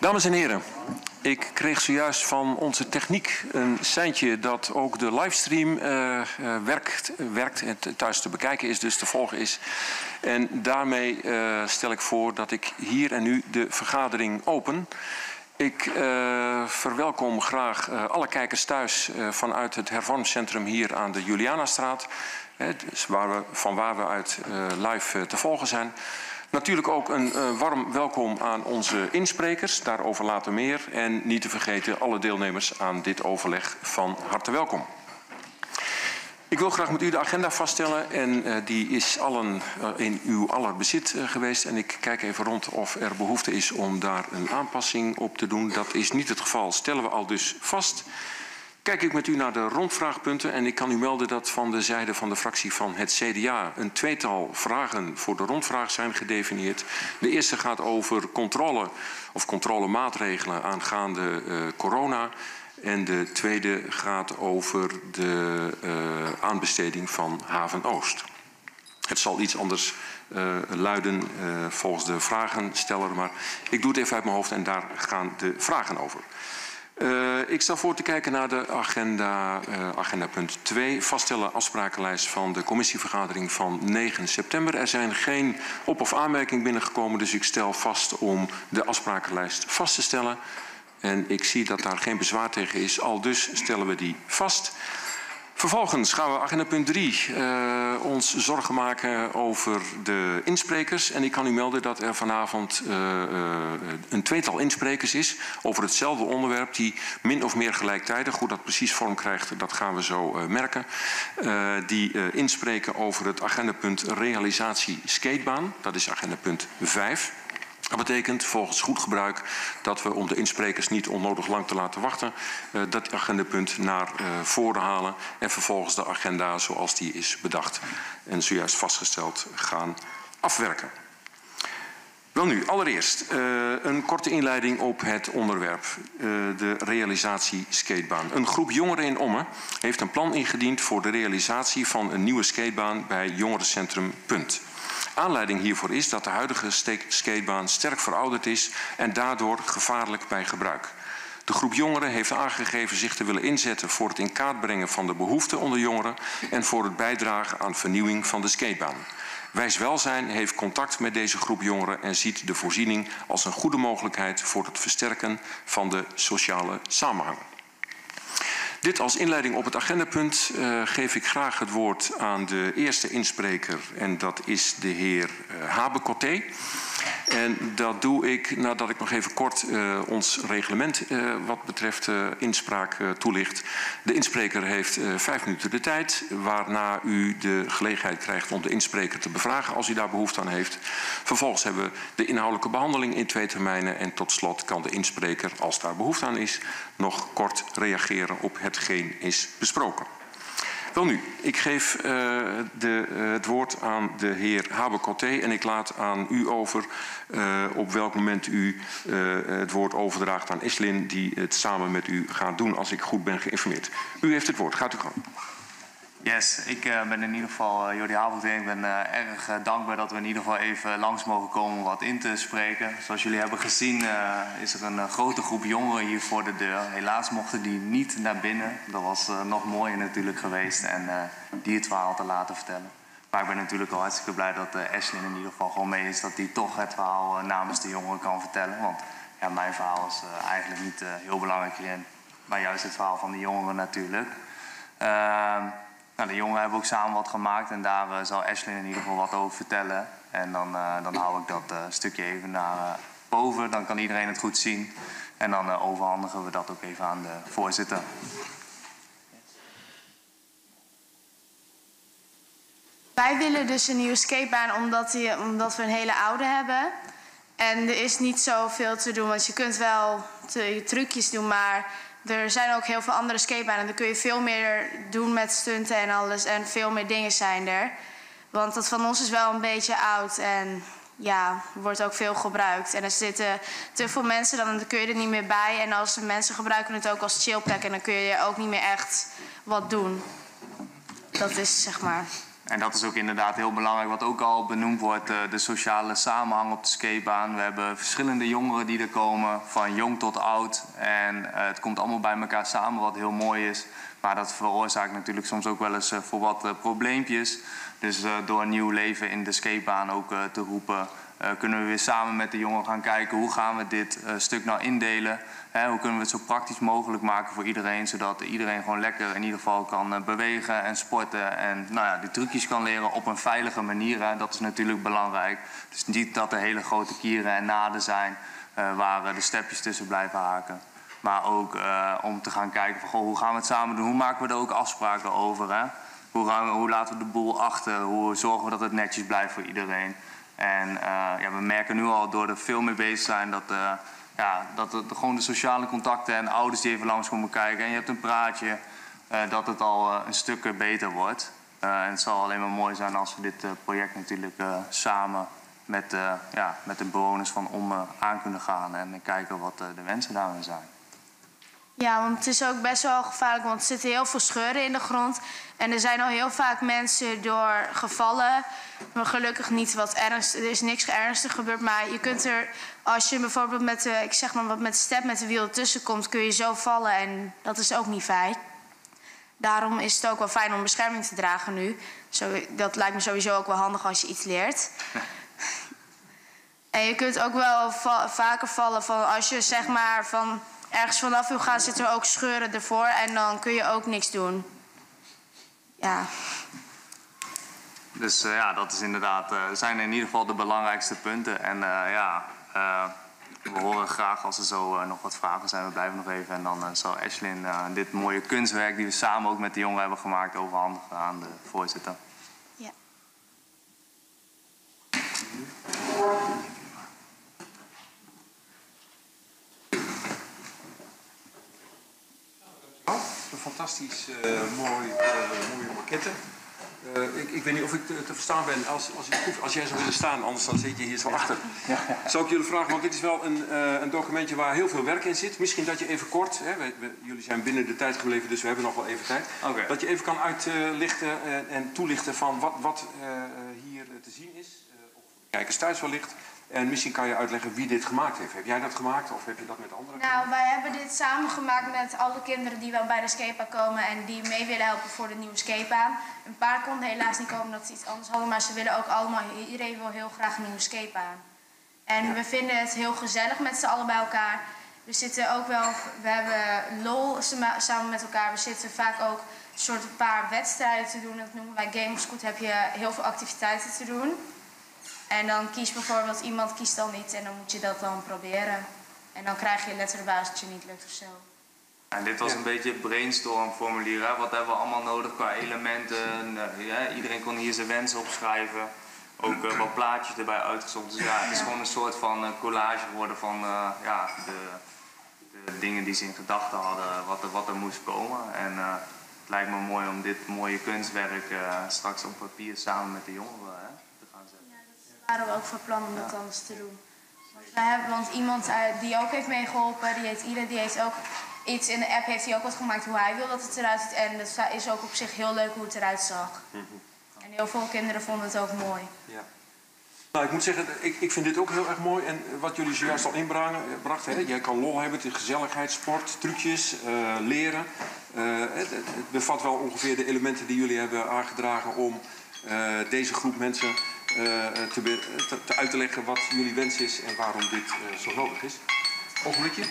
Dames en heren, ik kreeg zojuist van onze techniek een seintje dat ook de livestream uh, werkt, werkt en thuis te bekijken is, dus te volgen is. En daarmee uh, stel ik voor dat ik hier en nu de vergadering open. Ik verwelkom graag alle kijkers thuis vanuit het hervormcentrum hier aan de Julianastraat. Hè, dus waar we, van waar we uit live te volgen zijn. Natuurlijk ook een uh, warm welkom aan onze insprekers, daarover later meer. En niet te vergeten alle deelnemers aan dit overleg van harte welkom. Ik wil graag met u de agenda vaststellen en uh, die is allen uh, in uw aller bezit geweest. En ik kijk even rond of er behoefte is om daar een aanpassing op te doen. Dat is niet het geval, stellen we al dus vast. Kijk ik met u naar de rondvraagpunten en ik kan u melden dat van de zijde van de fractie van het CDA een tweetal vragen voor de rondvraag zijn gedefinieerd. De eerste gaat over controle of controlemaatregelen aangaande uh, corona. En de tweede gaat over de uh, aanbesteding van Haven Oost. Het zal iets anders uh, luiden volgens de vragensteller, maar ik doe het even uit mijn hoofd en daar gaan de vragen over. Uh, ik stel voor te kijken naar de agenda, uh, agenda punt 2. Vaststellen afsprakenlijst van de commissievergadering van 9 september. Er zijn geen op- of aanmerkingen binnengekomen, dus ik stel vast om de afsprakenlijst vast te stellen. En ik zie dat daar geen bezwaar tegen is, al dus stellen we die vast. Vervolgens gaan we agenda punt 3 uh, ons zorgen maken over de insprekers. En ik kan u melden dat er vanavond uh, uh, een tweetal insprekers is over hetzelfde onderwerp die min of meer gelijktijdig, hoe dat precies vorm krijgt, dat gaan we zo merken. die inspreken over het agendapunt realisatie skatebaan, dat is agendapunt 5. Dat betekent volgens goed gebruik dat we om de insprekers niet onnodig lang te laten wachten, uh, dat agendapunt naar uh, voren halen en vervolgens de agenda zoals die is bedacht en zojuist vastgesteld gaan afwerken. Wel nu, allereerst uh, een korte inleiding op het onderwerp, de realisatie skatebaan. Een groep jongeren in Ommen heeft een plan ingediend voor de realisatie van een nieuwe skatebaan bij Jongerencentrum Punt. Aanleiding hiervoor is dat de huidige skatebaan sterk verouderd is en daardoor gevaarlijk bij gebruik. De groep jongeren heeft aangegeven zich te willen inzetten voor het in kaart brengen van de behoeften onder jongeren en voor het bijdragen aan vernieuwing van de skatebaan. Wijswelzijn heeft contact met deze groep jongeren en ziet de voorziening als een goede mogelijkheid voor het versterken van de sociale samenhang. Dit als inleiding op het agendapunt uh, geef ik graag het woord aan de eerste inspreker en dat is de heer uh, Habekoté. En dat doe ik nadat ik nog even kort uh, ons reglement uh, wat betreft uh, inspraak toelicht. De inspreker heeft vijf minuten de tijd, waarna u de gelegenheid krijgt om de inspreker te bevragen als u daar behoefte aan heeft. Vervolgens hebben we de inhoudelijke behandeling in twee termijnen en tot slot kan de inspreker, als daar behoefte aan is, nog kort reageren op hetgeen is besproken. Wel nu, ik geef uh, de, uh, het woord aan de heer Habekoté en ik laat aan u over uh, op welk moment u het woord overdraagt aan Islin die het samen met u gaat doen als ik goed ben geïnformeerd. U heeft het woord, gaat u gang. Yes, ik uh, ben in ieder geval uh, Jordi Havelding. Ik ben uh, erg dankbaar dat we in ieder geval even langs mogen komen om wat in te spreken. Zoals jullie hebben gezien is er een grote groep jongeren hier voor de deur. Helaas mochten die niet naar binnen. Dat was nog mooier natuurlijk geweest en die het verhaal te laten vertellen. Maar ik ben natuurlijk al hartstikke blij dat Ashley in ieder geval gewoon mee is. Dat hij toch het verhaal namens de jongeren kan vertellen. Want ja, mijn verhaal is eigenlijk niet heel belangrijk hierin. Maar juist het verhaal van de jongeren natuurlijk. Nou, de jongeren hebben ook samen wat gemaakt en daar uh, zal Ashley in ieder geval wat over vertellen. En dan, uh, dan hou ik dat uh, stukje even naar boven, dan kan iedereen het goed zien. En dan overhandigen we dat ook even aan de voorzitter. Wij willen dus een nieuwe skatebaan omdat, omdat we een hele oude hebben. En er is niet zoveel te doen, want je kunt wel te, trucjes doen, maar er zijn ook heel veel andere skatebanen. Dan kun je veel meer doen met stunten en alles. En veel meer dingen zijn er. Want dat van ons is wel een beetje oud. En ja, wordt ook veel gebruikt. En er zitten te veel mensen, dan kun je er niet meer bij. En als mensen gebruiken het ook als chillplek. En dan kun je ook niet meer echt wat doen. Dat is zeg maar en dat is ook inderdaad heel belangrijk, wat ook al benoemd wordt, de sociale samenhang op de skatebaan. We hebben verschillende jongeren die er komen, van jong tot oud. En het komt allemaal bij elkaar samen, wat heel mooi is. Maar dat veroorzaakt natuurlijk soms ook wel eens voor wat probleempjes. Dus door een nieuw leven in de skatebaan ook te roepen, kunnen we weer samen met de jongeren gaan kijken hoe gaan we dit stuk nou indelen hoe kunnen we het zo praktisch mogelijk maken voor iedereen, zodat iedereen gewoon lekker in ieder geval kan eh, bewegen en sporten en nou ja, die trucjes kan leren op een veilige manier. Hè. Dat is natuurlijk belangrijk. Dus niet dat er hele grote kieren en naden zijn uh, waar de stepjes tussen blijven haken. Maar ook om te gaan kijken van goh, hoe gaan we het samen doen, hoe maken we er ook afspraken over. Hè? Hoe, hoe laten we de boel achter, hoe zorgen we dat het netjes blijft voor iedereen. En ja, we merken nu al door er veel mee bezig zijn dat ja, dat het, gewoon de sociale contacten en ouders die even langs komen kijken en je hebt een praatje, uh, dat het al uh, een stuk beter wordt. En het zal alleen maar mooi zijn als we dit project natuurlijk samen met, ja, met de bewoners van Om aan kunnen gaan en kijken wat de wensen daarin zijn. Ja, want het is ook best wel gevaarlijk, want er zitten heel veel scheuren in de grond. En er zijn al heel vaak mensen door gevallen. Maar gelukkig niet wat ernstig. Er is niks ernstig gebeurd. Maar je kunt er, als je bijvoorbeeld met de, ik zeg maar wat met de step met de wiel ertussen komt, kun je zo vallen. En dat is ook niet fijn. Daarom is het ook wel fijn om bescherming te dragen nu. Zo, dat lijkt me sowieso ook wel handig als je iets leert. En je kunt ook wel va vaker vallen van als je zeg maar van ergens vanaf wil gaan, zitten er ook scheuren ervoor en dan kun je ook niks doen. Ja. Dus uh, ja, dat is inderdaad, uh, zijn in ieder geval de belangrijkste punten. En uh, ja, we horen graag als er zo nog wat vragen zijn. We blijven nog even. En dan zal Ashlyn dit mooie kunstwerk die we samen ook met de jongen hebben gemaakt overhandigen aan de voorzitter. Ja. fantastisch uh, mooi, uh, mooie maquette. Uh, ik, ik, weet niet of ik te, te verstaan ben als, als, als, jij zou willen staan, anders dan zit je hier zo achter. Ja. Zou ik jullie vragen, want dit is wel een, een, documentje waar heel veel werk in zit. Misschien dat je even kort, hè, we, we, jullie zijn binnen de tijd gebleven, dus we hebben nog wel even tijd. Okay. Dat je even kan uitlichten en toelichten van wat, wat hier te zien is. of kijkers thuis wellicht. En misschien kan je uitleggen wie dit gemaakt heeft. Heb jij dat gemaakt of heb je dat met anderen Nou, wij hebben dit samen gemaakt met alle kinderen die wel bij de skatebaan komen en die mee willen helpen voor de nieuwe skatebaan. Een paar konden helaas niet komen omdat ze iets anders hadden, maar ze willen ook allemaal, iedereen wil heel graag een nieuwe skatebaan. En we vinden het heel gezellig met z'n allen bij elkaar. We zitten ook wel, we hebben lol samen met elkaar. We zitten vaak ook een soort paar wedstrijden te doen. Dat noemen wij Gamescoot. heb je heel veel activiteiten te doen. En dan kiest bijvoorbeeld iemand kiest dan niet en dan moet je dat dan proberen. En dan krijg je letterbaas dat je niet lukt of zo. En dit was een beetje het brainstormformulier. Hè? Wat hebben we allemaal nodig qua elementen? Ja, iedereen kon hier zijn wensen opschrijven. Ook uh, wat plaatjes erbij uitgezocht. Dus ja, het is gewoon een soort van uh, collage geworden van uh, ja, de, de, dingen die ze in gedachten hadden, wat er, wat er moest komen. En het lijkt me mooi om dit mooie kunstwerk straks op papier samen met de jongeren waren we ook van plan om dat anders te doen. Want, we hebben, want iemand uh, die ook heeft meegeholpen, die heet Ida, die heeft ook iets in de app heeft hij ook wat gemaakt hoe hij wil dat het eruit ziet. En dat is ook op zich heel leuk hoe het eruit zag. Mm -hmm. En heel veel kinderen vonden het ook mooi. Ja. Nou, ik moet zeggen, ik, ik vind dit ook heel erg mooi. En wat jullie zojuist al inbrachten, hè? jij kan lol hebben, het is gezelligheid, sport, trucjes, uh, leren. Uh, het, het, bevat wel ongeveer de elementen die jullie hebben aangedragen om uh, deze groep mensen te, te, te, uit te leggen wat jullie wens is en waarom dit uh, zo nodig is. Ogenblikje.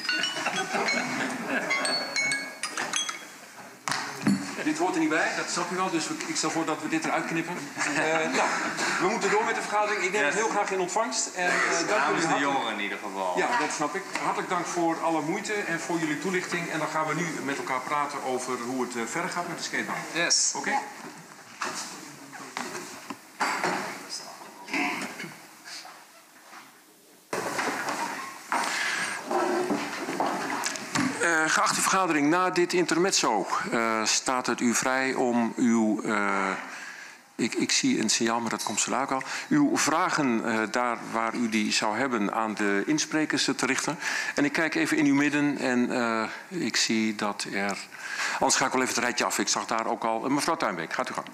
dit hoort er niet bij, dat snap je wel, dus ik stel voor dat we dit eruit knippen. Uh, nou, we moeten door met de vergadering. Ik neem yes. het heel graag in ontvangst. En, uh, dank jullie de jongeren in ieder geval. Ja, dat snap ik. Hartelijk dank voor alle moeite en voor jullie toelichting. En dan gaan we nu met elkaar praten over hoe het uh, verder gaat met de skatebaan. Yes. Oké? Okay? Uh, geachte vergadering, na dit intermezzo uh, staat het u vrij om uw... Uh, ik, ik, zie een signaal, maar dat komt zo laat al. Uw vragen daar waar u die zou hebben aan de insprekers te richten. En ik kijk even in uw midden en ik zie dat er... Anders ga ik wel even het rijtje af. Ik zag daar ook al... mevrouw Tuinbeek, gaat u gang.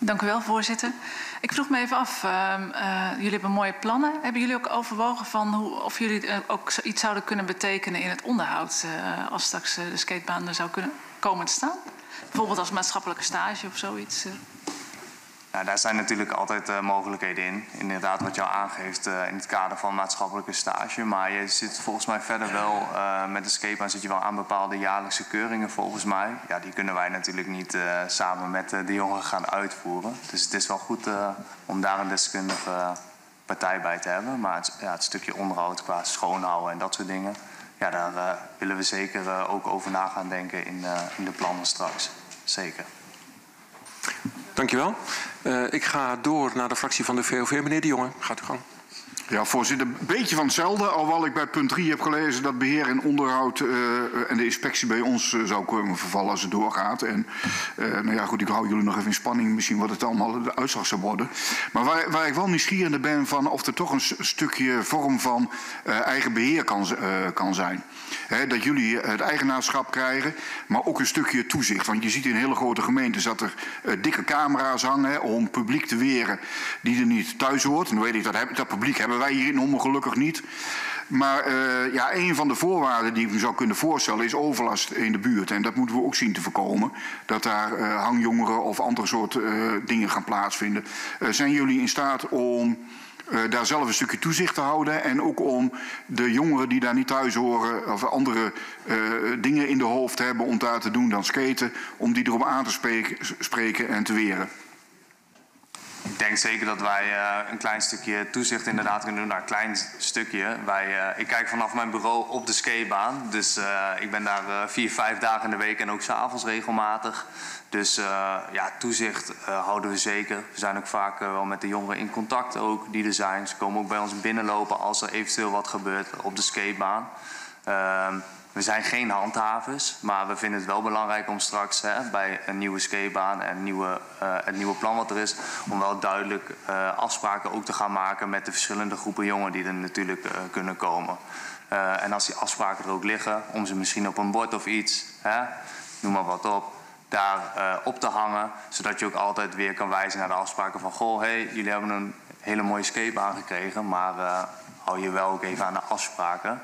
Dank u wel, voorzitter. Ik vroeg me even af, uh, uh, jullie hebben mooie plannen. Hebben jullie ook overwogen van hoe, of jullie uh, ook iets zouden kunnen betekenen in het onderhoud uh, als straks de skatebaan er zou kunnen komen te staan? Bijvoorbeeld als maatschappelijke stage of zoiets. Ja, daar zijn natuurlijk altijd uh, mogelijkheden in. Inderdaad, wat al aangeeft uh, in het kader van maatschappelijke stage. Maar je zit volgens mij verder wel uh, met de skatebaan zit je wel aan bepaalde jaarlijkse keuringen volgens mij. Ja, die kunnen wij natuurlijk niet samen met de jongeren gaan uitvoeren. Dus het is wel goed om daar een deskundige partij bij te hebben. Maar het, ja, het stukje onderhoud qua schoonhouden en dat soort dingen. Ja, daar willen we zeker ook over na gaan denken in, in de plannen straks. Zeker. Dankjewel. Uh, ik ga door naar de fractie van de VOV. Meneer De Jonge, gaat u gang. Ja, voorzitter, een beetje van hetzelfde. Alhoewel ik bij punt 3 heb gelezen dat beheer en onderhoud uh, en de inspectie bij ons uh, zou kunnen vervallen als het doorgaat. En nou ja, goed, ik hou jullie nog even in spanning misschien wat het allemaal de uitslag zou worden. Maar waar, waar ik wel nieuwsgierig ben van of er toch een stukje vorm van eigen beheer kan, kan zijn. Dat jullie het eigenaarschap krijgen, maar ook een stukje toezicht. Want je ziet in hele grote gemeentes dat er dikke camera's hangen om publiek te weren die er niet thuis hoort. En weet ik dat, dat publiek hebben wij hier in Hommel gelukkig niet. Maar uh, ja, een van de voorwaarden die ik zou kunnen voorstellen is overlast in de buurt. En dat moeten we ook zien te voorkomen. Dat daar hangjongeren of andere soort dingen gaan plaatsvinden. zijn jullie in staat om daar zelf een stukje toezicht te houden. En ook om de jongeren die daar niet thuis horen of andere dingen in de hoofd hebben om daar te doen dan skaten. Om die erop aan te spreken, spreken en te weren. Ik denk zeker dat wij uh, een klein stukje toezicht inderdaad kunnen doen. Nou, een klein stukje. Wij, uh, ik kijk vanaf mijn bureau op de skatebaan. Dus uh, ik ben daar vier, vijf dagen in de week en ook s'avonds regelmatig. Dus ja, toezicht houden we zeker. We zijn ook vaak wel met de jongeren in contact ook, die er zijn. Ze komen ook bij ons binnenlopen als er eventueel wat gebeurt op de skatebaan. Ehm, we zijn geen handhavers, maar we vinden het wel belangrijk om straks hè, bij een nieuwe skatebaan en nieuwe, uh, het nieuwe plan wat er is, om wel duidelijk uh, afspraken ook te gaan maken met de verschillende groepen jongeren die er natuurlijk uh, kunnen komen. en als die afspraken er ook liggen, om ze misschien op een bord of iets, hè, noem maar wat op, daar op te hangen, zodat je ook altijd weer kan wijzen naar de afspraken van goh, hey, jullie hebben een hele mooie skatebaan gekregen, maar hou je wel ook even aan de afspraken.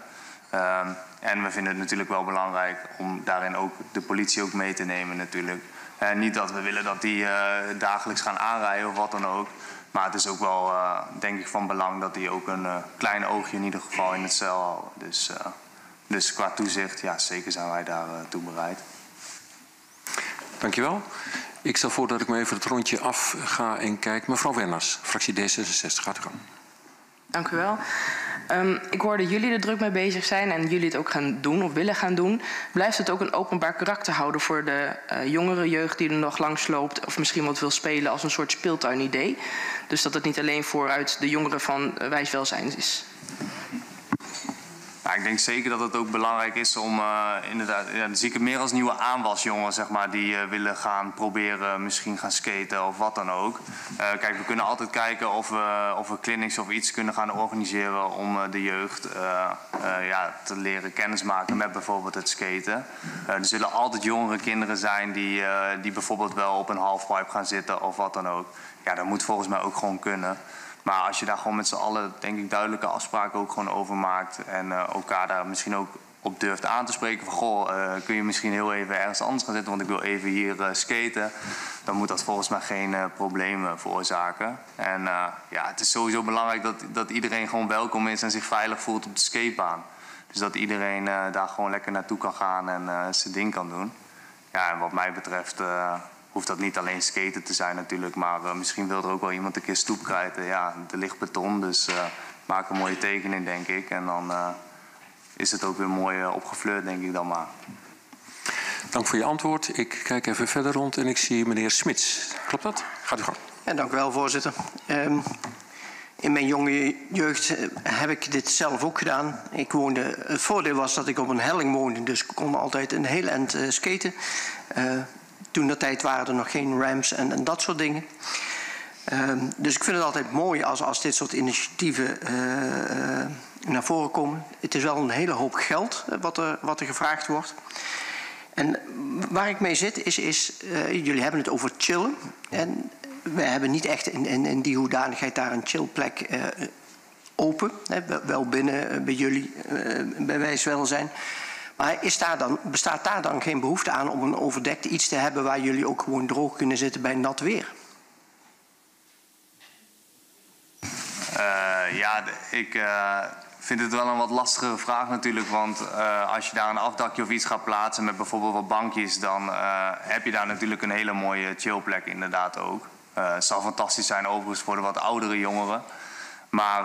Uh, en we vinden het natuurlijk wel belangrijk om daarin ook de politie ook mee te nemen natuurlijk. Uh, niet dat we willen dat die uh, dagelijks gaan aanrijden of wat dan ook. Maar het is ook wel, uh, denk ik, van belang dat die ook een klein oogje in ieder geval in het cel houden. Dus, dus qua toezicht, ja, zeker zijn wij daar toe bereid. Dankjewel. Ik stel voor dat ik me even het rondje af ga en kijk. Mevrouw Wenners, fractie D66, gaat u gang. Dank u wel. Um, ik hoorde jullie er druk mee bezig zijn en jullie het ook gaan doen of willen gaan doen. Blijft het ook een openbaar karakter houden voor de uh, jongere jeugd die er nog langs loopt of misschien wat wil spelen als een soort speeltuinidee? Dus dat het niet alleen vooruit de jongeren van uh, wijswelzijn is. Ja, ik denk zeker dat het ook belangrijk is om uh, inderdaad, ja, zie ik het meer als nieuwe aanwasjongen, zeg maar, die uh, willen gaan proberen, misschien gaan skaten of wat dan ook. Uh, kijk, we kunnen altijd kijken of we, of we clinics of iets kunnen gaan organiseren om de jeugd ja, te leren kennismaken met bijvoorbeeld het skaten. er zullen altijd jongere kinderen zijn die, die bijvoorbeeld wel op een halfpipe gaan zitten of wat dan ook. Ja, dat moet volgens mij ook gewoon kunnen. Maar als je daar gewoon met z'n allen, denk ik, duidelijke afspraken ook gewoon over maakt. En uh, elkaar daar misschien ook op durft aan te spreken. Van goh, uh, kun je misschien heel even ergens anders gaan zitten, want ik wil even hier uh, skaten. Dan moet dat volgens mij geen problemen veroorzaken. En ja, het is sowieso belangrijk dat, dat iedereen gewoon welkom is en zich veilig voelt op de skatebaan. Dus dat iedereen daar gewoon lekker naartoe kan gaan en zijn ding kan doen. Ja, en wat mij betreft hoeft dat niet alleen skaten te zijn natuurlijk, maar uh, misschien wil er ook wel iemand een keer stoep krijten. Ja, er ligt beton, dus uh, maak een mooie tekening denk ik. En dan uh, is het ook weer mooi opgefleurd denk ik dan maar. Dank voor je antwoord. Ik kijk even verder rond en ik zie meneer Smits. Klopt dat? Gaat u gang. Ja, dank u wel voorzitter. Um, in mijn jonge jeugd heb ik dit zelf ook gedaan. Ik woonde, het voordeel was dat ik op een helling woonde, dus ik kon altijd een heel eind skaten. Toen de tijd waren er nog geen ramps en, en dat soort dingen. Um, dus ik vind het altijd mooi als, als dit soort initiatieven uh, uh, naar voren komen. Het is wel een hele hoop geld uh, wat, er, wat er gevraagd wordt. En waar ik mee zit is, is jullie hebben het over chillen. En we hebben niet echt in, in, die hoedanigheid daar een chillplek uh, open. Hè, wel binnen bij jullie, bij wijze wel zijn. Maar is daar dan, bestaat daar dan geen behoefte aan om een overdekte iets te hebben waar jullie ook gewoon droog kunnen zitten bij nat weer? Uh, ja, ik uh, vind het wel een wat lastige vraag natuurlijk. Want uh, als je daar een afdakje of iets gaat plaatsen met bijvoorbeeld wat bankjes, dan heb je daar natuurlijk een hele mooie chillplek inderdaad ook. het zal fantastisch zijn overigens voor de wat oudere jongeren. Maar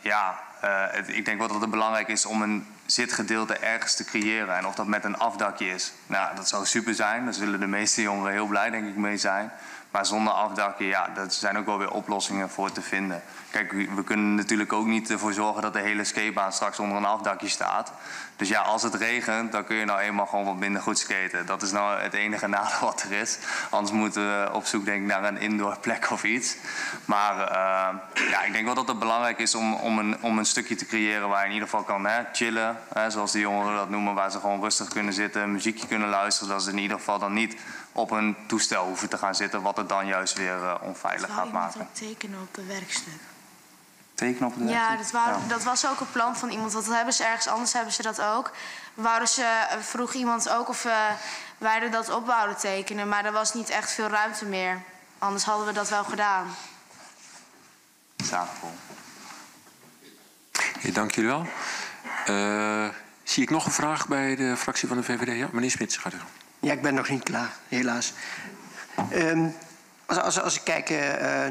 ja, het, ik denk wel dat het belangrijk is om een zitgedeelte ergens te creëren. En of dat met een afdakje is, nou, dat zou super zijn. Daar zullen de meeste jongeren heel blij, denk ik, mee zijn. Maar zonder afdakje, ja, daar zijn ook wel weer oplossingen voor te vinden. Kijk, we kunnen natuurlijk ook niet ervoor zorgen dat de hele skatebaan straks onder een afdakje staat. Dus ja, als het regent, dan kun je nou eenmaal gewoon wat minder goed skaten. Dat is nou het enige nadeel wat er is. Anders moeten we op zoek denk ik, naar een indoor plek of iets. Maar uh, ja, ik denk wel dat het belangrijk is om, om, een, om een stukje te creëren waar je in ieder geval kan hè, chillen. Hè, zoals de jongeren dat noemen, waar ze gewoon rustig kunnen zitten, muziekje kunnen luisteren. Dat ze in ieder geval dan niet op een toestel hoeven te gaan zitten, wat het dan juist weer uh, onveilig gaat maken. Zou tekenen op een werkstuk? Tekenen op het Ja, dat, ja. dat, was ook een plan van iemand. Want dat hebben ze ergens anders, hebben ze dat ook. Wouden ze, eh, vroeg iemand ook of uh, wij er dat op wouden tekenen. Maar er was niet echt veel ruimte meer. Anders hadden we dat wel gedaan. Zaterdag. Ja, dank jullie wel. Uh, zie ik nog een vraag bij de fractie van de VVD? Ja, meneer Smits, gaat u. Ja, ik ben nog niet klaar, helaas. Um, als, als, als ik kijk uh,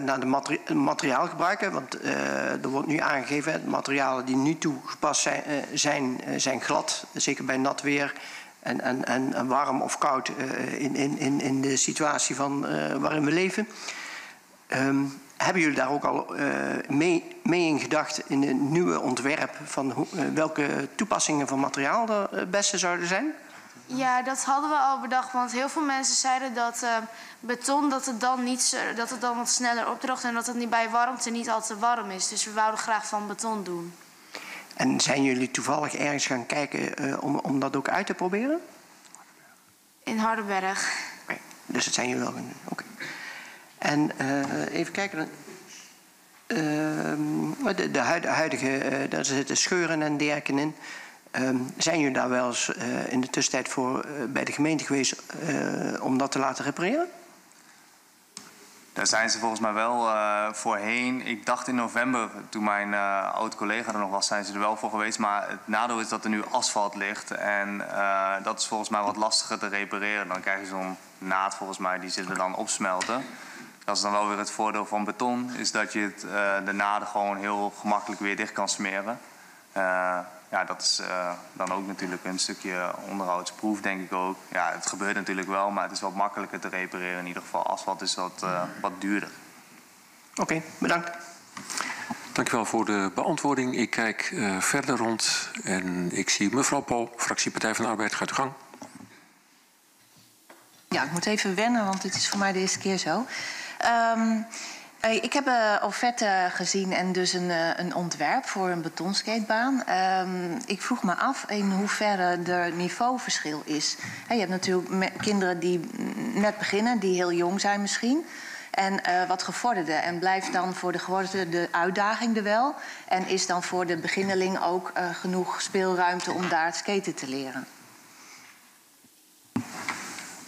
naar de materi materiaalgebruiken, want uh, er wordt nu aangegeven, de materialen die nu toegepast zijn, uh, zijn, zijn glad, zeker bij nat weer en, en, en warm of koud in, in, in de situatie van, waarin we leven. Um, hebben jullie daar ook al mee, mee in gedacht in een nieuwe ontwerp van welke toepassingen van materiaal er het beste zouden zijn? Ja, dat hadden we al bedacht. Want heel veel mensen zeiden dat uh, beton dat het, dan niet, dat het dan wat sneller opdroogt en dat het niet bij warmte niet al te warm is. Dus we wouden graag van beton doen. En zijn jullie toevallig ergens gaan kijken uh, om, om dat ook uit te proberen? In Hardenberg. Okay. dus dat zijn jullie wel. Oké. Okay. En uh, even kijken. de, de huidige, daar zitten scheuren en derken in. Um, zijn jullie daar wel eens uh, in de tussentijd voor uh, bij de gemeente geweest uh, om dat te laten repareren? Daar zijn ze volgens mij wel voorheen. Ik dacht in november, toen mijn oud-collega er nog was, zijn ze er wel voor geweest. Maar het nadeel is dat er nu asfalt ligt. En dat is volgens mij wat lastiger te repareren. Dan krijg je zo'n naad volgens mij, die zit er dan opsmelten. Dat is dan wel weer het voordeel van beton, is dat je het, de naden gewoon heel gemakkelijk weer dicht kan smeren ja, dat is uh, dan ook natuurlijk een stukje onderhoudsproef, denk ik ook. Ja, het gebeurt natuurlijk wel, maar het is wat makkelijker te repareren in ieder geval. Asfalt is wat, uh, wat duurder. Oké, okay, bedankt. Dankjewel voor de beantwoording. Ik kijk uh, verder rond en ik zie mevrouw Pol, fractie Partij van de Arbeid. Gaat u gang. Ja, ik moet even wennen, want dit is voor mij de eerste keer zo. Um, ik heb een offerte gezien en dus een, eh, een ontwerp voor een betonskatebaan. Um, ik vroeg me af in hoeverre er niveauverschil is. je hebt natuurlijk kinderen die net beginnen, die heel jong zijn misschien. En uh, wat gevorderde. En blijft dan voor de gevorderde uitdaging er wel? En is dan voor de beginneling ook uh, genoeg speelruimte om daar het skaten te leren?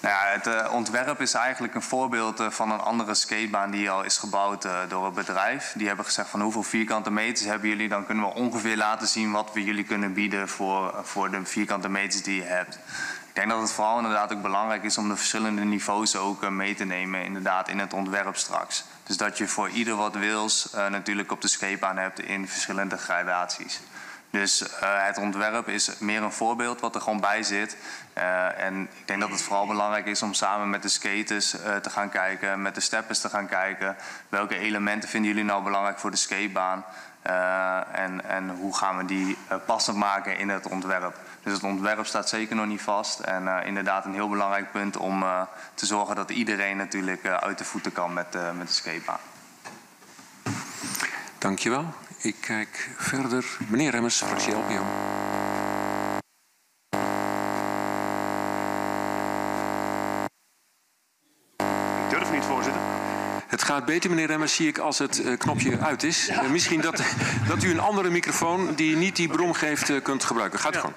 Nou ja, het uh, ontwerp is eigenlijk een voorbeeld uh, van een andere skatebaan die al is gebouwd uh, door een bedrijf. Die hebben gezegd van hoeveel vierkante meters hebben jullie, dan kunnen we ongeveer laten zien wat we jullie kunnen bieden voor, voor de vierkante meters die je hebt. Ik denk dat het vooral inderdaad ook belangrijk is om de verschillende niveaus ook mee te nemen inderdaad in het ontwerp straks. Dus dat je voor ieder wat wils natuurlijk op de skatebaan hebt in verschillende gradaties. Dus uh, het ontwerp is meer een voorbeeld wat er gewoon bij zit. Uh, en ik denk dat het vooral belangrijk is om samen met de skaters uh, te gaan kijken, met de steppers te gaan kijken. Welke elementen vinden jullie nou belangrijk voor de skatebaan? en, en hoe gaan we die passend maken in het ontwerp? Dus het ontwerp staat zeker nog niet vast. En inderdaad een heel belangrijk punt om te zorgen dat iedereen natuurlijk uit de voeten kan met, met de skatebaan. Dankjewel. Ik kijk verder. Meneer Remmers, fractie LPO. Ik durf niet, voorzitter. Het gaat beter, meneer Remmers, zie ik, als het uh, knopje uit is. Uh, misschien dat, dat u een andere microfoon die niet die brom geeft uh, kunt gebruiken. Gaat u ja. gewoon.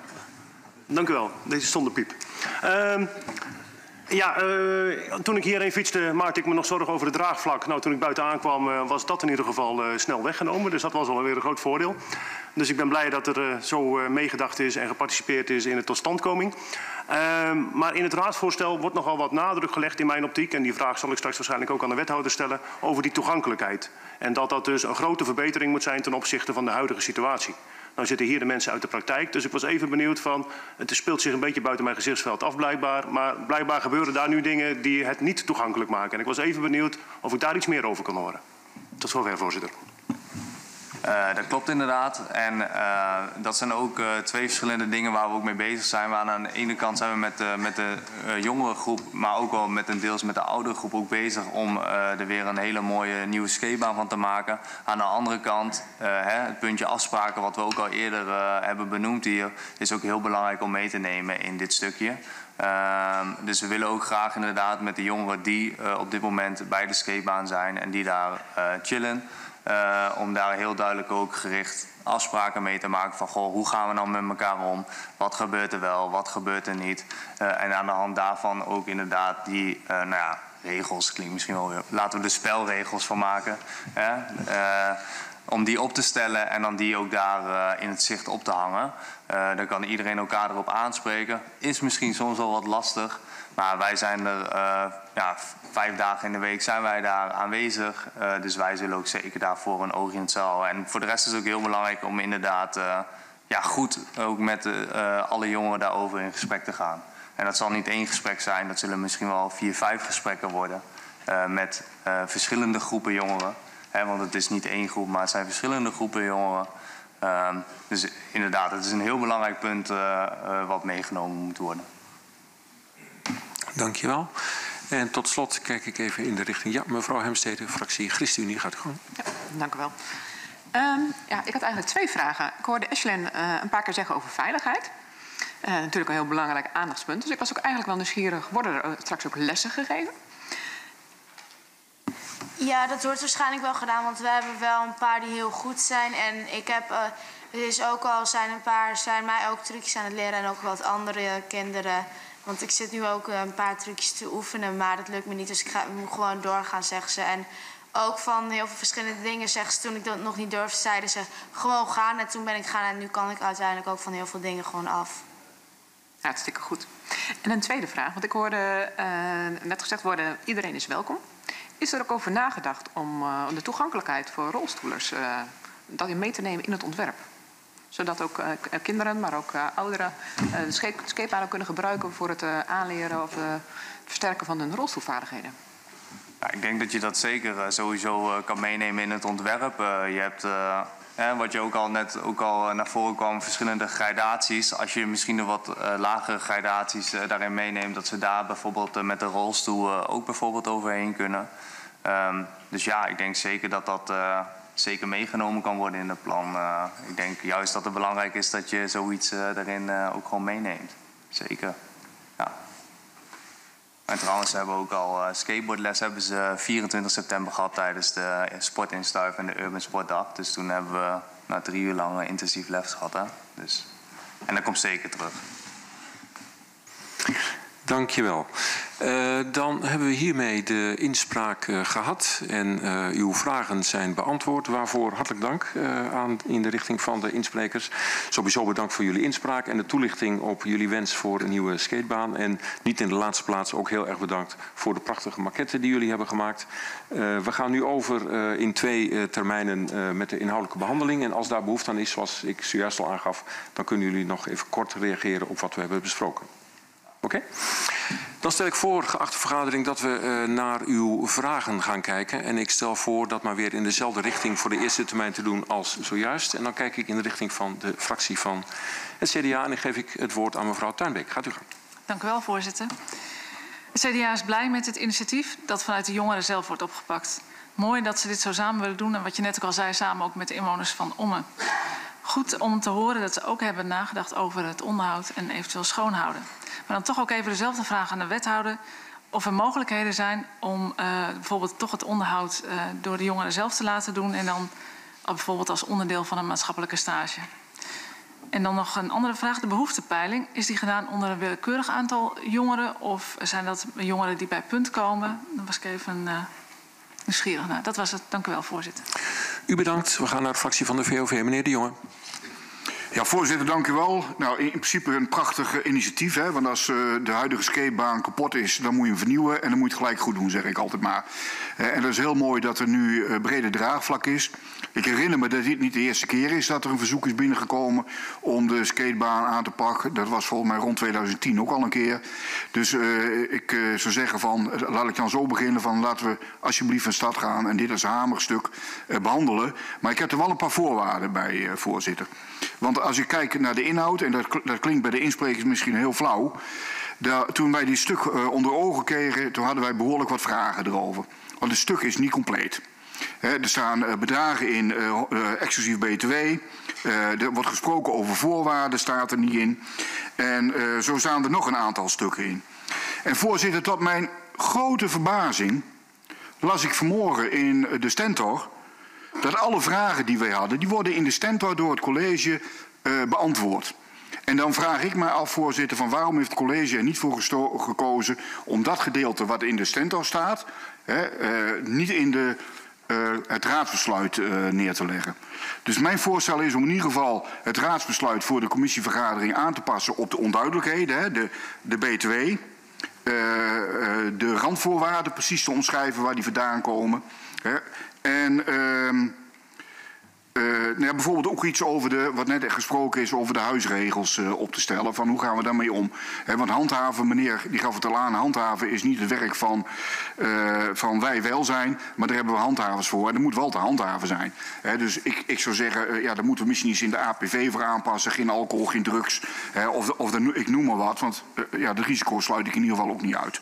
Dank u wel. Deze zonder piep. Ehm, ja, uh, toen ik hierheen fietste maakte ik me nog zorgen over het draagvlak. Nou, toen ik buiten aankwam uh, was dat in ieder geval uh, snel weggenomen. Dus dat was alweer een groot voordeel. Dus ik ben blij dat er zo meegedacht is en geparticipeerd is in de totstandkoming. Ehm, maar in het raadsvoorstel wordt nogal wat nadruk gelegd in mijn optiek. En die vraag zal ik straks waarschijnlijk ook aan de wethouder stellen. Over die toegankelijkheid. En dat dat dus een grote verbetering moet zijn ten opzichte van de huidige situatie. Nou zitten hier de mensen uit de praktijk. Dus ik was even benieuwd van, het speelt zich een beetje buiten mijn gezichtsveld af blijkbaar. Maar blijkbaar gebeuren daar nu dingen die het niet toegankelijk maken. En ik was even benieuwd of ik daar iets meer over kan horen. Tot zover, voorzitter. Uh, dat klopt inderdaad. En uh, dat zijn ook uh, twee verschillende dingen waar we ook mee bezig zijn. Waar aan de ene kant zijn we met de, met de jongere groep, maar ook wel met een deels met de oudere groep ook bezig om er weer een hele mooie nieuwe skatebaan van te maken. Aan de andere kant, hè, het puntje afspraken, wat we ook al eerder hebben benoemd hier, is ook heel belangrijk om mee te nemen in dit stukje. Uh, dus we willen ook graag inderdaad met de jongeren die op dit moment bij de skatebaan zijn en die daar chillen, uh, om daar heel duidelijk ook gericht afspraken mee te maken van goh, hoe gaan we nou met elkaar om? Wat gebeurt er wel, wat gebeurt er niet? Uh, en aan de hand daarvan ook inderdaad die uh, nou ja, regels, klinkt misschien wel weer, laten we de spelregels van maken. Om die op te stellen en dan die ook daar in het zicht op te hangen. dan kan iedereen elkaar erop aanspreken. Is misschien soms wel wat lastig. Maar wij zijn er ja, vijf dagen in de week zijn wij daar aanwezig. Uh, dus wij zullen ook zeker daarvoor een oog in het zaal. En voor de rest is het ook heel belangrijk om inderdaad uh, ja, goed ook met alle jongeren daarover in gesprek te gaan. En dat zal niet één gesprek zijn, dat zullen misschien wel vier, vijf gesprekken worden. met verschillende groepen jongeren. Want het is niet één groep, maar het zijn verschillende groepen jongeren. Ehm, dus inderdaad, het is een heel belangrijk punt wat meegenomen moet worden. Dankjewel. En tot slot kijk ik even in de richting. Ja, mevrouw Hemstede, fractie ChristenUnie gaat gewoon. Ja, dank u wel. Um, ja, ik had eigenlijk twee vragen. Ik hoorde Ashlyn uh, een paar keer zeggen over veiligheid. Uh, natuurlijk een heel belangrijk aandachtspunt. Dus ik was ook eigenlijk wel nieuwsgierig. Worden er straks ook lessen gegeven? Ja, dat wordt waarschijnlijk wel gedaan. Want we hebben wel een paar die heel goed zijn. En ik heb... Uh, er is ook al zijn een paar zijn mij ook trucjes aan het leren. En ook wat andere kinderen... Want ik zit nu ook een paar trucjes te oefenen, maar dat lukt me niet. Dus ik ga, moet gewoon doorgaan, zeggen ze. En ook van heel veel verschillende dingen zeggen ze. Toen ik dat nog niet durfde, zeiden ze gewoon gaan. En toen ben ik gaan en nu kan ik uiteindelijk ook van heel veel dingen gewoon af. Hartstikke goed. En een tweede vraag, want ik hoorde uh, net gezegd worden, iedereen is welkom. Is er ook over nagedacht om uh, de toegankelijkheid voor rolstoelers dat in mee te nemen in het ontwerp? Zodat ook uh, kinderen, maar ook uh, ouderen de skatepaden kunnen gebruiken voor het aanleren of het versterken van hun rolstoelvaardigheden. Ik denk dat je dat zeker sowieso kan meenemen in het ontwerp. je hebt, wat je ook al net ook al naar voren kwam, verschillende gradaties. Als je misschien de wat lagere gradaties daarin meeneemt, dat ze daar bijvoorbeeld met de rolstoel ook bijvoorbeeld overheen kunnen. Um, dus ja, ik denk zeker dat dat zeker meegenomen kan worden in het plan. Uh, ik denk juist dat het belangrijk is dat je zoiets uh, daarin uh, ook gewoon meeneemt. Zeker. Ja. En trouwens hebben we ook al skateboardles hebben ze 24 september gehad tijdens de sportinstuif en de Urban Sportdag. Dus toen hebben we nou, drie uur lang intensief les gehad. Hè? Dus, en dat komt zeker terug. Dankjewel. Uh, dan hebben we hiermee de inspraak uh, gehad en uh, uw vragen zijn beantwoord. Waarvoor hartelijk dank aan, in de richting van de insprekers. Sowieso bedankt voor jullie inspraak en de toelichting op jullie wens voor een nieuwe skatebaan. En niet in de laatste plaats ook heel erg bedankt voor de prachtige maquette die jullie hebben gemaakt. we gaan nu over in twee termijnen met de inhoudelijke behandeling. En als daar behoefte aan is, zoals ik zojuist al aangaf, dan kunnen jullie nog even kort reageren op wat we hebben besproken. Oké? Dan stel ik voor, geachte vergadering, dat we uh, naar uw vragen gaan kijken. En ik stel voor dat maar weer in dezelfde richting voor de eerste termijn te doen als zojuist. En dan kijk ik in de richting van de fractie van het CDA. En dan geef ik het woord aan mevrouw Tuinbeek. Gaat u gaan. Dank u wel, voorzitter. Het CDA is blij met het initiatief dat vanuit de jongeren zelf wordt opgepakt. Mooi dat ze dit zo samen willen doen. En wat je net ook al zei, samen ook met de inwoners van Ommen. Goed om te horen dat ze ook hebben nagedacht over het onderhoud en eventueel schoonhouden. Maar dan toch ook even dezelfde vraag aan de wethouder. of er mogelijkheden zijn om uh, bijvoorbeeld toch het onderhoud uh, door de jongeren zelf te laten doen en dan bijvoorbeeld als onderdeel van een maatschappelijke stage. En dan nog een andere vraag. De behoeftepeiling, is die gedaan onder een willekeurig aantal jongeren of zijn dat jongeren die bij punt komen? Dan was ik even uh, nieuwsgierig naar. Dat was het. Dank u wel, voorzitter. U bedankt. We gaan naar de fractie van de VOV. Meneer De Jonge. Ja, voorzitter, dank u wel. Nou, in principe een prachtig initiatief. Hè? Want als uh, de huidige skatebaan kapot is, dan moet je hem vernieuwen. En dan moet je gelijk goed doen, zeg ik altijd maar. Uh, en dat is heel mooi dat er nu uh, brede draagvlak is. Ik herinner me dat dit niet de eerste keer is dat er een verzoek is binnengekomen om de skatebaan aan te pakken. Dat was volgens mij rond 2010 ook al een keer. Dus ik zou zeggen van, laat ik dan zo beginnen van laten we alsjeblieft van stad gaan en dit als hamerstuk behandelen. Maar ik heb er wel een paar voorwaarden bij, voorzitter. Want als je kijkt naar de inhoud, en dat, dat klinkt bij de insprekers misschien heel flauw. Daar, toen wij die stuk uh, onder ogen kregen, toen hadden wij behoorlijk wat vragen erover. Want het stuk is niet compleet. Er staan uh, bedragen in, uh, exclusief BTW. er wordt gesproken over voorwaarden, staat er niet in. En zo staan er nog een aantal stukken in. En voorzitter, tot mijn grote verbazing las ik vanmorgen in de Stentor dat alle vragen die wij hadden, die worden in de stentor door het college uh, beantwoord. En dan vraag ik mij af, voorzitter, van waarom heeft het college er niet voor gekozen om dat gedeelte wat in de stentor staat, hè, uh, niet in de, uh, het raadsbesluit neer te leggen. Dus mijn voorstel is om in ieder geval het raadsbesluit voor de commissievergadering aan te passen op de onduidelijkheden, hè, de, de BTW, de randvoorwaarden precies te omschrijven waar die vandaan komen. Hè. En uh, uh, nou ja, bijvoorbeeld ook iets over de, wat net gesproken is, over de huisregels uh, op te stellen. Van hoe gaan we daarmee om? He, want handhaven, meneer, die gaf het al aan, handhaven is niet het werk van, uh, van wij welzijn, maar daar hebben we handhavers voor. En dat moet wel te handhaven zijn. He, dus ik, ik zou zeggen, ja, daar moeten we misschien iets in de APV voor aanpassen. Geen alcohol, geen drugs, of, of de, ik noem maar wat. Want ja, de risico's sluit ik in ieder geval ook niet uit.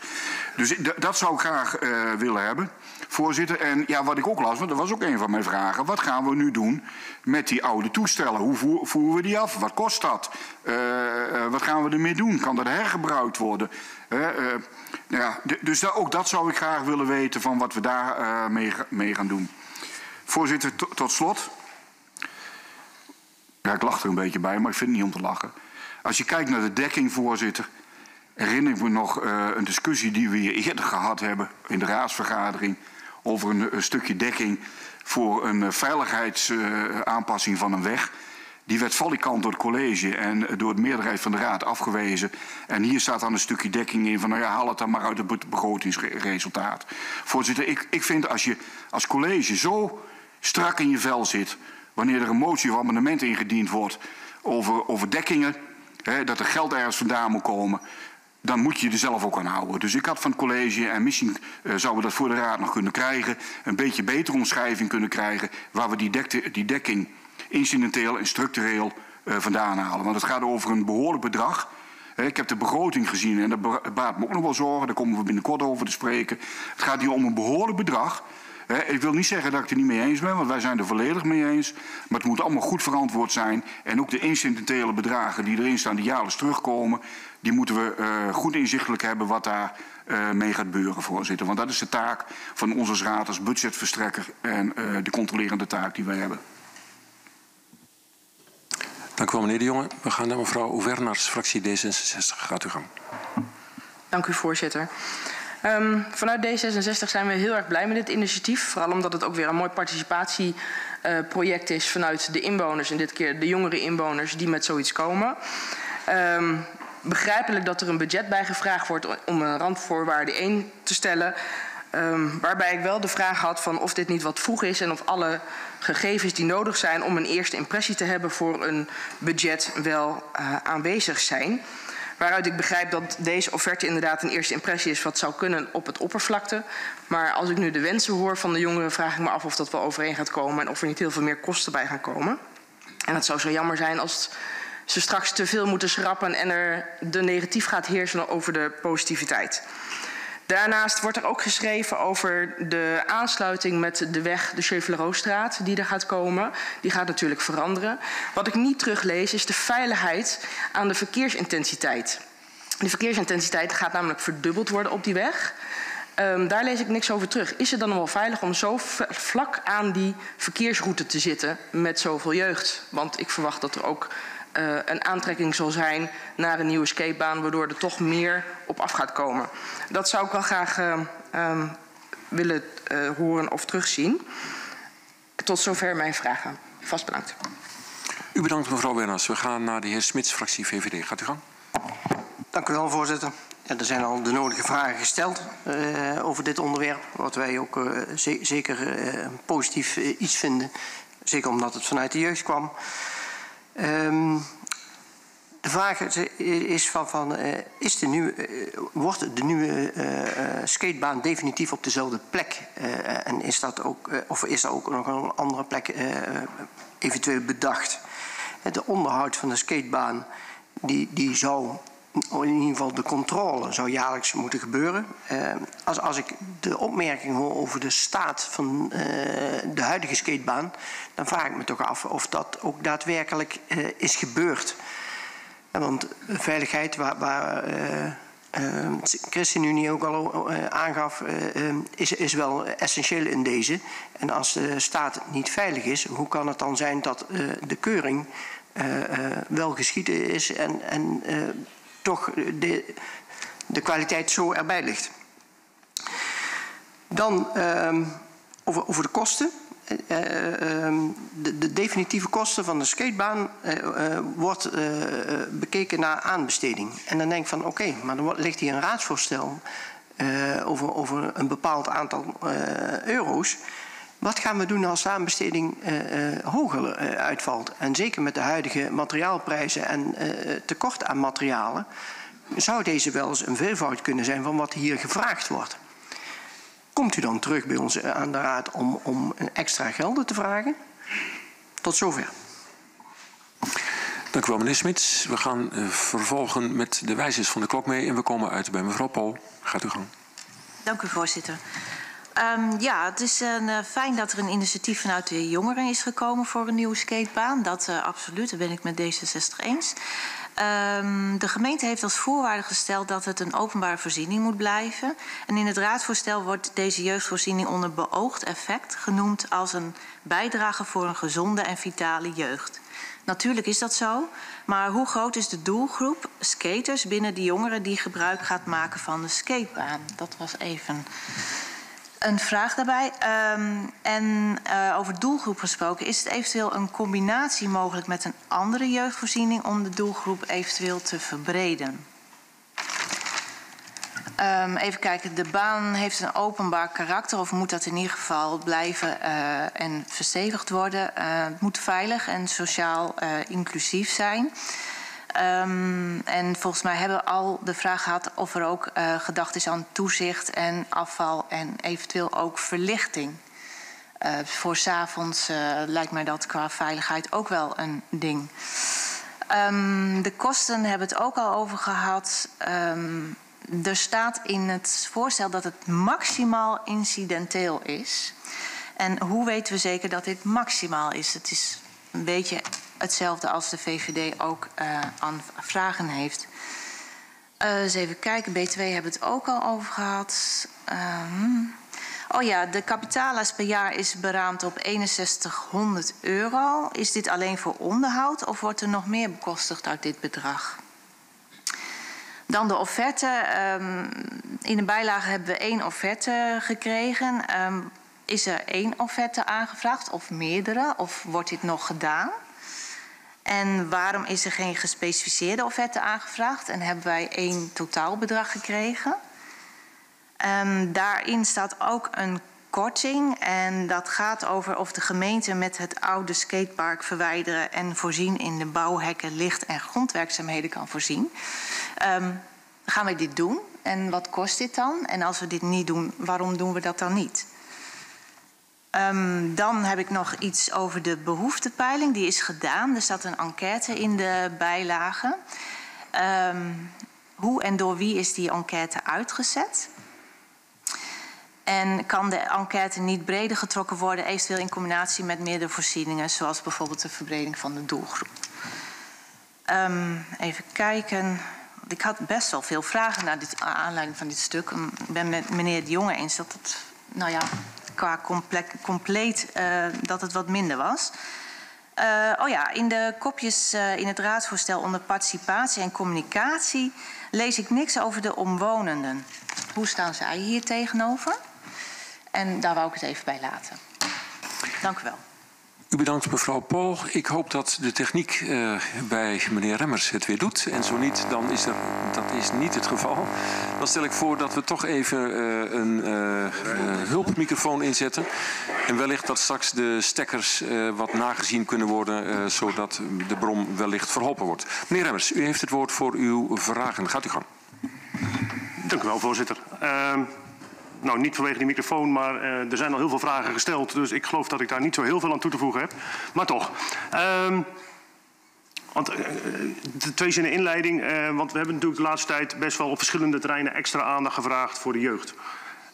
Dus dat zou ik graag willen hebben voorzitter. En ja, wat ik ook las, want dat was ook een van mijn vragen. Wat gaan we nu doen met die oude toestellen? Hoe voeren we die af? Wat kost dat? Uh, uh, wat gaan we ermee doen? Kan dat hergebruikt worden? Uh, ja, dus ook dat zou ik graag willen weten van wat we daar mee, gaan doen. Voorzitter, tot slot. Ja, ik lach er een beetje bij, maar ik vind het niet om te lachen. Als je kijkt naar de dekking, voorzitter herinner ik me nog een discussie die we hier eerder gehad hebben in de raadsvergadering over een, stukje dekking voor een uh, veiligheidsaanpassing van een weg. Die werd valikant door het college en door de meerderheid van de raad afgewezen. En hier staat dan een stukje dekking in van nou ja, haal het dan maar uit het begrotingsresultaat. Voorzitter, ik, ik vind als je als college zo strak in je vel zit, wanneer er een motie of amendement ingediend wordt over, over dekkingen, hè, dat er geld ergens vandaan moet komen, dan moet je er zelf ook aan houden. Dus ik had van het college, en misschien uh, zouden we dat voor de raad nog kunnen krijgen, een beetje betere omschrijving kunnen krijgen waar we die, dekte, die dekking incidenteel en structureel uh, vandaan halen. Want het gaat over een behoorlijk bedrag. Ik heb de begroting gezien en dat baat me ook nog wel zorgen. Daar komen we binnenkort over te spreken. Het gaat hier om een behoorlijk bedrag. Ik wil niet zeggen dat ik het er niet mee eens ben, want wij zijn er volledig mee eens. Maar het moet allemaal goed verantwoord zijn. En ook de incidentele bedragen die erin staan, die jaarlijks terugkomen, die moeten we uh, goed inzichtelijk hebben wat daar uh, mee gaat gebeuren, voorzitter. Want dat is de taak van ons als raad als budgetverstrekker en uh, de controlerende taak die wij hebben. Dank u wel, meneer De Jonge. We gaan naar mevrouw Ouvernars, fractie D66. Gaat u gang. Dank u, voorzitter. Um, vanuit D66 zijn we heel erg blij met dit initiatief. Vooral omdat het ook weer een mooi participatieproject uh, is vanuit de inwoners. En dit keer de jongere inwoners die met zoiets komen. Um, begrijpelijk dat er een budget bij gevraagd wordt om een randvoorwaarde 1 te stellen. Um, waarbij ik wel de vraag had van of dit niet wat vroeg is en of alle gegevens die nodig zijn om een eerste impressie te hebben voor een budget wel uh, aanwezig zijn. Waaruit ik begrijp dat deze offerte inderdaad een eerste impressie is wat zou kunnen op het oppervlakte. Maar als ik nu de wensen hoor van de jongeren vraag ik me af of dat wel overeen gaat komen en of er niet heel veel meer kosten bij gaan komen. En het zou zo jammer zijn als ze straks te veel moeten schrappen en er de negatief gaat heersen over de positiviteit. Daarnaast wordt er ook geschreven over de aansluiting met de weg, de Chevalerostraat, die er gaat komen. Die gaat natuurlijk veranderen. Wat ik niet teruglees is de veiligheid aan de verkeersintensiteit. De verkeersintensiteit gaat namelijk verdubbeld worden op die weg. Um, daar lees ik niks over terug. Is het dan wel veilig om zo vlak aan die verkeersroute te zitten met zoveel jeugd? Want ik verwacht dat er ook uh, een aantrekking zal zijn naar een nieuwe skatebaan, waardoor er toch meer op af gaat komen. Dat zou ik wel graag uh, um, willen uh, horen of terugzien. Tot zover mijn vragen. Vast bedankt. U bedankt mevrouw Werners. We gaan naar de heer Smits, fractie VVD. Gaat u gang. Dank u wel, voorzitter. Ja, er zijn al de nodige vragen gesteld uh, over dit onderwerp, wat wij ook uh, ze zeker uh, positief iets vinden. Zeker omdat het vanuit de jeugd kwam. Um, de vraag is van, van is de nieuwe, wordt de nieuwe skatebaan definitief op dezelfde plek? en is dat ook, of is er ook nog een andere plek eventueel bedacht? De onderhoud van de skatebaan die, die zou in ieder geval de controle zou jaarlijks moeten gebeuren. Uh, als, als ik de opmerking hoor over de staat van uh, de huidige skatebaan, dan vraag ik me toch af of dat ook daadwerkelijk uh, is gebeurd. want veiligheid, waar, waar ChristenUnie ook al aangaf, is, is wel essentieel in deze. En als de staat niet veilig is, hoe kan het dan zijn dat de keuring wel geschieden is en, en toch de, de kwaliteit zo erbij ligt. Dan uh, over, over de kosten. Uh, uh, de, de, definitieve kosten van de skatebaan uh, wordt bekeken naar aanbesteding. En dan denk ik van oké, maar dan ligt hier een raadsvoorstel over, over een bepaald aantal euro's. Wat gaan we doen als de aanbesteding hoger uitvalt? En zeker met de huidige materiaalprijzen en tekort aan materialen zou deze wel eens een veelvoud kunnen zijn van wat hier gevraagd wordt. Komt u dan terug bij ons aan de raad om, om extra gelden te vragen? Tot zover. Dank u wel, meneer Smits. We gaan uh, vervolgen met de wijzers van de klok mee en we komen uit bij mevrouw Pol. Gaat u gang. Dank u, voorzitter. Um, ja, het is uh, fijn dat er een initiatief vanuit de jongeren is gekomen voor een nieuwe skatebaan. Dat uh, absoluut, dat ben ik met D66 eens. Um, de gemeente heeft als voorwaarde gesteld dat het een openbare voorziening moet blijven. En in het raadsvoorstel wordt deze jeugdvoorziening onder beoogd effect genoemd als een bijdrage voor een gezonde en vitale jeugd. Natuurlijk is dat zo, maar hoe groot is de doelgroep skaters binnen de jongeren die gebruik gaat maken van de skatebaan? Dat was even een vraag daarbij. Um, en uh, over doelgroep gesproken, is het eventueel een combinatie mogelijk met een andere jeugdvoorziening om de doelgroep eventueel te verbreden? Um, even kijken, de baan heeft een openbaar karakter of moet dat in ieder geval blijven uh, en verstevigd worden? Uh, het moet veilig en sociaal inclusief zijn. Um, en volgens mij hebben we al de vraag gehad of er ook uh, gedacht is aan toezicht en afval en eventueel ook verlichting. Uh, voor s'avonds uh, lijkt mij dat qua veiligheid ook wel een ding. Um, de kosten hebben het ook al over gehad. Um, er staat in het voorstel dat het maximaal incidenteel is. En hoe weten we zeker dat dit maximaal is? Het is een beetje hetzelfde als de VVD ook uh, aan vragen heeft. Uh, eens even kijken, B2 hebben het ook al over gehad. Um, oh ja, de kapitaallijst per jaar is beraamd op 6100 euro. Is dit alleen voor onderhoud of wordt er nog meer bekostigd uit dit bedrag? Dan de offerte. Um, in de bijlage hebben we één offerte gekregen. Um, is er één offerte aangevraagd of meerdere? Of wordt dit nog gedaan? En waarom is er geen gespecificeerde offerte aangevraagd en hebben wij één totaalbedrag gekregen? Um, daarin staat ook een korting en dat gaat over of de gemeente met het oude skatepark verwijderen en voorzien in de bouwhekken, licht en grondwerkzaamheden kan voorzien. Um, gaan wij dit doen en wat kost dit dan? En als we dit niet doen, waarom doen we dat dan niet? Um, dan heb ik nog iets over de behoeftepeiling. Die is gedaan. Er staat een enquête in de bijlage. Um, hoe en door wie is die enquête uitgezet? En kan de enquête niet breder getrokken worden, eventueel in combinatie met meerdere voorzieningen, zoals bijvoorbeeld de verbreding van de doelgroep? Um, even kijken. ik had best wel veel vragen naar dit, aanleiding van dit stuk. Ik ben met meneer de Jonge eens dat het, nou ja, qua compleet, uh, dat het wat minder was. Uh, oh ja, in de kopjes uh, in het raadsvoorstel onder participatie en communicatie lees ik niks over de omwonenden. Hoe staan zij hier tegenover? En daar wou ik het even bij laten. Dank u wel. U bedankt mevrouw Paul. Ik hoop dat de techniek uh, bij meneer Remmers het weer doet. En zo niet, dan is er, dat is niet het geval. Dan stel ik voor dat we toch even uh, een uh, hulpmicrofoon inzetten. En wellicht dat straks de stekkers wat nagezien kunnen worden... zodat de bron wellicht verholpen wordt. Meneer Remmers, u heeft het woord voor uw vragen. Gaat u gang. Dank u wel, voorzitter. Ehm, nou, niet vanwege die microfoon, maar uh, er zijn al heel veel vragen gesteld. Dus ik geloof dat ik daar niet zo heel veel aan toe te voegen heb. Maar toch. Um, want de twee zinnen inleiding. Want we hebben natuurlijk de laatste tijd best wel op verschillende terreinen extra aandacht gevraagd voor de jeugd.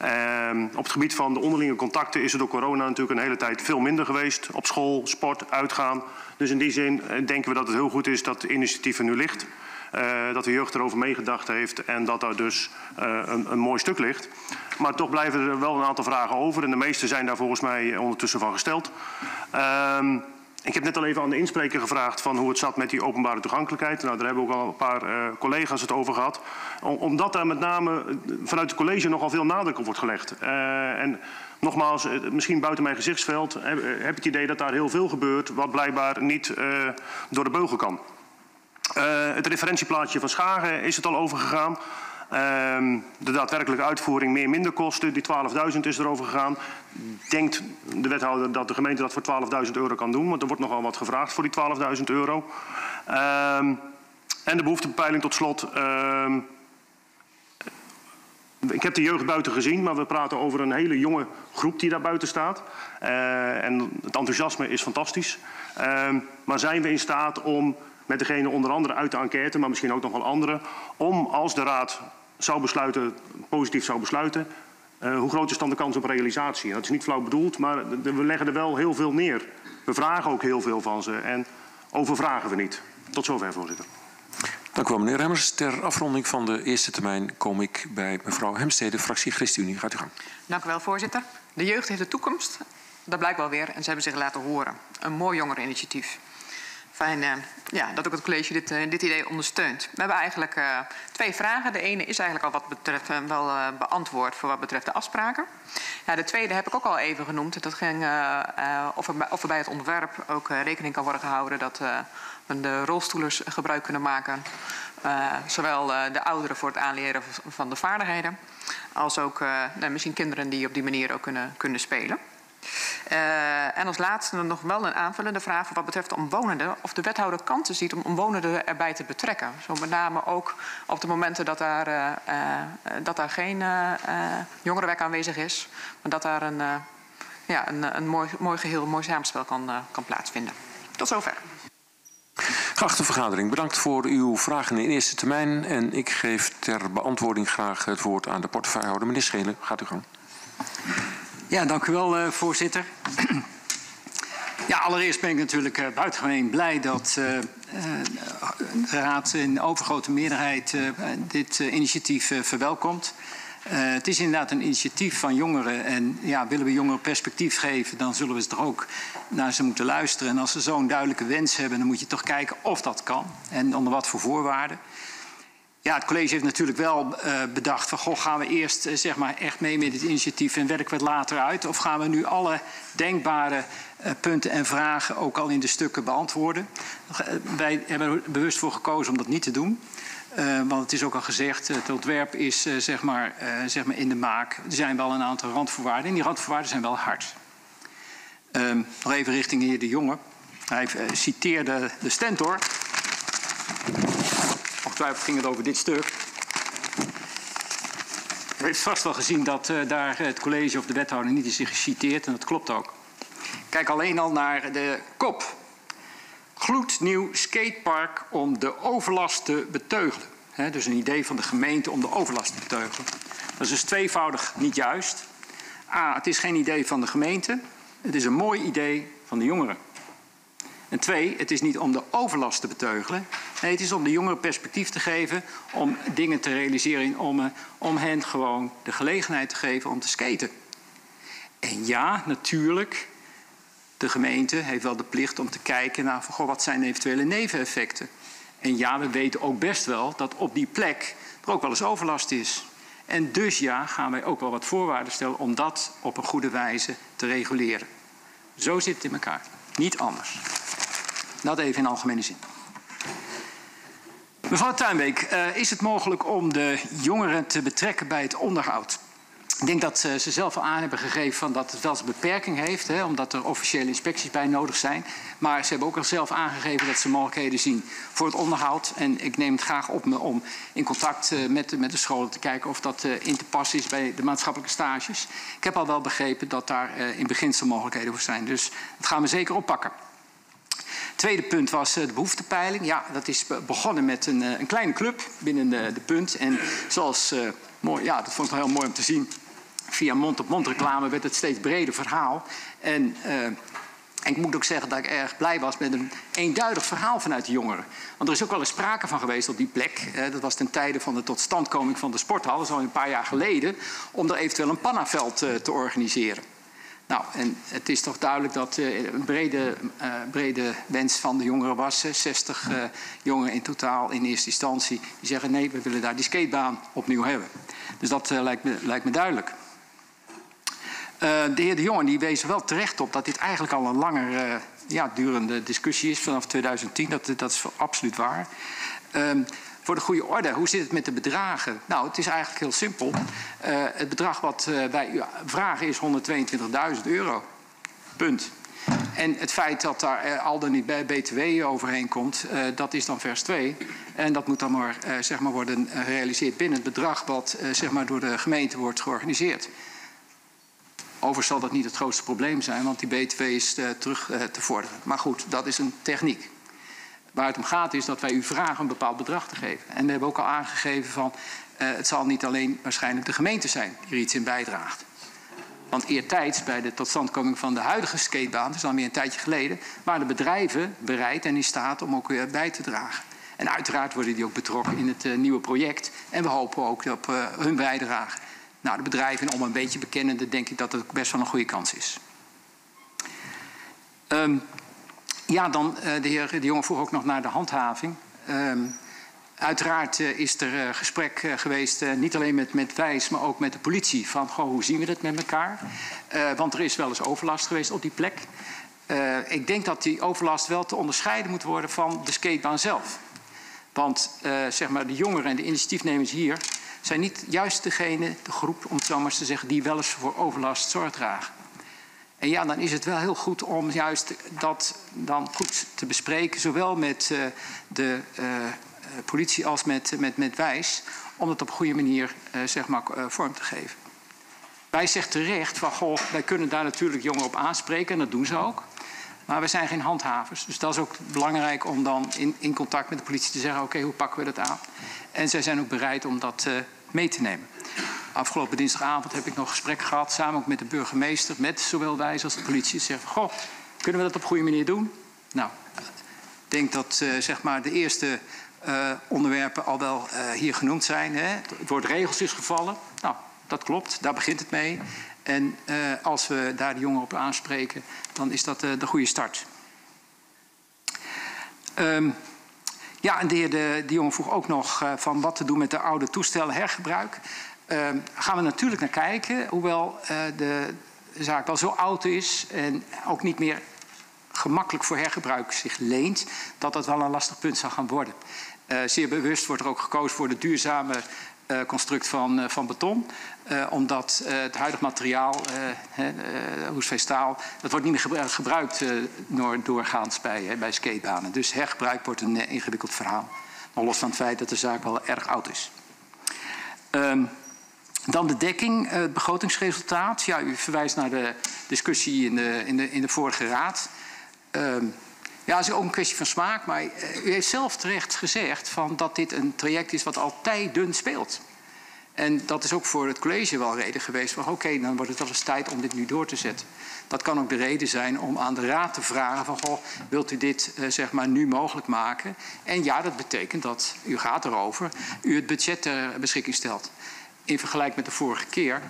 Uh, op het gebied van de onderlinge contacten is er door corona natuurlijk een hele tijd veel minder geweest. Op school, sport, uitgaan. Dus in die zin denken we dat het heel goed is dat de initiatief er nu ligt. Uh, dat de jeugd erover meegedacht heeft en dat daar dus uh, een, een mooi stuk ligt. Maar toch blijven er wel een aantal vragen over en de meeste zijn daar volgens mij ondertussen van gesteld. Uh, ik heb net al even aan de inspreker gevraagd van hoe het zat met die openbare toegankelijkheid. Nou, daar hebben ook al een paar uh, collega's het over gehad. Om, omdat daar met name vanuit het college nogal veel nadruk op wordt gelegd. En nogmaals, misschien buiten mijn gezichtsveld heb, ik het idee dat daar heel veel gebeurt wat blijkbaar niet door de beugel kan. Uh, het referentieplaatje van Schagen is het al overgegaan. Uh, de daadwerkelijke uitvoering meer minder kosten. Die 12.000 is erover gegaan. Denkt de wethouder dat de gemeente dat voor 12.000 euro kan doen? Want er wordt nogal wat gevraagd voor die 12.000 euro. Uh, en de behoeftebepeiling tot slot. Uh, ik heb de jeugd buiten gezien, maar we praten over een hele jonge groep die daar buiten staat. Uh, en het enthousiasme is fantastisch. Maar zijn we in staat om met degene onder andere uit de enquête, maar misschien ook nog wel anderen, om als de Raad zou besluiten, positief zou besluiten, uh, hoe groot is dan de kans op realisatie? Dat is niet flauw bedoeld, maar we leggen er wel heel veel neer. We vragen ook heel veel van ze en overvragen we niet. Tot zover, voorzitter. Dank u wel, meneer Remmers. Ter afronding van de eerste termijn kom ik bij mevrouw Hemstede, fractie ChristenUnie. Gaat u gang. Dank u wel, voorzitter. De jeugd heeft de toekomst. Dat blijkt wel weer en ze hebben zich laten horen. Een mooi jongereninitiatief fijn uh, ja, dat ook het college dit, uh, dit idee ondersteunt. We hebben eigenlijk uh, twee vragen. De ene is eigenlijk al wat betreft, wel beantwoord voor wat betreft de afspraken. Ja, de tweede heb ik ook al even genoemd. Dat ging of er, of, bij het ontwerp ook rekening kan worden gehouden dat we de rolstoelers gebruik kunnen maken. zowel de ouderen voor het aanleren van de vaardigheden, als ook nou, misschien kinderen die op die manier ook kunnen, kunnen spelen. Uh, en als laatste nog wel een aanvullende vraag wat betreft de omwonenden. Of de wethouder kansen ziet om omwonenden erbij te betrekken. Zo met name ook op de momenten dat daar, uh, uh, dat daar geen jongerenwerk aanwezig is. Maar dat daar een, ja, een, een mooi, mooi geheel, een mooi samenspel kan, kan plaatsvinden. Tot zover. Geachte vergadering, bedankt voor uw vragen in eerste termijn. En ik geef ter beantwoording graag het woord aan de portefeuillehouder. Meneer Schelen, gaat u gang. Ja, dank u wel, uh, voorzitter. ja, allereerst ben ik natuurlijk uh, buitengemeen blij dat uh, de Raad in overgrote meerderheid dit initiatief verwelkomt. het is inderdaad een initiatief van jongeren. En ja, willen we jongeren perspectief geven, dan zullen we ze toch ook naar ze moeten luisteren. En als ze zo'n duidelijke wens hebben, dan moet je toch kijken of dat kan. En onder wat voor voorwaarden. Ja, het college heeft natuurlijk wel uh, bedacht van... Goh, gaan we eerst uh, zeg maar echt mee met dit initiatief en werken we het later uit? Of gaan we nu alle denkbare uh, punten en vragen ook al in de stukken beantwoorden? wij hebben er bewust voor gekozen om dat niet te doen. want het is ook al gezegd, het ontwerp is zeg maar, zeg maar in de maak. Er zijn wel een aantal randvoorwaarden en die randvoorwaarden zijn wel hard. Ehm, nog even richting heer De Jonge. Hij citeerde de stentor ongetwijfeld ging het over dit stuk. U heeft vast wel gezien dat uh, daar het college of de wethouder niet is geciteerd en dat klopt ook. Kijk alleen al naar de kop. Gloednieuw skatepark om de overlast te beteugelen. Dus een idee van de gemeente om de overlast te beteugelen. Dat is dus tweevoudig niet juist. A, het is geen idee van de gemeente. Het is een mooi idee van de jongeren. En twee, het is niet om de overlast te beteugelen. Nee, het is om de jongeren perspectief te geven, om dingen te realiseren in Ommen, om hen gewoon de gelegenheid te geven om te skaten. En ja, natuurlijk, de gemeente heeft wel de plicht om te kijken naar wat zijn eventuele neveneffecten. En ja, we weten ook best wel dat op die plek er ook wel eens overlast is. En dus ja, gaan wij ook wel wat voorwaarden stellen om dat op een goede wijze te reguleren. Zo zit het in elkaar. Niet anders. Dat even in algemene zin. Mevrouw Tuinbeek, uh, is het mogelijk om de jongeren te betrekken bij het onderhoud? Ik denk dat ze, ze zelf al aan hebben gegeven van dat het wel een beperking heeft, hè, omdat er officiële inspecties bij nodig zijn. Maar ze hebben ook al zelf aangegeven dat ze mogelijkheden zien voor het onderhoud. En ik neem het graag op me om in contact uh, met, met de scholen te kijken of dat in te passen is bij de maatschappelijke stages. Ik heb al wel begrepen dat daar in beginsel mogelijkheden voor zijn. Dus dat gaan we zeker oppakken. Tweede punt was de behoeftepeiling. Ja, dat is begonnen met een, een kleine club binnen de, de punt. En zoals mooi, ja, dat vond ik heel mooi om te zien via mond-op-mond reclame werd het steeds breder verhaal. En, en ik moet ook zeggen dat ik erg blij was met een eenduidig verhaal vanuit de jongeren. Want er is ook wel eens sprake van geweest op die plek. Dat was ten tijde van de totstandkoming van de sporthal, al een paar jaar geleden, om er eventueel een pannaveld te organiseren. Nou, en het is toch duidelijk dat uh, een brede, uh, brede wens van de jongeren was. 60 uh, jongeren in totaal in eerste instantie. Die zeggen nee, we willen daar die skatebaan opnieuw hebben. Dus dat lijkt, me, lijkt me duidelijk. De heer De Jonge die wees er wel terecht op dat dit eigenlijk al een langer ja, durende discussie is vanaf 2010. Dat, dat is absoluut waar. Uh, voor de goede orde, hoe zit het met de bedragen? Nou, het is eigenlijk heel simpel. Uh, het bedrag wat wij u vragen is 122.000 euro. Punt. En het feit dat daar al dan niet BTW overheen komt, dat is dan vers 2. En dat moet dan maar, zeg maar worden gerealiseerd binnen het bedrag wat zeg maar door de gemeente wordt georganiseerd. Overigens zal dat niet het grootste probleem zijn, want die BTW is uh, terug uh, te vorderen. Maar goed, dat is een techniek. Waar het om gaat is dat wij u vragen een bepaald bedrag te geven. En we hebben ook al aangegeven van uh, het zal niet alleen waarschijnlijk de gemeente zijn die er iets in bijdraagt. Want eertijds, bij de totstandkoming van de huidige skatebaan, dat is al meer een tijdje geleden, waren de bedrijven bereid en in staat om ook weer bij te dragen. En uiteraard worden die ook betrokken in het nieuwe project. En we hopen ook op hun bijdrage. Nou, de bedrijven om een beetje bekennende denk ik dat het best wel een goede kans is. Um, ja, dan uh, de heer De Jonge vroeg ook nog naar de handhaving. Um, uiteraard uh, is er uh, gesprek geweest, niet alleen met, met Wijs, maar ook met de politie. Van, goh, hoe zien we dat met elkaar? want er is wel eens overlast geweest op die plek. ik denk dat die overlast wel te onderscheiden moet worden van de skatebaan zelf. Want zeg maar, de jongeren en de initiatiefnemers hier zijn niet juist degene, de groep, om het zo maar te zeggen, die wel eens voor overlast zorg dragen. En ja, dan is het wel heel goed om juist dat dan goed te bespreken, zowel met uh, de uh, politie als met, met, met Wijs, om het op een goede manier zeg maar, vorm te geven. Wij zegt terecht van, goh, wij kunnen daar natuurlijk jongeren op aanspreken en dat doen ze ook. Maar we zijn geen handhavers. Dus dat is ook belangrijk om dan in, in contact met de politie te zeggen: oké, hoe pakken we dat aan? En zij zijn ook bereid om dat mee te nemen. Afgelopen dinsdagavond heb ik nog gesprek gehad, samen ook met de burgemeester, met zowel wij als de politie. Ze zeggen: Goh, kunnen we dat op een goede manier doen? Nou, ik denk dat uh, zeg maar de eerste uh, onderwerpen al wel hier genoemd zijn. Hè? Het woord regels is gevallen. Nou, dat klopt, daar begint het mee. En als we daar de jongeren op aanspreken, dan is dat de goede start. Um, ja, en de heer de, de vroeg ook nog uh, van wat te doen met de oude toestellen hergebruik. Um, gaan we natuurlijk naar kijken, hoewel de zaak wel zo oud is en ook niet meer gemakkelijk voor hergebruik zich leent, dat dat wel een lastig punt zal gaan worden. zeer bewust wordt er ook gekozen voor de duurzame construct van, van beton. Uh, omdat het huidige materiaal, hoesveestaal, dat wordt niet meer gebruikt door, doorgaans bij, bij skatebanen. Dus hergebruik wordt een ingewikkeld verhaal. Nog los van het feit dat de zaak wel erg oud is. Um, dan de dekking, het begrotingsresultaat. Ja, u verwijst naar de discussie in de, in de, in de vorige raad. Um, ja, is ook een kwestie van smaak, maar u heeft zelf terecht gezegd van dat dit een traject is wat al tijden speelt. En dat is ook voor het college wel reden geweest van oké, dan wordt het wel eens tijd om dit nu door te zetten. Dat kan ook de reden zijn om aan de raad te vragen van goh, wilt u dit eh, zeg maar nu mogelijk maken? En ja, dat betekent dat, u gaat erover, u het budget ter beschikking stelt. In vergelijking met de vorige keer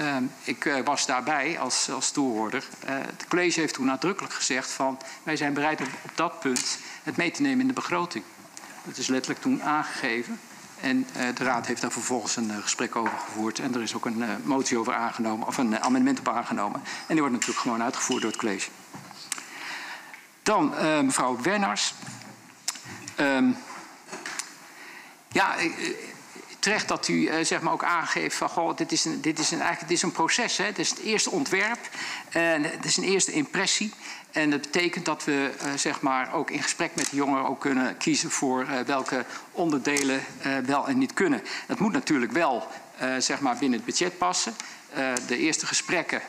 uh, ik uh, was daarbij als, als toehoorder. Uh, het college heeft toen nadrukkelijk gezegd van wij zijn bereid op, op, dat punt het mee te nemen in de begroting. Dat is letterlijk toen aangegeven. En de raad heeft daar vervolgens een gesprek over gevoerd. En er is ook een motie over aangenomen, of een amendement op aangenomen. En die wordt natuurlijk gewoon uitgevoerd door het college. Dan mevrouw Werners. Um, ja, terecht dat u zeg maar ook aangeeft van goh, dit is een, dit is een, eigenlijk, dit is een proces. Hè? Het is het eerste ontwerp en het is een eerste impressie. En dat betekent dat we uh, zeg maar ook in gesprek met de jongeren ook kunnen kiezen voor uh, welke onderdelen wel en niet kunnen. Dat moet natuurlijk wel zeg maar binnen het budget passen. De eerste gesprekken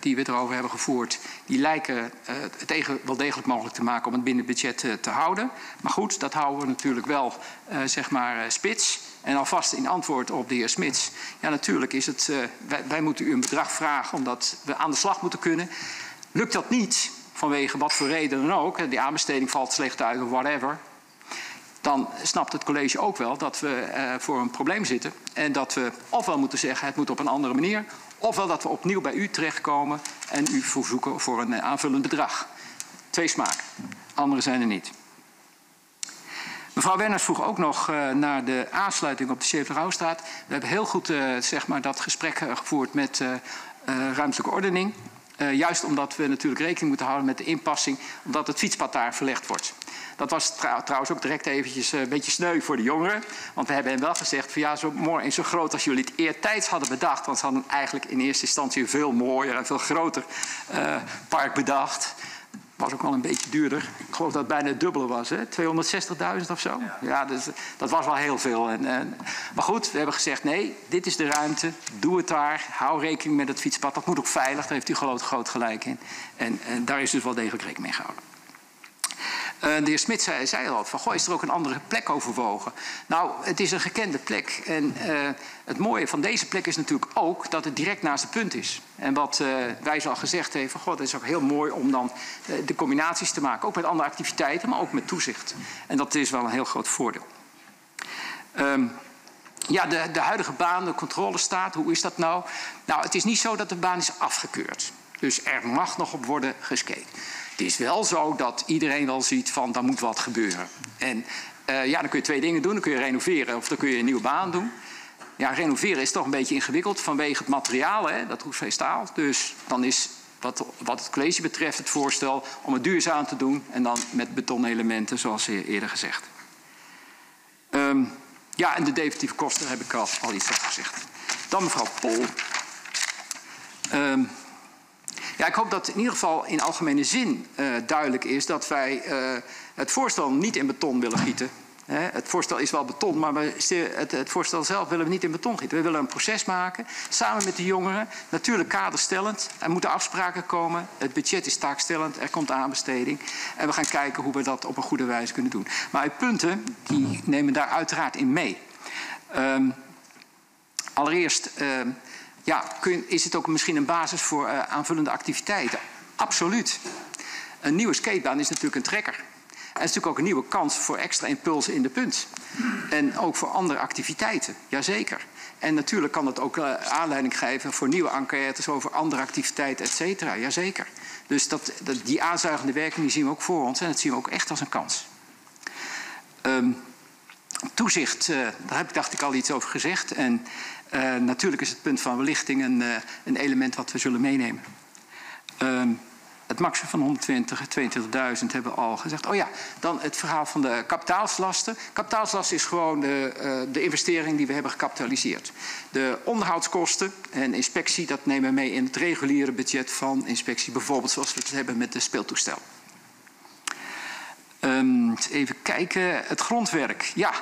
die we erover hebben gevoerd, die lijken het tegen, wel degelijk mogelijk te maken om het binnen het budget te houden. Maar goed, dat houden we natuurlijk wel zeg maar spits. En alvast in antwoord op de heer Smits. Ja, natuurlijk is het, wij, wij moeten u een bedrag vragen omdat we aan de slag moeten kunnen. Lukt dat niet, vanwege wat voor reden dan ook, die aanbesteding valt slecht uit of whatever, dan snapt het college ook wel dat we uh, voor een probleem zitten. En dat we ofwel moeten zeggen het moet op een andere manier, ofwel dat we opnieuw bij u terechtkomen en u verzoeken voor een aanvullend bedrag. Twee smaken. Andere zijn er niet. Mevrouw Wenners vroeg ook nog uh, naar de aansluiting op de Scheverouwstraat. We hebben heel goed uh, zeg maar dat gesprek gevoerd met ruimtelijke ordening. Juist omdat we natuurlijk rekening moeten houden met de inpassing, omdat het fietspad daar verlegd wordt. Dat was trouwens ook direct eventjes eh, een beetje sneu voor de jongeren. Want we hebben hen wel gezegd van ja, zo mooi en zo groot als jullie het eertijds hadden bedacht. Want ze hadden eigenlijk in eerste instantie een veel mooier en veel groter uh, park bedacht. Was ook wel een beetje duurder. Ik geloof dat het bijna het dubbele was, 260.000 of zo. Ja, dus, dat was wel heel veel. En, en, maar goed, we hebben gezegd: nee, dit is de ruimte. Doe het daar. Hou rekening met het fietspad. Dat moet ook veilig. Daar heeft u groot, groot gelijk in. En, en daar is dus wel degelijk rekening mee gehouden. Uh, de heer Smit zei, zei, al van, goh, is er ook een andere plek overwogen? Nou, het is een gekende plek. En uh, het mooie van deze plek is natuurlijk ook dat het direct naast het punt is. En wat uh, wij al gezegd heeft, van, het is ook heel mooi om dan de combinaties te maken. Ook met andere activiteiten, maar ook met toezicht. En dat is wel een heel groot voordeel. Um, ja, de, de huidige baan, de controlestaat, hoe is dat nou? Nou, het is niet zo dat de baan is afgekeurd. Dus er mag nog op worden geskate. Het is wel zo dat iedereen wel ziet van, daar moet wat gebeuren. En uh, ja, dan kun je twee dingen doen. Dan kun je renoveren of dan kun je een nieuwe baan doen. Ja, renoveren is toch een beetje ingewikkeld vanwege het materiaal, hè, dat staal. Dus dan is wat, wat het college betreft het voorstel om het duurzaam te doen en dan met betonelementen, zoals eerder gezegd. Um, ja, en de definitieve kosten heb ik al, iets over gezegd. Dan mevrouw Pol. Um, ja, ik hoop dat in ieder geval in algemene zin uh, duidelijk is dat wij uh, het voorstel niet in beton willen gieten. He, het voorstel is wel beton, maar we, het, het, voorstel zelf willen we niet in beton gieten. We willen een proces maken, samen met de jongeren. Natuurlijk kaderstellend. Er moeten afspraken komen. Het budget is taakstellend. Er komt aanbesteding. En we gaan kijken hoe we dat op een goede wijze kunnen doen. Maar uw punten, die nemen daar uiteraard in mee. Um, allereerst... Um, ja, kun, is het ook misschien een basis voor uh, aanvullende activiteiten? Absoluut. Een nieuwe skatebaan is natuurlijk een trekker. En het is natuurlijk ook een nieuwe kans voor extra impulsen in de punt. En ook voor andere activiteiten, jazeker. En natuurlijk kan het ook uh, aanleiding geven voor nieuwe enquêtes over andere activiteiten, et cetera. Jazeker. Dus dat, dat, die aanzuigende werking zien we ook voor ons en dat zien we ook echt als een kans. Um, toezicht, uh, daar heb ik dacht ik al iets over gezegd. En uh, natuurlijk is het punt van verlichting een, uh, een element wat we zullen meenemen. Um, het maximum van 120, 22.000 hebben we al gezegd. Oh ja, dan het verhaal van de kapitaalslasten. Kapitaalslasten is gewoon de, uh, de investering die we hebben gecapitaliseerd. De onderhoudskosten en inspectie, dat nemen we mee in het reguliere budget van inspectie. Bijvoorbeeld zoals we het hebben met de speeltoestel. Um, even kijken, het grondwerk. Ja,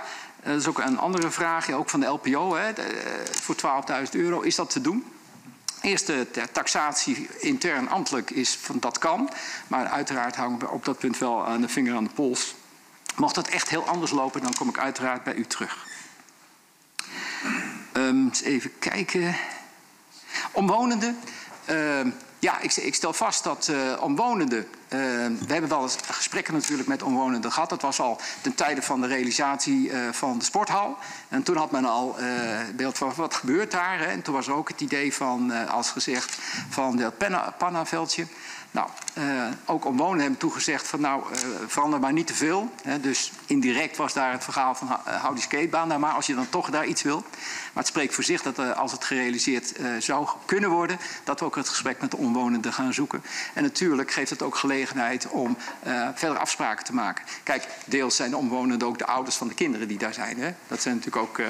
dat is ook een andere vraag, ook van de LPO. Hè, de, eh, voor 12.000 euro, is dat te doen? Eerste taxatie intern ambtelijk is van dat kan. Maar uiteraard hangen we op dat punt wel aan de vinger aan de pols. Mocht dat echt heel anders lopen, dan kom ik uiteraard bij u terug. Um, even kijken. Omwonenden. Uh, ja, ik, ik, stel vast dat uh, omwonenden. Uh, we hebben wel eens gesprekken natuurlijk met omwonenden gehad. Dat was al ten tijde van de realisatie uh, van de sporthal. En toen had men al beeld van wat gebeurt daar. Hè? En toen was er ook het idee van, als gezegd, van het Pannaveldje. Nou, uh, ook omwonenden hebben toegezegd van nou, uh, verander maar niet te veel. Hè, dus indirect was daar het verhaal van uh, hou die skatebaan daar maar als je dan toch daar iets wil. Maar het spreekt voor zich dat als het gerealiseerd zou kunnen worden, dat we ook het gesprek met de omwonenden gaan zoeken. En natuurlijk geeft het ook gelegenheid om verder afspraken te maken. Kijk, deels zijn de omwonenden ook de ouders van de kinderen die daar zijn. Hè. Dat zijn natuurlijk ook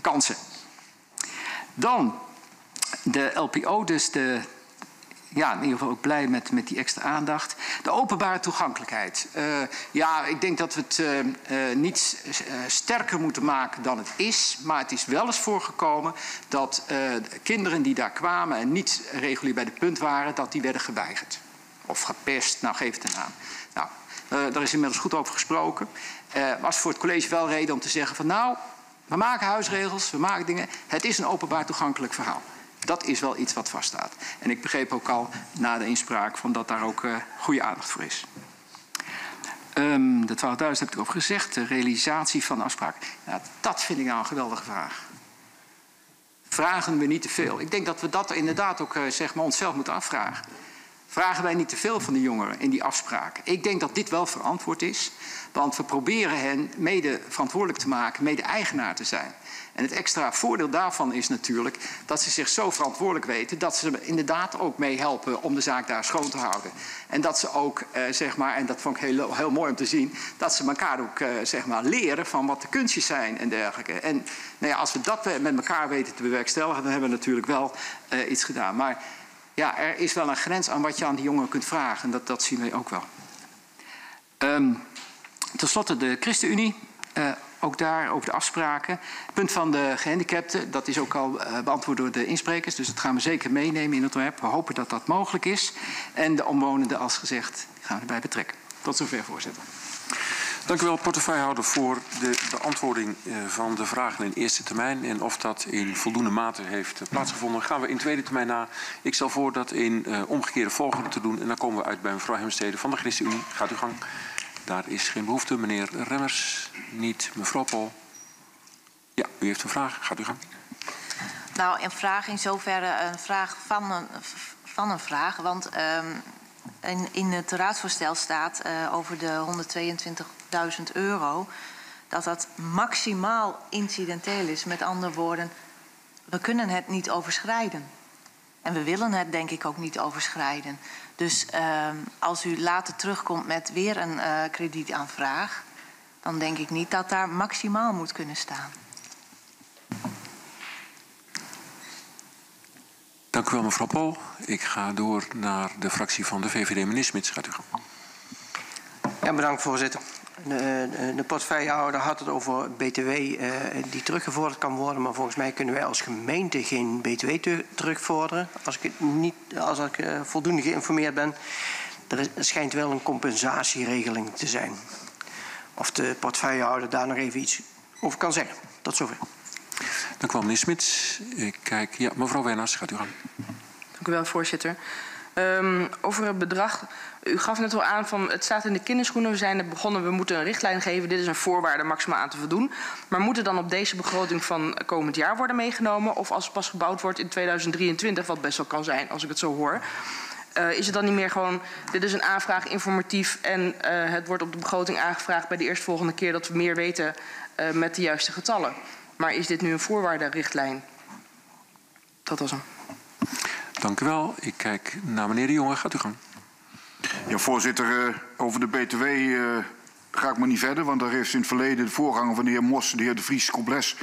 kansen. Dan de LPO, dus de ja, in ieder geval ook blij met, met die extra aandacht. De openbare toegankelijkheid. Uh, ja, ik denk dat we het uh, niet sterker moeten maken dan het is. Maar het is wel eens voorgekomen dat kinderen die daar kwamen en niet regulier bij de punt waren, dat die werden geweigerd. Of gepest, nou geef het een naam. Nou, daar is inmiddels goed over gesproken. was voor het college wel reden om te zeggen van nou, we maken huisregels, we maken dingen. Het is een openbaar toegankelijk verhaal dat is wel iets wat vaststaat. En ik begreep ook al na de inspraak van dat daar ook uh, goede aandacht voor is. Um, de 12.000 heb ik over gezegd. De realisatie van afspraken. Ja, dat vind ik nou een geweldige vraag. Vragen we niet te veel? Ik denk dat we dat inderdaad ook uh, zeg maar onszelf moeten afvragen. Vragen wij niet te veel van de jongeren in die afspraken? Ik denk dat dit wel verantwoord is. Want we proberen hen mede verantwoordelijk te maken, mede eigenaar te zijn. En het extra voordeel daarvan is natuurlijk dat ze zich zo verantwoordelijk weten dat ze inderdaad ook mee helpen om de zaak daar schoon te houden. En dat ze ook, eh, zeg maar, en dat vond ik heel, heel mooi om te zien, dat ze elkaar ook eh, zeg maar, leren van wat de kunstjes zijn en dergelijke. En nou ja, als we dat met elkaar weten te bewerkstelligen, dan hebben we natuurlijk wel uh, iets gedaan. Maar ja, er is wel een grens aan wat je aan die jongeren kunt vragen. En dat, dat zien wij ook wel. Um, Ten slotte de ChristenUnie. Uh, ook daar over de afspraken. Het punt van de gehandicapten, dat is ook al uh, beantwoord door de insprekers. Dus dat gaan we zeker meenemen in het ontwerp. We hopen dat dat mogelijk is. En de omwonenden, als gezegd, gaan we erbij betrekken. Tot zover, voorzitter. Dank u wel, portefeuillehouder, voor de beantwoording uh, van de vragen in eerste termijn. En of dat in voldoende mate heeft uh, plaatsgevonden, gaan we in tweede termijn na. Ik stel voor dat in uh, omgekeerde volgorde te doen. En dan komen we uit bij mevrouw Hemstede van de ChristenUnie. Gaat u gang. Daar is geen behoefte. Meneer Remmers, niet. Mevrouw Pol. Ja, u heeft een vraag. Gaat u gang. Nou, een vraag in zoverre een vraag van een, van een vraag. Want um, in, in het raadsvoorstel staat over de 122.000 euro... dat dat maximaal incidenteel is. Met andere woorden, we kunnen het niet overschrijden. En we willen het denk ik ook niet overschrijden. Dus uh, als u later terugkomt met weer een uh, kredietaanvraag, dan denk ik niet dat daar maximaal moet kunnen staan. Dank u wel, mevrouw Pol. Ik ga door naar de fractie van de VVD. Meneer Smits, gaat u gaan. Ja, bedankt, voorzitter. De, de, de portefeuillehouder had het over BTW uh, die teruggevorderd kan worden. Maar volgens mij kunnen wij als gemeente geen BTW te, terugvorderen. Als ik, niet, als ik uh, voldoende geïnformeerd ben. Er schijnt wel een compensatieregeling te zijn. Of de portefeuillehouder daar nog even iets over kan zeggen. Tot zover. Dank u wel, meneer Smits. Ik kijk, ja, mevrouw Wenners, gaat u gaan. Dank u wel, voorzitter. Um, over het bedrag. U gaf net al aan van het staat in de kinderschoenen. We zijn er begonnen, we moeten een richtlijn geven. Dit is een voorwaarde maximaal aan te voldoen. Maar moet het dan op deze begroting van komend jaar worden meegenomen? Of als het pas gebouwd wordt in 2023, wat best wel kan zijn als ik het zo hoor. Uh, is het dan niet meer gewoon, dit is een aanvraag informatief en uh, het wordt op de begroting aangevraagd bij de eerstvolgende keer dat we meer weten uh, met de juiste getallen. Maar is dit nu een voorwaardenrichtlijn? Dat was hem. Dank u wel. Ik kijk naar meneer de Jonge. Gaat u gang. Ja, voorzitter, uh, over de BTW uh, ga ik maar niet verder. Want daar heeft in het verleden de voorganger van de heer Mos, de heer De Vries Cobles,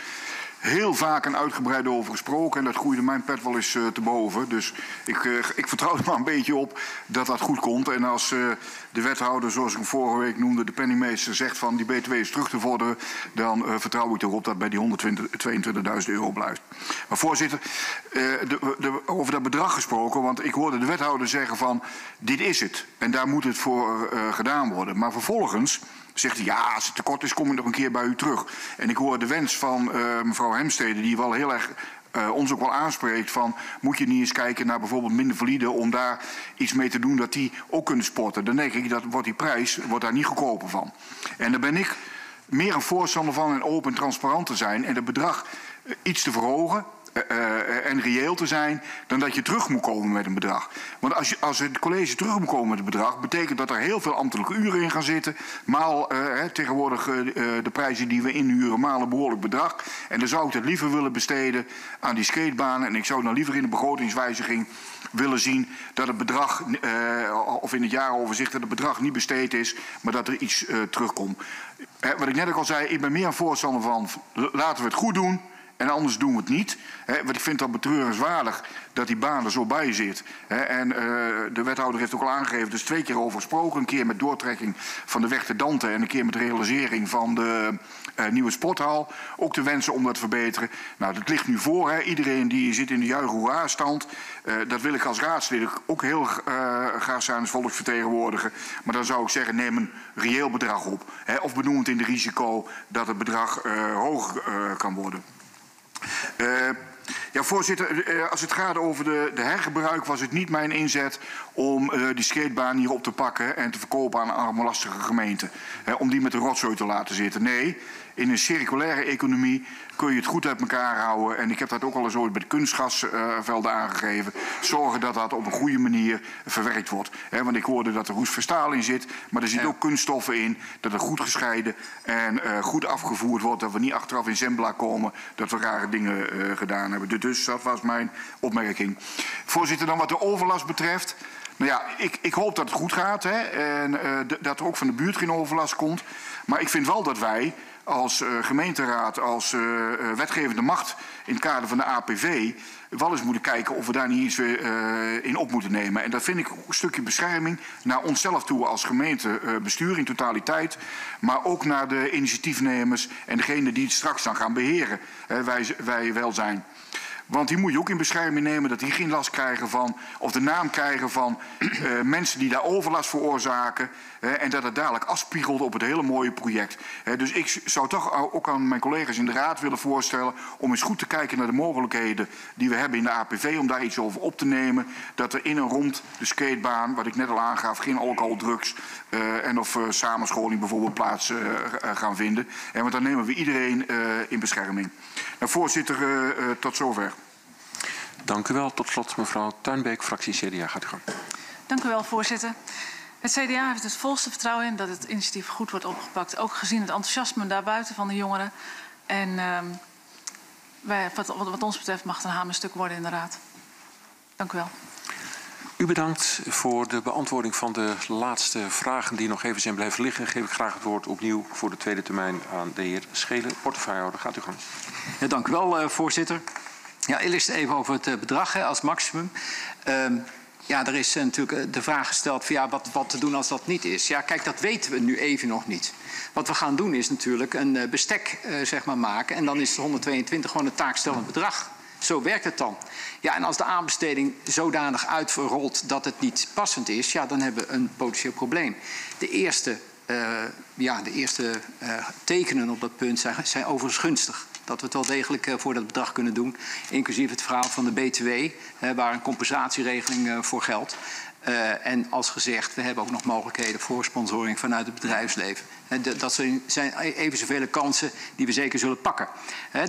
heel vaak en uitgebreid over gesproken. En dat groeide mijn pet wel eens uh, te boven. Dus ik, uh, ik vertrouw er maar een beetje op dat dat goed komt. En als uh, de wethouder, zoals ik hem vorige week noemde, de penningmeester, zegt van die BTW is terug te vorderen, dan vertrouw ik erop dat bij die 122.000 euro blijft. Maar voorzitter, de, de, over dat bedrag gesproken, want ik hoorde de wethouder zeggen van dit is het. En daar moet het voor gedaan worden. Maar vervolgens zegt hij, ja, als het tekort is, kom ik nog een keer bij u terug. En ik hoor de wens van uh, mevrouw Hemstede, die wel heel erg uh, ons ook wel aanspreekt van moet je niet eens kijken naar bijvoorbeeld minder valide om daar iets mee te doen dat die ook kunnen sporten. Dan denk ik dat wordt die prijs wordt daar niet goedkoper van. En daar ben ik meer een voorstander van en open en transparant te zijn en het bedrag iets te verhogen uh, en reëel te zijn dan dat je terug moet komen met een bedrag. Want als, je, als het college terug moet komen met een bedrag, betekent dat er heel veel ambtelijke uren in gaan zitten. Maal uh, tegenwoordig de prijzen die we inhuren, maal een behoorlijk bedrag. En dan zou ik het liever willen besteden aan die skatebanen. En ik zou dan liever in de begrotingswijziging willen zien dat het bedrag, of in het jaaroverzicht, dat het bedrag niet besteed is, maar dat er iets terugkomt. wat ik net ook al zei, ik ben meer een voorstander van laten we het goed doen. En anders doen we het niet. He, want ik vind dat betreurenswaardig dat die baan er zo bij zit. He, en uh, de wethouder heeft ook al aangegeven, dus twee keer over gesproken. Een keer met doortrekking van de weg te Dante en een keer met realisering van de uh, nieuwe sporthal. Ook de wensen om dat te verbeteren. Nou, dat ligt nu voor. He. Iedereen die zit in de juich-hoera-stand. Uh, dat wil ik als raadslid ook heel graag zijn als volksvertegenwoordiger. Maar dan zou ik zeggen, neem een reëel bedrag op. Of benoem het in de risico dat het bedrag hoger kan worden. Uh, ja, voorzitter, uh, als het gaat over de, de, hergebruik was het niet mijn inzet om uh, die skatebaan hier op te pakken en te verkopen aan arme lastige gemeenten. om die met de rotzooi te laten zitten. Nee, in een circulaire economie kun je het goed uit elkaar houden. En ik heb dat ook al eens ooit bij de kunstgasvelden aangegeven. Zorgen dat dat op een goede manier verwerkt wordt. want ik hoorde dat er roestverstaal in zit. Maar er zitten ook kunststoffen in. Dat er goed gescheiden en uh, goed afgevoerd wordt. Dat we niet achteraf in Zembla komen dat we rare dingen uh, gedaan hebben. Dus dat was mijn opmerking. Voorzitter, dan wat de overlast betreft. Nou ja, ik, ik hoop dat het goed gaat. Hè, en uh, dat er ook van de buurt geen overlast komt. Maar ik vind wel dat wij als uh, gemeenteraad, als uh, wetgevende macht in het kader van de APV wel eens moeten kijken of we daar niet iets uh, in op moeten nemen. En dat vind ik een stukje bescherming naar onszelf toe als gemeentebestuur in totaliteit, maar ook naar de initiatiefnemers en degene die het straks dan gaan beheren, wij, wij wel zijn. Want die moet je ook in bescherming nemen dat die geen last krijgen van, of de naam krijgen van uh, mensen die daar overlast veroorzaken. En dat het dadelijk afspiegelt op het hele mooie project. Dus ik zou toch ook aan mijn collega's in de raad willen voorstellen om eens goed te kijken naar de mogelijkheden die we hebben in de APV om daar iets over op te nemen. Dat er in en rond de skatebaan, wat ik net al aangaf, geen alcohol, drugs en of samenscholing bijvoorbeeld plaats gaan vinden. En want dan nemen we iedereen in bescherming. Nou, voorzitter, tot zover. Dank u wel. Tot slot mevrouw Tuinbeek, fractie CDA. Gaat u gang. Dank u wel, voorzitter. Het CDA heeft het volste vertrouwen in dat het initiatief goed wordt opgepakt. Ook gezien het enthousiasme daarbuiten van de jongeren. En uh, wij, wat, wat, ons betreft mag het een hamerstuk worden in de raad. Dank u wel. U bedankt voor de beantwoording van de laatste vragen die nog even zijn blijven liggen. Geef ik graag het woord opnieuw voor de tweede termijn aan de heer Schelen, portefeuillehouder. Gaat u gang. Ja, dank u wel, uh, voorzitter. Ja, eerst even over het uh, bedrag hè, als maximum. Um, ja, er is uh, natuurlijk de vraag gesteld van ja, wat, wat te doen als dat niet is. Ja, kijk, dat weten we nu even nog niet. Wat we gaan doen is natuurlijk een uh, bestek zeg maar maken. En dan is 122 gewoon een taakstellend bedrag. Zo werkt het dan. Ja, en als de aanbesteding zodanig uitrolt dat het niet passend is, ja, dan hebben we een potentieel probleem. De eerste, uh, ja, de eerste tekenen op dat punt zijn, zijn overigens gunstig. Dat we het wel degelijk uh, voor dat bedrag kunnen doen. Inclusief het verhaal van de BTW, waar een compensatieregeling voor geldt. en als gezegd, we hebben ook nog mogelijkheden voor sponsoring vanuit het bedrijfsleven. Dat zijn even zoveel kansen die we zeker zullen pakken.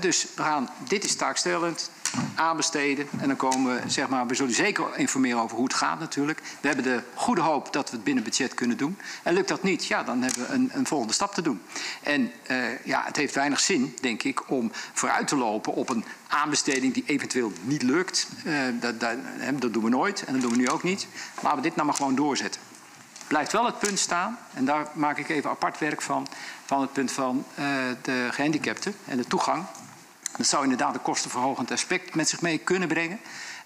Dus we gaan, dit is taakstellend, aanbesteden. En dan komen we, zeg maar, we zullen zeker informeren over hoe het gaat natuurlijk. We hebben de goede hoop dat we het binnen budget kunnen doen. En lukt dat niet, ja, dan hebben we een, een volgende stap te doen. En uh, ja, het heeft weinig zin, denk ik, om vooruit te lopen op een aanbesteding die eventueel niet lukt. Uh, dat, dat, doen we nooit en dat doen we nu ook niet. Laten we dit nou maar gewoon doorzetten blijft wel het punt staan, en daar maak ik even apart werk van, van het punt van uh, de gehandicapten en de toegang. Dat zou inderdaad een kostenverhogend aspect met zich mee kunnen brengen.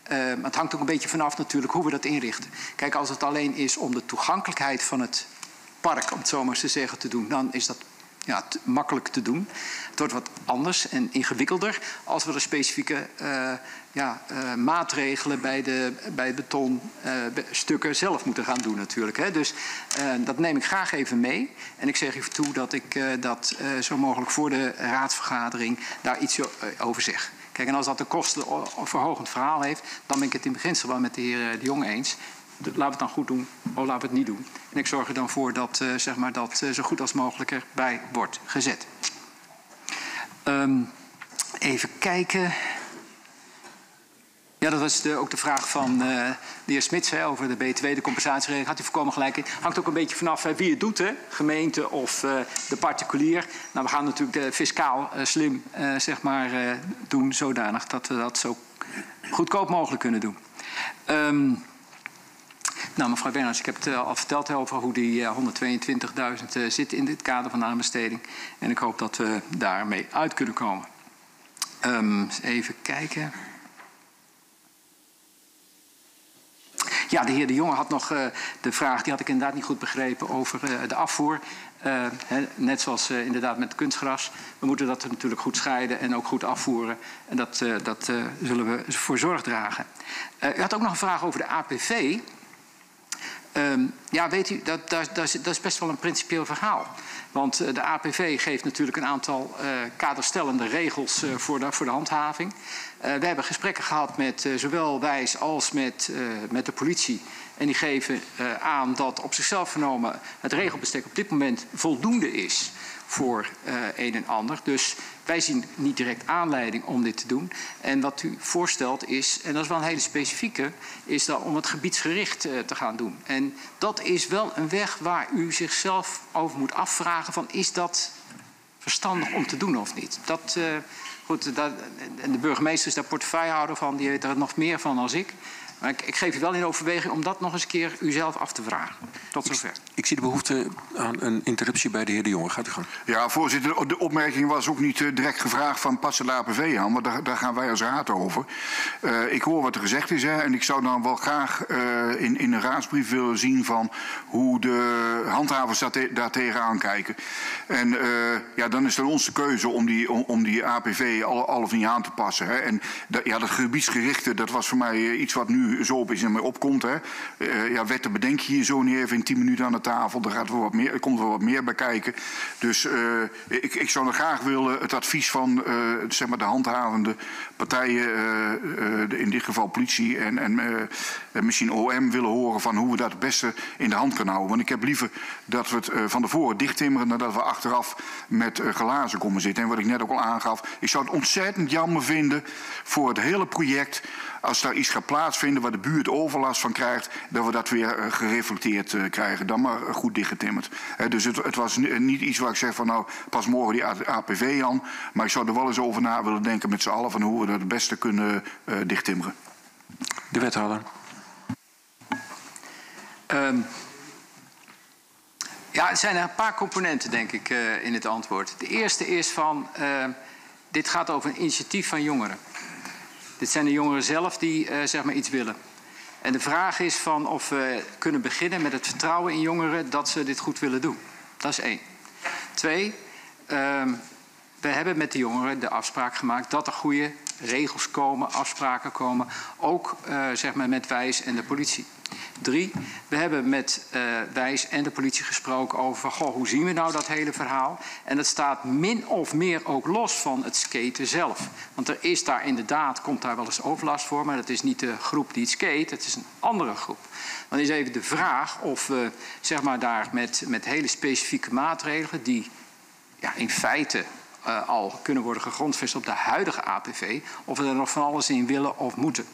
Maar het hangt ook een beetje vanaf natuurlijk hoe we dat inrichten. Kijk, als het alleen is om de toegankelijkheid van het park, om het zo maar eens te zeggen, te doen, dan is dat ja, makkelijk te doen. Het wordt wat anders en ingewikkelder als we de specifieke uh, ja, uh, maatregelen bij de bij betonstukken zelf moeten gaan doen natuurlijk. Hè. Dus dat neem ik graag even mee. En ik zeg even toe dat ik dat zo mogelijk voor de raadsvergadering daar iets over zeg. Kijk, en als dat een kostenverhogend verhaal heeft, dan ben ik het in beginsel wel met de heer De Jong eens laten we het dan goed doen of laten we het niet doen. En ik zorg er dan voor dat zeg maar dat zo goed als mogelijk erbij wordt gezet. Um, even kijken. Ja, dat was ook de vraag van uh, de heer Smits over de BTW, de compensatieregeling. Had u voorkomen gelijk in. Hangt ook een beetje vanaf wie het doet, hè? gemeente of uh, de particulier. Nou, we gaan natuurlijk de fiscaal uh, slim zeg maar, doen, zodanig dat we dat zo goedkoop mogelijk kunnen doen. Um, nou, mevrouw Berners, ik heb het al verteld over hoe die 122.000 zit in dit kader van de aanbesteding. En ik hoop dat we daarmee uit kunnen komen. Um, even kijken. Ja, de heer De Jonge had nog uh, de vraag, die had ik inderdaad niet goed begrepen, over uh, de afvoer. He, net zoals inderdaad met kunstgras. We moeten dat natuurlijk goed scheiden en ook goed afvoeren. En dat, dat zullen we voor zorg dragen. u had ook nog een vraag over de APV. Um, ja, weet u, dat, dat, dat, is best wel een principieel verhaal. Want uh, de APV geeft natuurlijk een aantal uh, kaderstellende regels uh, voor, de, voor de handhaving. we hebben gesprekken gehad met zowel wijs als met, met de politie. En die geven aan dat op zichzelf genomen het regelbestek op dit moment voldoende is voor een en ander. Dus wij zien niet direct aanleiding om dit te doen. En wat u voorstelt is, en dat is wel een hele specifieke, is dan om het gebiedsgericht uh, te gaan doen. En dat is wel een weg waar u zichzelf over moet afvragen van is dat verstandig om te doen of niet. Dat, uh, goed, dat, de burgemeester is daar portefeuillehouder van, die weet er nog meer van als ik. Maar ik, ik, geef u wel in overweging om dat nog eens een keer uzelf af te vragen. Tot zover. Ik, ik, zie de behoefte aan een interruptie bij de heer De Jonge. Gaat u gang. Ja, voorzitter, de opmerking was ook niet uh, direct gevraagd van passen de APV aan, maar daar, daar gaan wij als raad over. Uh, ik hoor wat er gezegd is hè, en ik zou dan wel graag uh, in, in een raadsbrief willen zien van hoe de handhavers daar, te, daar tegenaan kijken. En ja, dan is het onze keuze om die, om, om die APV al, al of niet aan te passen. Hè. En da, ja, dat gebiedsgerichte, dat was voor mij iets wat nu zo op is en opkomt. Hè. Uh, ja, wetten bedenk je hier zo niet even in 10 minuten aan de tafel. Er, gaat wel wat meer, er komt wel wat meer bij kijken. Dus uh, ik, ik zou dan graag willen het advies van uh, zeg maar de handhavende partijen, in dit geval politie en, en misschien OM, willen horen van hoe we dat het beste in de hand kunnen houden. Want ik heb liever dat we het van tevoren dichttimmeren dan dat we achteraf met glazen komen zitten. En wat ik net ook al aangaf, ik zou het ontzettend jammer vinden voor het hele project als daar iets gaat plaatsvinden waar de buurt overlast van krijgt, dat we dat weer uh, gereflecteerd uh, krijgen. Dan maar uh, goed dichtgetimmerd. dus het, het, was niet iets waar ik zeg van nou pas morgen die APV aan. Maar ik zou er wel eens over na willen denken met z'n allen van hoe we dat het beste kunnen dichttimmeren. De wethouder. Um, ja, er zijn er een paar componenten denk ik in het antwoord. De eerste is van, dit gaat over een initiatief van jongeren. Dit zijn de jongeren zelf die uh, zeg maar iets willen. En de vraag is van of we kunnen beginnen met het vertrouwen in jongeren dat ze dit goed willen doen. Dat is één. Twee, um, we hebben met de jongeren de afspraak gemaakt dat er goede regels komen, afspraken komen. Ook uh, zeg maar met wijs en de politie. Drie, we hebben met uh, Wijs en de politie gesproken over goh, hoe zien we nou dat hele verhaal. En dat staat min of meer ook los van het skaten zelf. Want er is daar inderdaad, komt daar wel eens overlast voor, maar dat is niet de groep die het skate, het is een andere groep. Dan is even de vraag of we zeg maar, daar met, met hele specifieke maatregelen die ja, in feite uh, al kunnen worden gegrondvest op de huidige APV, of we er nog van alles in willen of moeten.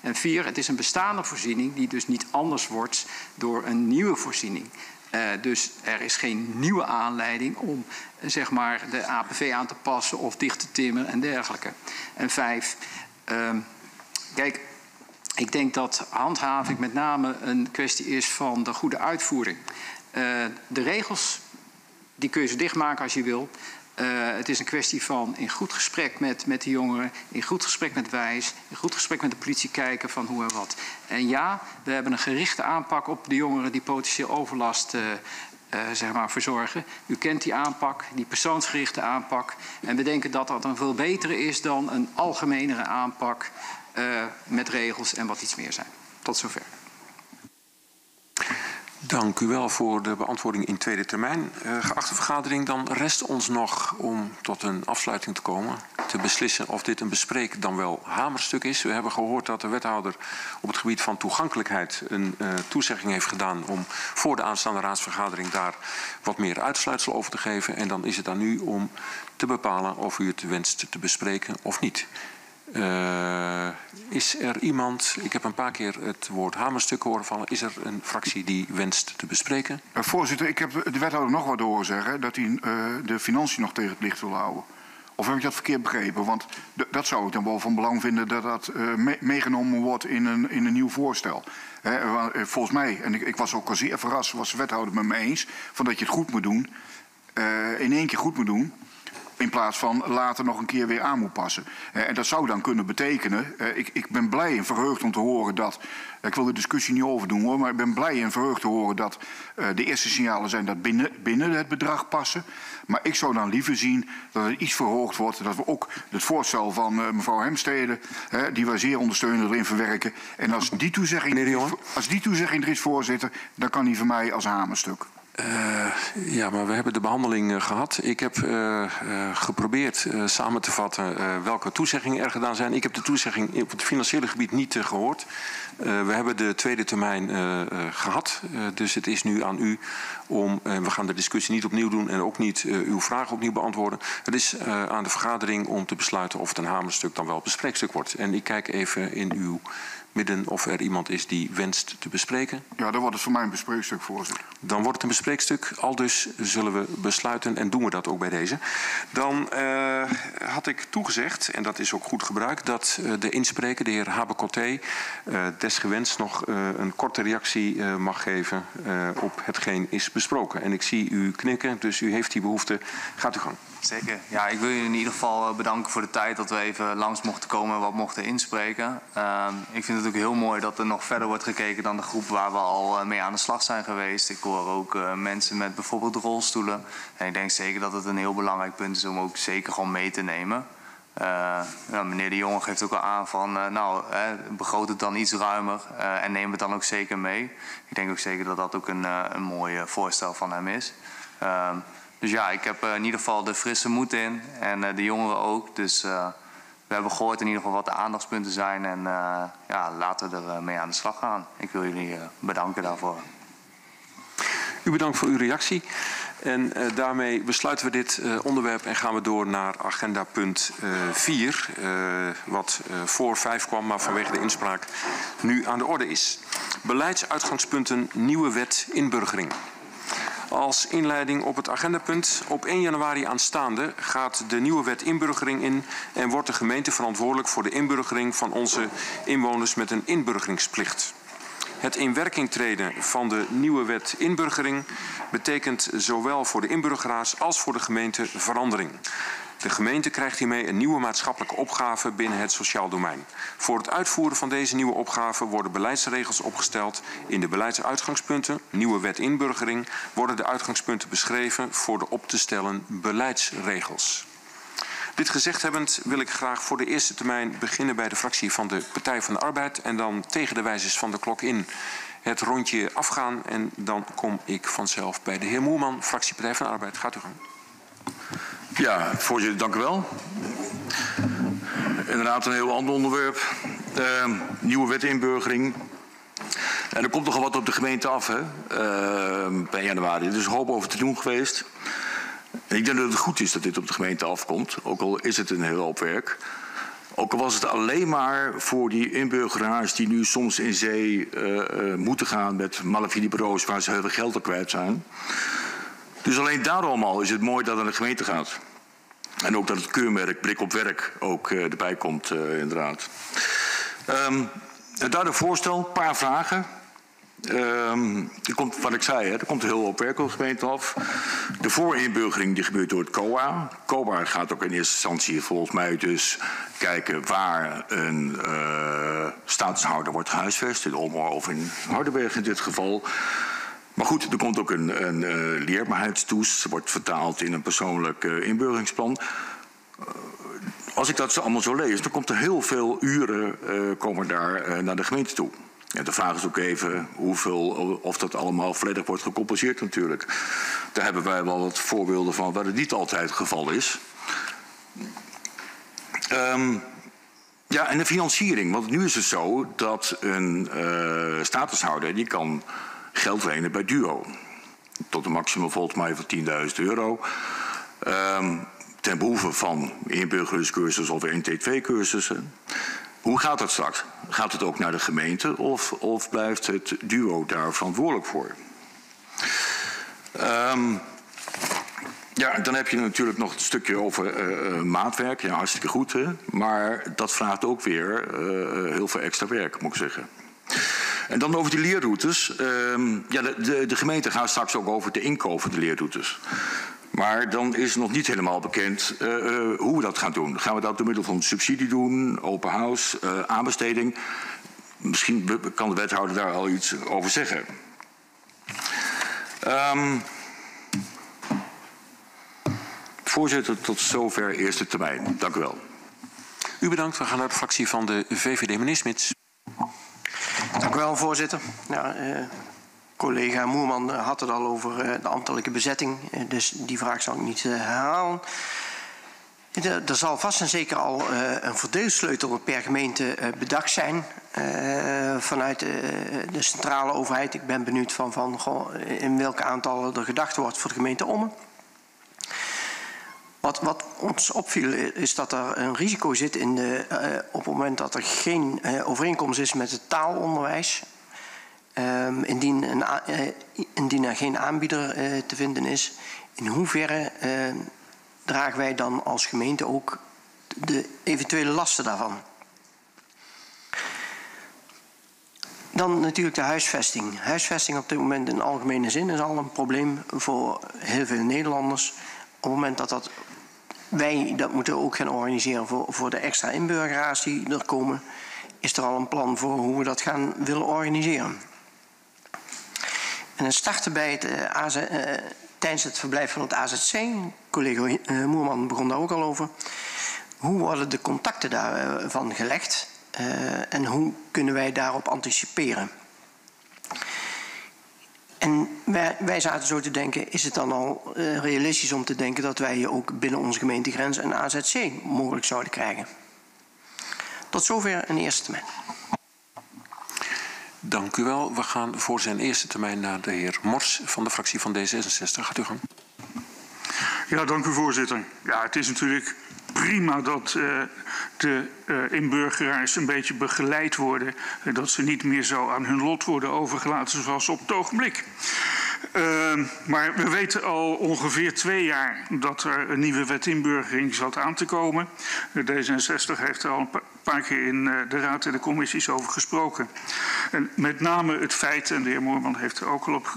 En vier, het is een bestaande voorziening die dus niet anders wordt door een nieuwe voorziening. Uh, dus er is geen nieuwe aanleiding om uh, zeg maar de APV aan te passen of dicht te timmeren en dergelijke. En vijf, uh, kijk, ik denk dat handhaving met name een kwestie is van de goede uitvoering. de regels, die kun je zo dichtmaken als je wil. Uh, het is een kwestie van in goed gesprek met, met de jongeren, in goed gesprek met wijs, in goed gesprek met de politie kijken van hoe en wat. En ja, we hebben een gerichte aanpak op de jongeren die potentieel overlast uh, uh, zeg maar verzorgen. U kent die aanpak, die persoonsgerichte aanpak. En we denken dat dat een veel betere is dan een algemenere aanpak met regels en wat iets meer zijn. Tot zover. Dank u wel voor de beantwoording in tweede termijn. Uh, geachte vergadering, dan rest ons nog om tot een afsluiting te komen. Te beslissen of dit een bespreek dan wel hamerstuk is. We hebben gehoord dat de wethouder op het gebied van toegankelijkheid een uh, toezegging heeft gedaan om voor de aanstaande raadsvergadering daar wat meer uitsluitsel over te geven. En dan is het aan u om te bepalen of u het wenst te bespreken of niet. Uh, is er iemand, ik heb een paar keer het woord hamerstuk horen vallen, is er een fractie die wenst te bespreken? Uh, voorzitter, ik heb de wethouder nog wat horen zeggen, dat hij uh, de financiën nog tegen het licht wil houden. Of heb ik dat verkeerd begrepen? Want dat zou ik dan wel van belang vinden dat dat me meegenomen wordt in een, in een nieuw voorstel. He, volgens mij, en ik, ik, was ook al zeer verrast, was de wethouder met me eens, van dat je het goed moet doen, in één keer goed moet doen. In plaats van later nog een keer weer aan moet passen. en dat zou dan kunnen betekenen. ik, ik, ben blij en verheugd om te horen dat. ik wil de discussie niet overdoen hoor. Maar ik ben blij en verheugd te horen dat de eerste signalen zijn dat binnen, binnen het bedrag passen. Maar ik zou dan liever zien dat het iets verhoogd wordt. Dat we ook het voorstel van mevrouw Hemstede. die wij zeer ondersteunen erin verwerken. En als die toezegging, als die toezegging er is, voorzitter. dan kan die voor mij als hamerstuk. Uh, ja, maar we hebben de behandeling uh, gehad. Ik heb uh, geprobeerd samen te vatten welke toezeggingen er gedaan zijn. Ik heb de toezegging op het financiële gebied niet gehoord. we hebben de tweede termijn gehad. dus het is nu aan u om, we gaan de discussie niet opnieuw doen en ook niet uw vragen opnieuw beantwoorden. Het is aan de vergadering om te besluiten of het een hamerstuk dan wel bespreekstuk wordt. En ik kijk even in uw midden of er iemand is die wenst te bespreken? Ja, dan wordt het voor mij een bespreekstuk, voorzitter. Dan wordt het een bespreekstuk. Al dus zullen we besluiten en doen we dat ook bij deze. Dan uh, had ik toegezegd, en dat is ook goed gebruikt, dat uh, de inspreker, de heer Habekoté, uh, desgewenst nog een korte reactie mag geven op hetgeen is besproken. En ik zie u knikken, dus u heeft die behoefte. Gaat u gang. Zeker. Ja, ik wil jullie in ieder geval bedanken voor de tijd dat we even langs mochten komen en wat mochten inspreken. Uh, ik vind het ook heel mooi dat er nog verder wordt gekeken dan de groep waar we al mee aan de slag zijn geweest. Ik hoor ook uh, mensen met bijvoorbeeld rolstoelen. En ik denk zeker dat het een heel belangrijk punt is om ook zeker gewoon mee te nemen. Meneer de Jonge geeft ook al aan van, nou, begroot het dan iets ruimer en neem het dan ook zeker mee. Ik denk ook zeker dat dat ook een, een mooi voorstel van hem is. Dus ja, ik heb in ieder geval de frisse moed in en de jongeren ook. Dus we hebben gehoord in ieder geval wat de aandachtspunten zijn. En uh, ja, laten we er mee aan de slag gaan. Ik wil jullie uh, bedanken daarvoor. U bedankt voor uw reactie. En uh, daarmee besluiten we dit onderwerp en gaan we door naar agenda punt 4. wat voor 5 kwam, maar vanwege de inspraak nu aan de orde is. Beleidsuitgangspunten nieuwe wet inburgering. Als inleiding op het agendapunt. Op 1 januari aanstaande gaat de nieuwe wet inburgering in en wordt de gemeente verantwoordelijk voor de inburgering van onze inwoners met een inburgeringsplicht. Het in werking treden van de nieuwe wet inburgering betekent zowel voor de inburgeraars als voor de gemeente verandering. De gemeente krijgt hiermee een nieuwe maatschappelijke opgave binnen het sociaal domein. Voor het uitvoeren van deze nieuwe opgave worden beleidsregels opgesteld. In de beleidsuitgangspunten, nieuwe wet inburgering, worden de uitgangspunten beschreven voor de op te stellen beleidsregels. Dit gezegd hebbend wil ik graag voor de eerste termijn beginnen bij de fractie van de Partij van de Arbeid en dan tegen de wijzers van de klok in het rondje afgaan en dan kom ik vanzelf bij de heer Moerman, fractie Partij van de Arbeid. Gaat u gang. Ja, voorzitter, dank u wel. Inderdaad een heel ander onderwerp. Uh, nieuwe wet inburgering. En er komt nogal wat op de gemeente af hè, bij januari. Er is een hoop over te doen geweest. Ik denk dat het goed is dat dit op de gemeente afkomt. Ook al is het een heel hoop werk. Ook al was het alleen maar voor die inburgeraars die nu soms in zee uh, moeten gaan met malafide bureaus waar ze heel veel geld op kwijt zijn. Dus alleen daarom al is het mooi dat het naar de gemeente gaat. En ook dat het keurmerk blik op werk ook uh, erbij komt, uh, inderdaad. Um, daar een voorstel, een paar vragen. Um, er komt, wat ik zei, hè, er komt heel veel werk op gemeente af. De voorinburgering die gebeurt door het COA. COA gaat ook in eerste instantie volgens mij dus kijken waar een uh, statushouder wordt gehuisvest. In Omhoor of in Hardenberg in dit geval. Maar goed, er komt ook een, een uh, wordt vertaald in een persoonlijk uh, inburgeringsplan. Uh, als ik dat zo allemaal zo lees, dan komt er heel veel uren komen daar naar de gemeente toe. En de vraag is ook even hoeveel, of dat allemaal volledig wordt gecompenseerd natuurlijk. Daar hebben wij wel wat voorbeelden van waar het niet altijd het geval is. Um, ja, en de financiering. Want nu is het zo dat een statushouder die kan geld lenen bij Duo. Tot een maximum volgens mij van 10.000 euro. Um, ten behoeve van inburgeringscursus of 1T2-cursussen. Hoe gaat dat straks? Gaat het ook naar de gemeente of, of blijft het duo daar verantwoordelijk voor? Um, ja, dan heb je natuurlijk nog een stukje over uh, maatwerk. Ja, hartstikke goed, hè? maar dat vraagt ook weer uh, heel veel extra werk, moet ik zeggen. En dan over die leerroutes. Uh, ja, de, de, de, gemeente gaat straks ook over de inkoop van de leerroutes. Maar dan is nog niet helemaal bekend uh, uh, hoe we dat gaan doen. Gaan we dat door middel van subsidie doen, open house, uh, aanbesteding? Misschien kan de wethouder daar al iets over zeggen. Um, voorzitter, tot zover eerste termijn. Dank u wel. U bedankt. We gaan naar de fractie van de VVD. Meneer Smits. Dank u wel, voorzitter. Ja, Collega Moerman had het al over eh, de ambtelijke bezetting, eh, dus die vraag zal ik niet eh, herhalen. Er zal vast en zeker al een verdeelsleutel per gemeente bedacht zijn vanuit de centrale overheid. Ik ben benieuwd van, van in welke aantallen er gedacht wordt voor de gemeente Ommen. Wat, wat, ons opviel is dat er een risico zit in de, uh, op het moment dat er geen uh, overeenkomst is met het taalonderwijs. Um, indien, een, uh, indien, er geen aanbieder te vinden is, in hoeverre uh, dragen wij dan als gemeente ook de eventuele lasten daarvan? Dan natuurlijk de huisvesting. Huisvesting op dit moment in algemene zin is al een probleem voor heel veel Nederlanders. Op het moment dat, dat wij dat moeten ook gaan organiseren voor, voor de extra inburgeraars die er komen, is er al een plan voor hoe we dat gaan willen organiseren. En dan starten bij het, uh, AZ, uh, tijdens het verblijf van het AZC. Collega uh, Moerman begon daar ook al over. Hoe worden de contacten daarvan gelegd? en hoe kunnen wij daarop anticiperen? En wij, wij, zaten zo te denken, is het dan al uh, realistisch om te denken dat wij ook binnen onze gemeentegrens een AZC mogelijk zouden krijgen? Tot zover een eerste termijn. Dank u wel. We gaan voor zijn eerste termijn naar de heer Mors van de fractie van D66. Gaat u gang. Ja, dank u voorzitter. Ja, het is natuurlijk prima dat uh, de uh, inburgeraars een beetje begeleid worden. Uh, dat ze niet meer zo aan hun lot worden overgelaten zoals op het ogenblik. Uh, maar we weten al ongeveer twee jaar dat er een nieuwe wet inburgering zat aan te komen. D66 heeft er al een paar keer in de raad en de commissies over gesproken. En met name het feit, en de heer Moorman heeft er ook al op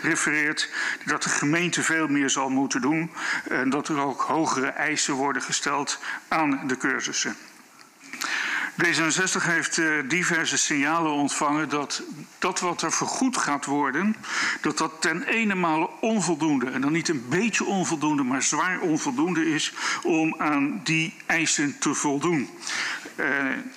gerefereerd, dat de gemeente veel meer zal moeten doen en dat er ook hogere eisen worden gesteld aan de cursussen. D66 heeft uh, diverse signalen ontvangen dat dat wat er vergoed gaat worden, dat dat ten ene male onvoldoende, en dan niet een beetje onvoldoende, maar zwaar onvoldoende is om aan die eisen te voldoen. Uh,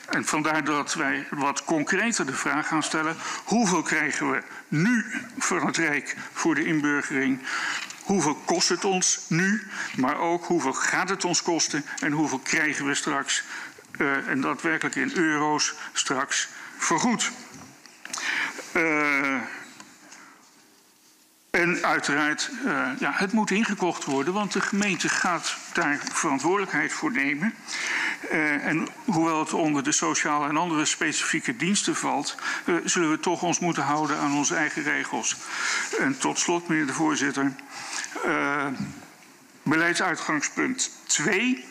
en vandaar dat wij wat concreter de vraag gaan stellen, hoeveel krijgen we nu van het Rijk voor de inburgering? Hoeveel kost het ons nu, maar ook hoeveel gaat het ons kosten en hoeveel krijgen we straks uh, en daadwerkelijk in euro's straks vergoed. Uh, en uiteraard, uh, ja, het moet ingekocht worden, want de gemeente gaat daar verantwoordelijkheid voor nemen. Uh, en hoewel het onder de sociale en andere specifieke diensten valt, uh, zullen we toch ons moeten houden aan onze eigen regels. En tot slot, meneer de voorzitter, beleidsuitgangspunt 2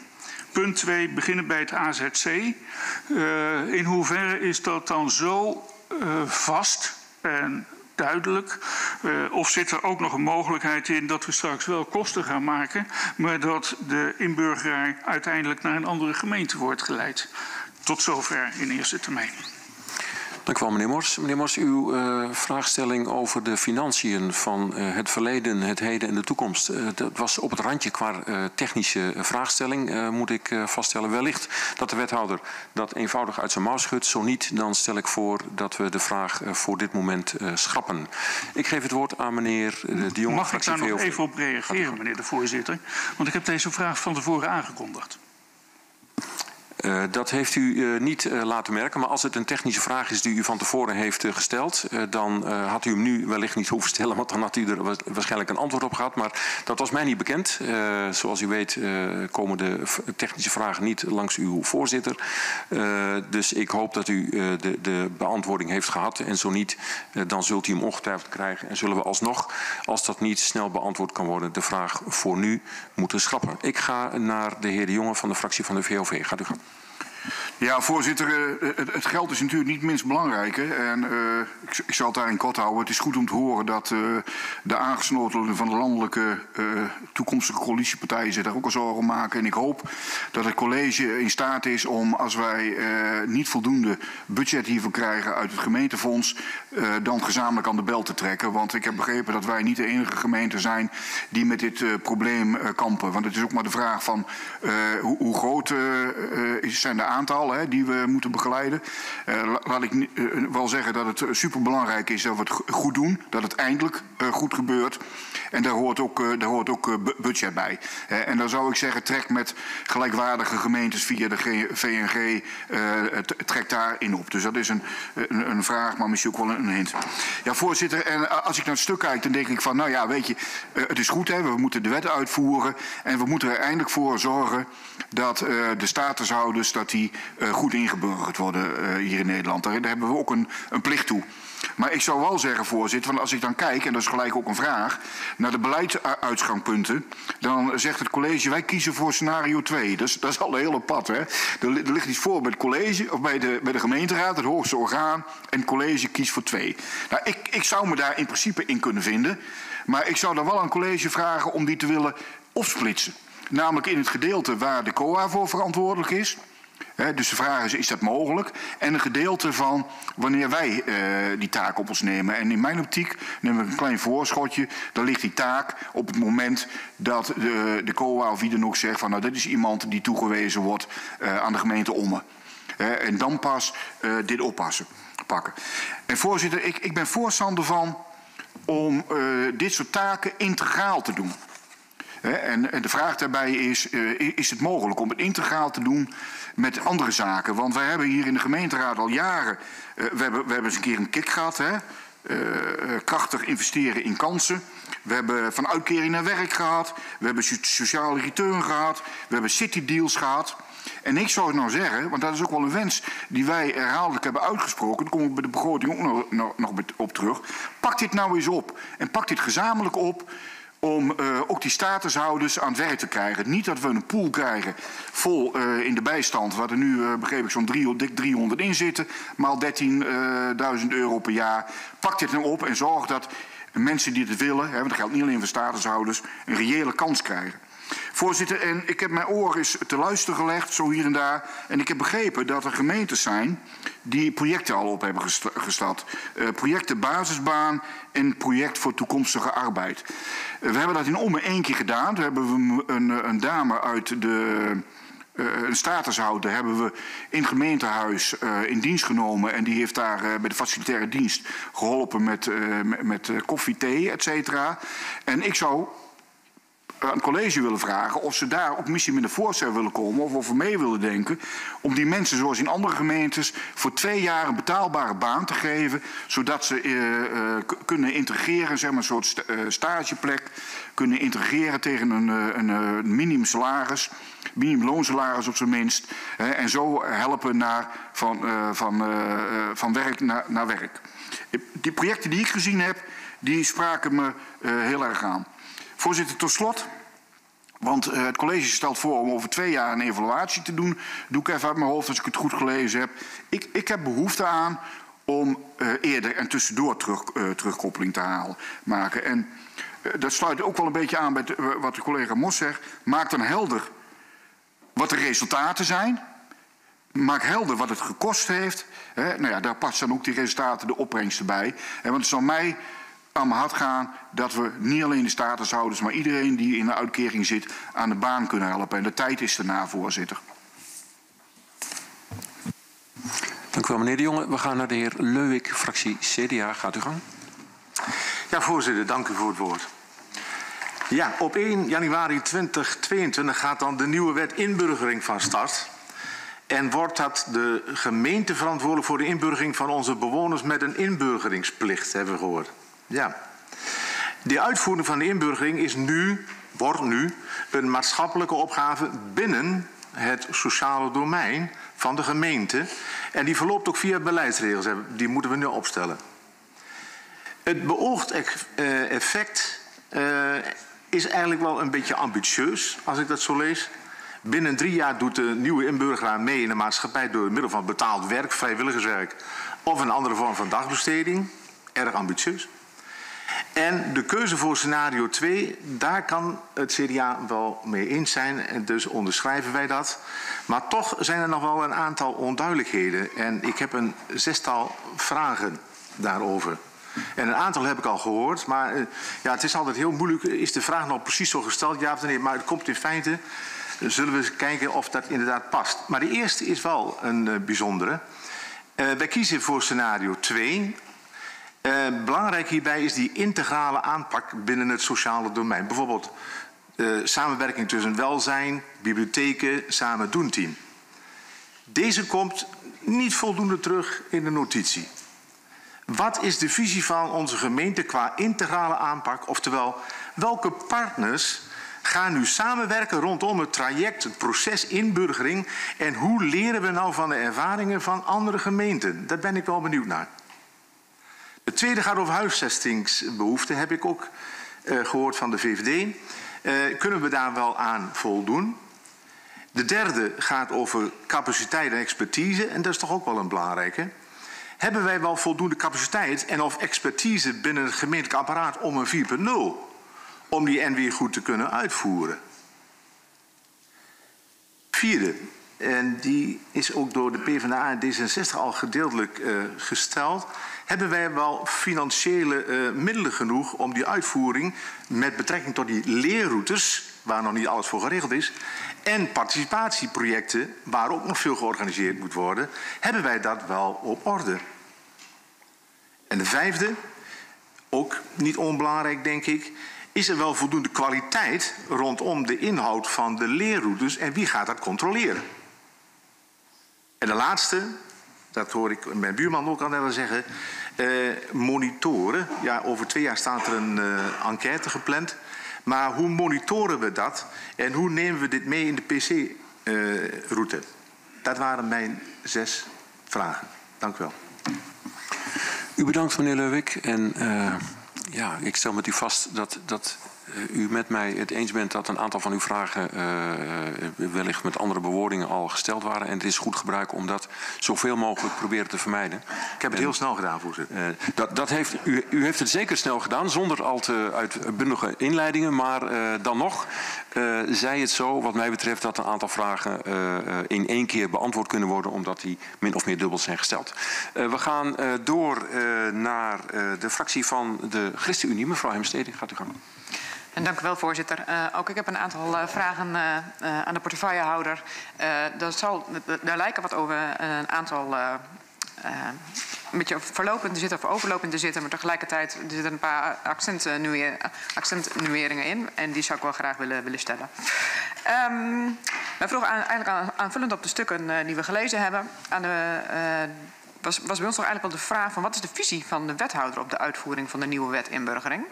punt 2, beginnen bij het AZC. Uh, in hoeverre is dat dan zo uh, vast en duidelijk? Uh, of zit er ook nog een mogelijkheid in dat we straks wel kosten gaan maken, maar dat de inburgeraar uiteindelijk naar een andere gemeente wordt geleid? Tot zover in eerste termijn. Dank u wel, meneer Mors. Meneer Mors, uw uh, vraagstelling over de financiën van uh, het verleden, het heden en de toekomst. Uh, dat was op het randje qua technische vraagstelling, moet ik vaststellen. Wellicht dat de wethouder dat eenvoudig uit zijn mouw schudt. Zo niet, dan stel ik voor dat we de vraag voor dit moment schrappen. Ik geef het woord aan meneer De Jonge. Mag ik daar nog even op reageren, meneer de voorzitter? Want ik heb deze vraag van tevoren aangekondigd. Uh, dat heeft u uh, niet uh, laten merken, maar als het een technische vraag is die u van tevoren heeft gesteld, dan had u hem nu wellicht niet hoeven stellen, want dan had u er waarschijnlijk een antwoord op gehad. Maar dat was mij niet bekend. zoals u weet komen de technische vragen niet langs uw voorzitter. dus ik hoop dat u de, de, beantwoording heeft gehad en zo niet, dan zult u hem ongetwijfeld krijgen en zullen we alsnog, als dat niet snel beantwoord kan worden, de vraag voor nu moeten schrappen. Ik ga naar de heer De Jonge van de fractie van de VOV. Gaat u gaan. Ja, voorzitter, uh, het, het, geld is natuurlijk niet minst belangrijk. Hè? En uh, ik, zal het daarin kort houden. Het is goed om te horen dat de aangesloten van de landelijke toekomstige coalitiepartijen zich daar ook al zorgen om maken. En ik hoop dat het college in staat is om, als wij niet voldoende budget hiervoor krijgen uit het gemeentefonds, dan gezamenlijk aan de bel te trekken. Want ik heb begrepen dat wij niet de enige gemeente zijn die met dit probleem kampen. Want het is ook maar de vraag van hoe, hoe groot zijn de aantal hè, die we moeten begeleiden. Uh, laat ik uh, wel zeggen dat het superbelangrijk is dat we het goed doen. Dat het eindelijk goed gebeurt. En daar hoort ook, daar hoort ook budget bij. en dan zou ik zeggen, trek met gelijkwaardige gemeentes via de VNG, trek daarin op. Dus dat is een, een, een, vraag, maar misschien ook wel een hint. Ja, voorzitter, en als ik naar het stuk kijk, dan denk ik van, nou ja, weet je, het is goed, hè, we moeten de wet uitvoeren. En we moeten er eindelijk voor zorgen dat de statushouders, dat die goed ingeburgerd worden hier in Nederland. Daar, daar, hebben we ook een, een plicht toe. Maar ik zou wel zeggen, voorzitter, want als ik dan kijk, en dat is gelijk ook een vraag, naar de beleidsuitgangspunten, dan zegt het college, wij kiezen voor scenario 2. Dat is, dat is al een hele pad. Hè? Er, er, ligt iets voor bij het college, of bij de, bij de gemeenteraad, het hoogste orgaan, en het college kiest voor 2. Nou, ik, ik zou me daar in principe in kunnen vinden, maar ik zou dan wel aan het college vragen om die te willen opsplitsen. Namelijk in het gedeelte waar de COA voor verantwoordelijk is. Dus de vraag is, is dat mogelijk? En een gedeelte van wanneer wij uh, die taak op ons nemen. En in mijn optiek, neem ik een klein voorschotje, dan ligt die taak op het moment dat de, de COA of wie dan ook zegt van nou dit is iemand die toegewezen wordt uh, aan de gemeente Ommen. En dan pas dit oppassen, pakken. En voorzitter, ik, ik ben voorstander van om dit soort taken integraal te doen. En, en de vraag daarbij is, is het mogelijk om het integraal te doen met andere zaken. Want wij hebben hier in de gemeenteraad al jaren, uh, we, hebben, we hebben eens een keer een kick gehad, hè? Uh, krachtig investeren in kansen. We hebben van uitkering naar werk gehad. We hebben sociale return gehad. We hebben city deals gehad. En ik zou het nou zeggen, want dat is ook wel een wens die wij herhaaldelijk hebben uitgesproken. Daar kom ik bij de begroting ook nog, nog, nog op terug. Pak dit nou eens op. En pak dit gezamenlijk op om uh, ook die statushouders aan het werk te krijgen. Niet dat we een pool krijgen vol uh, in de bijstand, waar er nu, uh, begreep ik, zo'n dik 300 in zitten, maal 13.000 euro per jaar. Pak dit nou op en zorg dat mensen die het willen, hè, want dat geldt niet alleen voor statushouders, een reële kans krijgen. Voorzitter, en ik heb mijn oren eens te luisteren gelegd, zo hier en daar. En ik heb begrepen dat er gemeentes zijn die projecten al op hebben gestart. Uh, projecten basisbaan en project voor toekomstige arbeid. Uh, we hebben dat in Omme één keer gedaan. Toen hebben we een, een dame uit de... Uh, een statushouder hebben we in gemeentehuis uh, in dienst genomen. En die heeft daar uh, bij de facilitaire dienst geholpen met, met koffie, thee, et cetera. En ik zou aan het college willen vragen of ze daar ook misschien met een voorstel willen komen of over mee willen denken. Om die mensen, zoals in andere gemeentes, voor twee jaar een betaalbare baan te geven. Zodat ze uh, uh, kunnen integreren, zeg maar een soort st stageplek. Kunnen integreren tegen een, een, een minimum salaris. Minimumloonsalaris op zijn minst. en zo helpen naar, van, van, van werk naar, naar werk. Die projecten die ik gezien heb, die spraken me heel erg aan. Voorzitter, tot slot. Want uh, het college stelt voor om over twee jaar een evaluatie te doen. Doe ik even uit mijn hoofd als ik het goed gelezen heb. Ik, ik heb behoefte aan om uh, eerder en tussendoor terug, uh, terugkoppeling te halen, maken. En dat sluit ook wel een beetje aan bij wat de collega Mos zegt. Maak dan helder wat de resultaten zijn. maak helder wat het gekost heeft. Nou ja, daar past dan ook die resultaten, de opbrengsten bij. En want het zal mij aan mijn hart gaan dat we niet alleen de statushouders, maar iedereen die in de uitkering zit aan de baan kunnen helpen. En de tijd is erna, voorzitter. Dank u wel, meneer De Jonge. We gaan naar de heer Leuwik, fractie CDA. Gaat u gang. Ja, voorzitter, dank u voor het woord. Ja, op 1 januari 2022 gaat dan de nieuwe wet inburgering van start. En wordt dat de gemeente verantwoordelijk voor de inburgering van onze bewoners met een inburgeringsplicht, hebben we gehoord. Ja. De uitvoering van de inburgering is nu, wordt nu, een maatschappelijke opgave binnen het sociale domein van de gemeente. En die verloopt ook via beleidsregels. Die moeten we nu opstellen. Het beoogd eh, effect uh, is eigenlijk wel een beetje ambitieus, als ik dat zo lees. Binnen drie jaar doet de nieuwe inburgeraar mee in de maatschappij door middel van betaald werk, vrijwilligerswerk of een andere vorm van dagbesteding. Erg ambitieus. En de keuze voor scenario 2, daar kan het CDA wel mee eens zijn. En dus onderschrijven wij dat. Maar toch zijn er nog wel een aantal onduidelijkheden. En ik heb een zestal vragen daarover. En een aantal heb ik al gehoord. Maar uh, ja, het is altijd heel moeilijk. Is de vraag nou precies zo gesteld? Ja of nee? Maar het komt in feite. Zullen we eens kijken of dat inderdaad past. Maar de eerste is wel een uh, bijzondere. Uh, wij kiezen voor scenario 2. Uh, belangrijk hierbij is die integrale aanpak binnen het sociale domein. Bijvoorbeeld uh, samenwerking tussen welzijn, bibliotheken, samen doen team. Deze komt niet voldoende terug in de notitie. Wat is de visie van onze gemeente qua integrale aanpak? Oftewel, welke partners gaan nu samenwerken rondom het traject, het proces inburgering? En hoe leren we nou van de ervaringen van andere gemeenten? Daar ben ik wel benieuwd naar. Het tweede gaat over huisvestingsbehoeften, heb ik ook uh, gehoord van de VVD. Uh, kunnen we daar wel aan voldoen? De derde gaat over capaciteit en expertise, en dat is toch ook wel een belangrijke. Hebben wij wel voldoende capaciteit en of expertise binnen het gemeentelijk apparaat om een 4.0 om die NW goed te kunnen uitvoeren? Vierde, en die is ook door de PvdA en D66 al gedeeltelijk uh, gesteld hebben wij wel financiële uh, middelen genoeg om die uitvoering met betrekking tot die leerroutes, waar nog niet alles voor geregeld is, en participatieprojecten, waar ook nog veel georganiseerd moet worden, hebben wij dat wel op orde. En de vijfde, ook niet onbelangrijk denk ik, is er wel voldoende kwaliteit rondom de inhoud van de leerroutes en wie gaat dat controleren? En de laatste, dat hoor ik mijn buurman ook al zeggen, uh, monitoren. Ja, over twee jaar staat er een uh, enquête gepland. Maar hoe monitoren we dat en hoe nemen we dit mee in de PC-route? Uh, dat waren mijn zes vragen. Dank u wel. U bedankt, meneer Leuwik. En uh, ja, ik stel met u vast dat, dat u met mij het eens bent dat een aantal van uw vragen uh, wellicht met andere bewoordingen al gesteld waren. En het is goed gebruik om dat zoveel mogelijk proberen te vermijden. Ik heb het heel snel gedaan, voorzitter. Uh, dat, dat heeft, u, u, heeft het zeker snel gedaan, zonder al te uitbundige inleidingen. Maar dan nog zij het zo, wat mij betreft, dat een aantal vragen in één keer beantwoord kunnen worden, omdat die min of meer dubbel zijn gesteld. we gaan door naar de fractie van de ChristenUnie. Mevrouw Hemstede, gaat u gang. En dank u wel, voorzitter. Uh, ook ik heb een aantal uh, vragen uh, aan de portefeuillehouder. daar, zal, daar lijken wat over een aantal een beetje verlopend te zitten of te zitten. Maar tegelijkertijd er zitten een paar accentnueringen in. En die zou ik wel graag willen, willen stellen. Um, vroegen eigenlijk aan, aanvullend op de stukken die we gelezen hebben. Aan de, was, was bij ons nog eigenlijk wel de vraag van wat is de visie van de wethouder op de uitvoering van de nieuwe wet inburgering?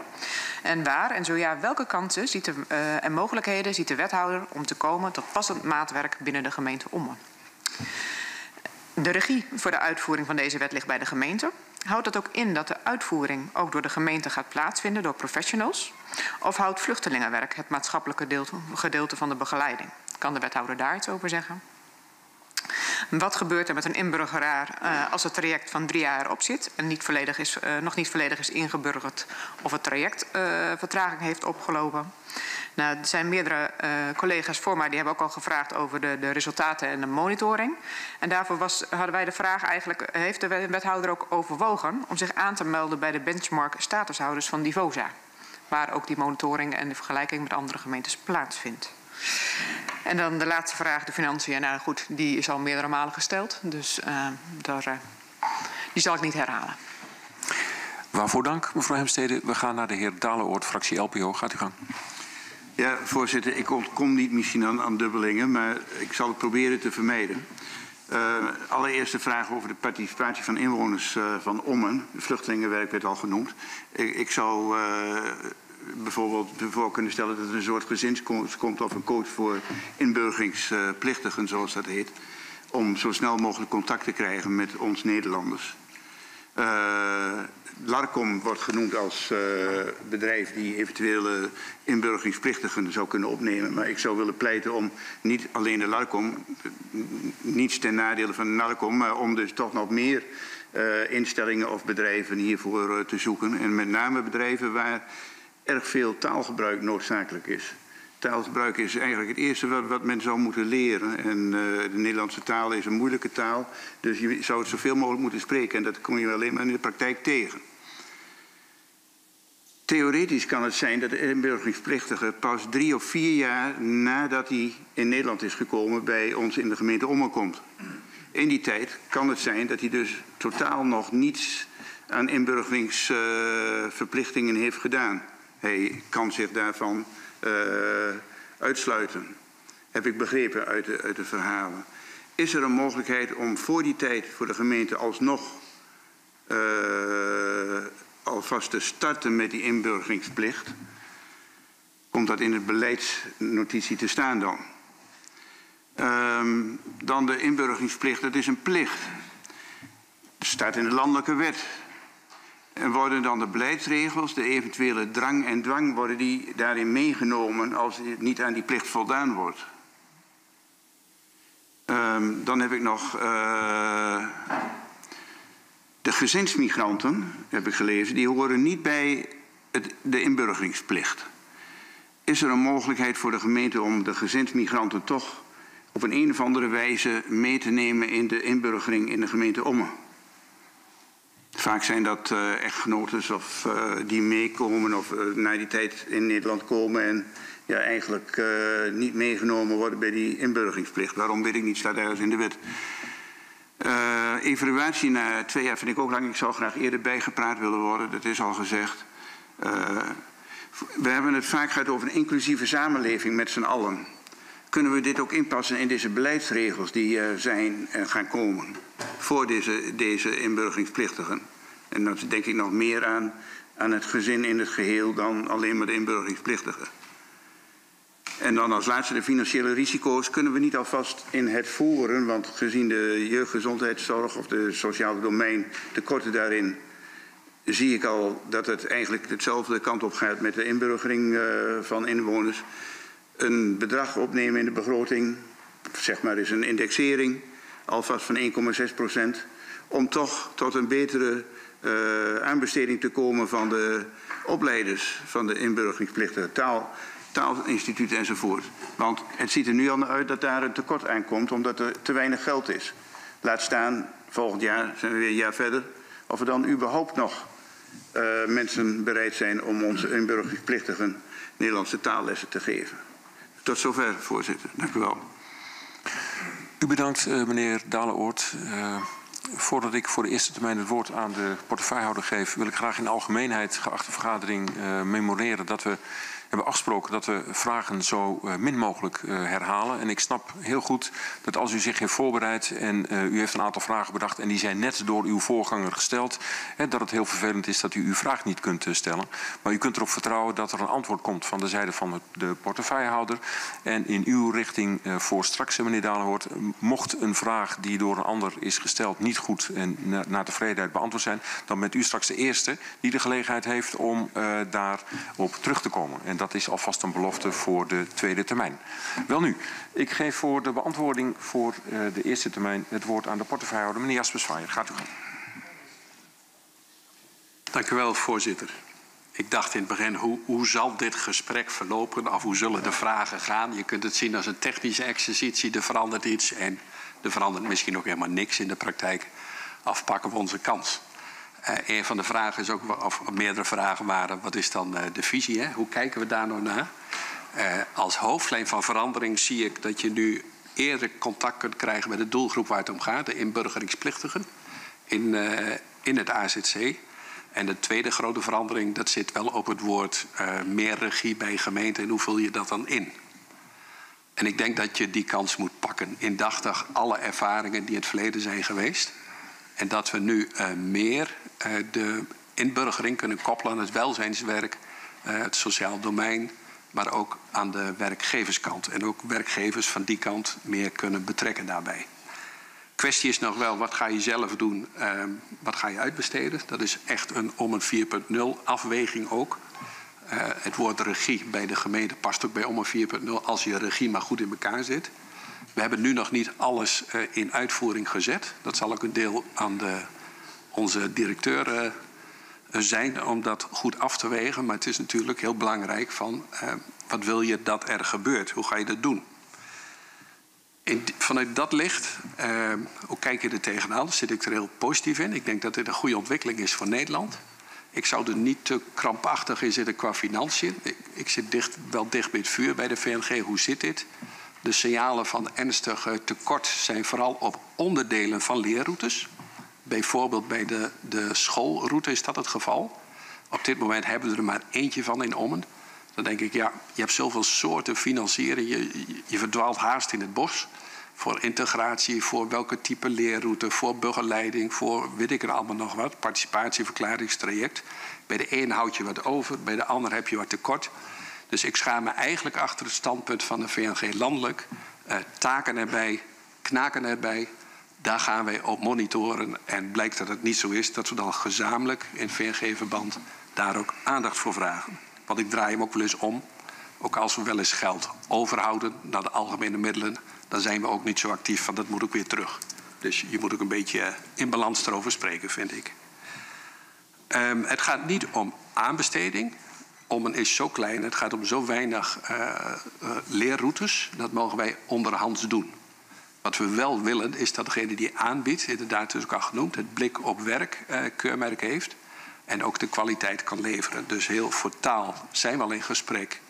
En waar en zo ja, welke kansen ziet de, uh, en mogelijkheden ziet de wethouder om te komen tot passend maatwerk binnen de gemeente Ommen? De regie voor de uitvoering van deze wet ligt bij de gemeente. Houdt dat ook in dat de uitvoering ook door de gemeente gaat plaatsvinden door professionals? Of houdt vluchtelingenwerk het maatschappelijke gedeelte van de begeleiding? Kan de wethouder daar iets over zeggen? Wat gebeurt er met een inburgeraar uh, als het traject van drie jaar op zit en niet volledig is, uh, nog niet volledig is ingeburgerd of het traject uh, vertraging heeft opgelopen? Nou, er zijn meerdere collega's voor mij die hebben ook al gevraagd over de, de resultaten en de monitoring. En daarvoor was, hadden wij de vraag eigenlijk, heeft de wethouder ook overwogen om zich aan te melden bij de benchmark statushouders van Divosa? Waar ook die monitoring en de vergelijking met andere gemeentes plaatsvindt. En dan de laatste vraag, de financiën. Nou goed, die is al meerdere malen gesteld. Dus uh, daar, uh, die zal ik niet herhalen. Waarvoor dank, mevrouw Hemstede. We gaan naar de heer Dalenoord, fractie LPO. Gaat u gang. Ja, voorzitter, ik kom niet misschien aan, aan dubbelingen, maar ik zal het proberen te vermijden. Uh, allereerst de vraag over de participatie van inwoners uh, van Ommen. Vluchtelingenwerk werd al genoemd. Ik, ik zou uh, bijvoorbeeld voor kunnen stellen dat er een soort gezinscoach komt of een coach voor inburgeringsplichtigen, zoals dat heet. Om zo snel mogelijk contact te krijgen met ons Nederlanders. Larcom wordt genoemd als uh, bedrijf die eventuele inburgeringspplichtigen zou kunnen opnemen. Maar ik zou willen pleiten om niet alleen de Larcom, niets ten nadele van de Larcom, maar om dus toch nog meer uh, instellingen of bedrijven hiervoor uh, te zoeken. En met name bedrijven waar erg veel taalgebruik noodzakelijk is. Taalgebruik is eigenlijk het eerste wat, men zou moeten leren. En uh, de Nederlandse taal is een moeilijke taal. Dus je zou het zoveel mogelijk moeten spreken. En dat kom je alleen maar in de praktijk tegen. Theoretisch kan het zijn dat de inburgeringspplichtige pas drie of vier jaar nadat hij in Nederland is gekomen bij ons in de gemeente Ommen komt. In die tijd kan het zijn dat hij dus totaal nog niets aan inburgeringsverplichtingen heeft gedaan. Hij kan zich daarvan uh, uitsluiten. Heb ik begrepen uit de, uit de verhalen. Is er een mogelijkheid om voor die tijd voor de gemeente alsnog uh, alvast te starten met die inburgeringsplicht? Komt dat in het beleidsnotitie te staan dan? Um, dan de inburgeringsplicht, dat is een plicht. Het staat in de landelijke wet. En worden dan de beleidsregels, de eventuele drang en dwang, worden die daarin meegenomen als niet aan die plicht voldaan wordt? Um, dan heb ik nog uh, de gezinsmigranten, heb ik gelezen, die horen niet bij het, de inburgeringsplicht. Is er een mogelijkheid voor de gemeente om de gezinsmigranten toch op een, een of andere wijze mee te nemen in de inburgering in de gemeente Ommen? Vaak zijn dat uh, echtgenoten of uh, die meekomen of uh, na die tijd in Nederland komen en ja, eigenlijk niet meegenomen worden bij die inburgeringsplicht. Waarom weet ik niet, staat ergens in de wet. Evaluatie na twee jaar vind ik ook lang. Ik zou graag eerder bijgepraat willen worden, dat is al gezegd. We hebben het vaak gehad over een inclusieve samenleving met z'n allen. Kunnen we dit ook inpassen in deze beleidsregels die uh, zijn en gaan komen voor deze, deze inburgeringspplichtigen? En dan denk ik nog meer aan, aan het gezin in het geheel dan alleen maar de inburgeringspplichtigen. En dan als laatste de financiële risico's kunnen we niet alvast in het voeren, want gezien de jeugdgezondheidszorg of de sociale domein tekorten daarin, zie ik al dat het eigenlijk hetzelfde kant op gaat met de inburgering uh, van inwoners. Een bedrag opnemen in de begroting, zeg maar is een indexering, alvast van 1,6 procent, om toch tot een betere uh, aanbesteding te komen van de opleiders van de inburgeringsplichtige taal taalinstituut enzovoort. Want het ziet er nu al naar uit dat daar een tekort aankomt omdat er te weinig geld is. Laat staan, volgend jaar zijn we weer een jaar verder, of er dan überhaupt nog uh, mensen bereid zijn om onze inburgeringsplichtigen Nederlandse taallessen te geven. Tot zover, voorzitter. Dank u wel. U bedankt, uh, meneer Dalenoort. Uh, voordat ik voor de eerste termijn het woord aan de portefeuillehouder geef, wil ik graag in algemeenheid, geachte vergadering, memoreren dat we hebben afgesproken dat we vragen zo uh, min mogelijk uh, herhalen. En ik snap heel goed dat als u zich heeft voorbereid en uh, u heeft een aantal vragen bedacht en die zijn net door uw voorganger gesteld, hè, dat het heel vervelend is dat u uw vraag niet kunt stellen. Maar u kunt erop vertrouwen dat er een antwoord komt van de zijde van de portefeuillehouder. En in uw richting voor straks, meneer Dalenhoort, mocht een vraag die door een ander is gesteld niet goed en na, naar tevredenheid beantwoord zijn, dan bent u straks de eerste die de gelegenheid heeft om daarop terug te komen. Is alvast een belofte voor de tweede termijn. Wel nu, ik geef voor de beantwoording voor uh, de eerste termijn het woord aan de portefeuillehouder, meneer Jaspers Gaat u gang. Dank u wel, voorzitter. Ik dacht in het begin, hoe, hoe zal dit gesprek verlopen of hoe zullen de vragen gaan? Je kunt het zien als een technische exercitie, er verandert iets en er verandert misschien ook helemaal niks in de praktijk. Of pakken we onze kans? Uh, een van de vragen is ook, of meerdere vragen waren, wat is dan uh, de visie? Hè? Hoe kijken we daar nou naar? Uh, als hoofdlijn van verandering zie ik dat je nu eerder contact kunt krijgen met de doelgroep waar het om gaat, de inburgeringsplictigen, in, in het AZC. En de tweede grote verandering, dat zit wel op het woord meer regie bij gemeenten. En hoe vul je dat dan in? En ik denk dat je die kans moet pakken. Indachtig alle ervaringen die in het verleden zijn geweest. En dat we nu meer de inburgering kunnen koppelen aan het welzijnswerk, het sociaal domein, maar ook aan de werkgeverskant. En ook werkgevers van die kant meer kunnen betrekken daarbij kwestie is nog wel, wat ga je zelf doen, uh, wat ga je uitbesteden? Dat is echt een om een 4.0 afweging ook. Uh, het woord regie bij de gemeente past ook bij om een 4.0 als je regie maar goed in elkaar zit. We hebben nu nog niet alles in uitvoering gezet. Dat zal ook een deel aan de, onze directeur zijn om dat goed af te wegen. Maar het is natuurlijk heel belangrijk van wat wil je dat er gebeurt? Hoe ga je dat doen? In, vanuit dat licht, uh, hoe kijk je er tegenaan? Zit ik er heel positief in. Ik denk dat dit een goede ontwikkeling is voor Nederland. Ik zou er niet te krampachtig in zitten qua financiën. Ik, zit dicht, wel dicht bij het vuur bij de VNG. Hoe zit dit? De signalen van ernstig tekort zijn vooral op onderdelen van leerroutes. Bijvoorbeeld bij de, de schoolroute is dat het geval. Op dit moment hebben we er maar eentje van in Ommen. Dan denk ik, ja, je hebt zoveel soorten financieren. Je, je verdwaalt haast in het bos. Voor integratie, voor welke type leerroute, voor begeleiding, voor weet ik er allemaal nog wat. Participatieverklaringstraject. Bij de een houd je wat over, bij de ander heb je wat tekort. Dus ik schaam me eigenlijk achter het standpunt van de VNG landelijk. Uh, taken erbij, knaken erbij. Daar gaan wij op monitoren. En blijkt dat het niet zo is, dat we dan gezamenlijk in VNG-verband daar ook aandacht voor vragen. Want ik draai hem ook wel eens om. Ook als we wel eens geld overhouden naar de algemene middelen, dan zijn we ook niet zo actief van dat moet ook weer terug. Dus je moet ook een beetje in balans erover spreken, vind ik. Um, het gaat niet om aanbesteding. Ommen is zo klein, het gaat om zo weinig uh, uh, leerroutes. Dat mogen wij onderhands doen. Wat we wel willen is dat degene die aanbiedt, inderdaad dus ook al genoemd, het blik op werk uh, keurmerk heeft en ook de kwaliteit kan leveren. Dus heel voor taal zijn we al in gesprek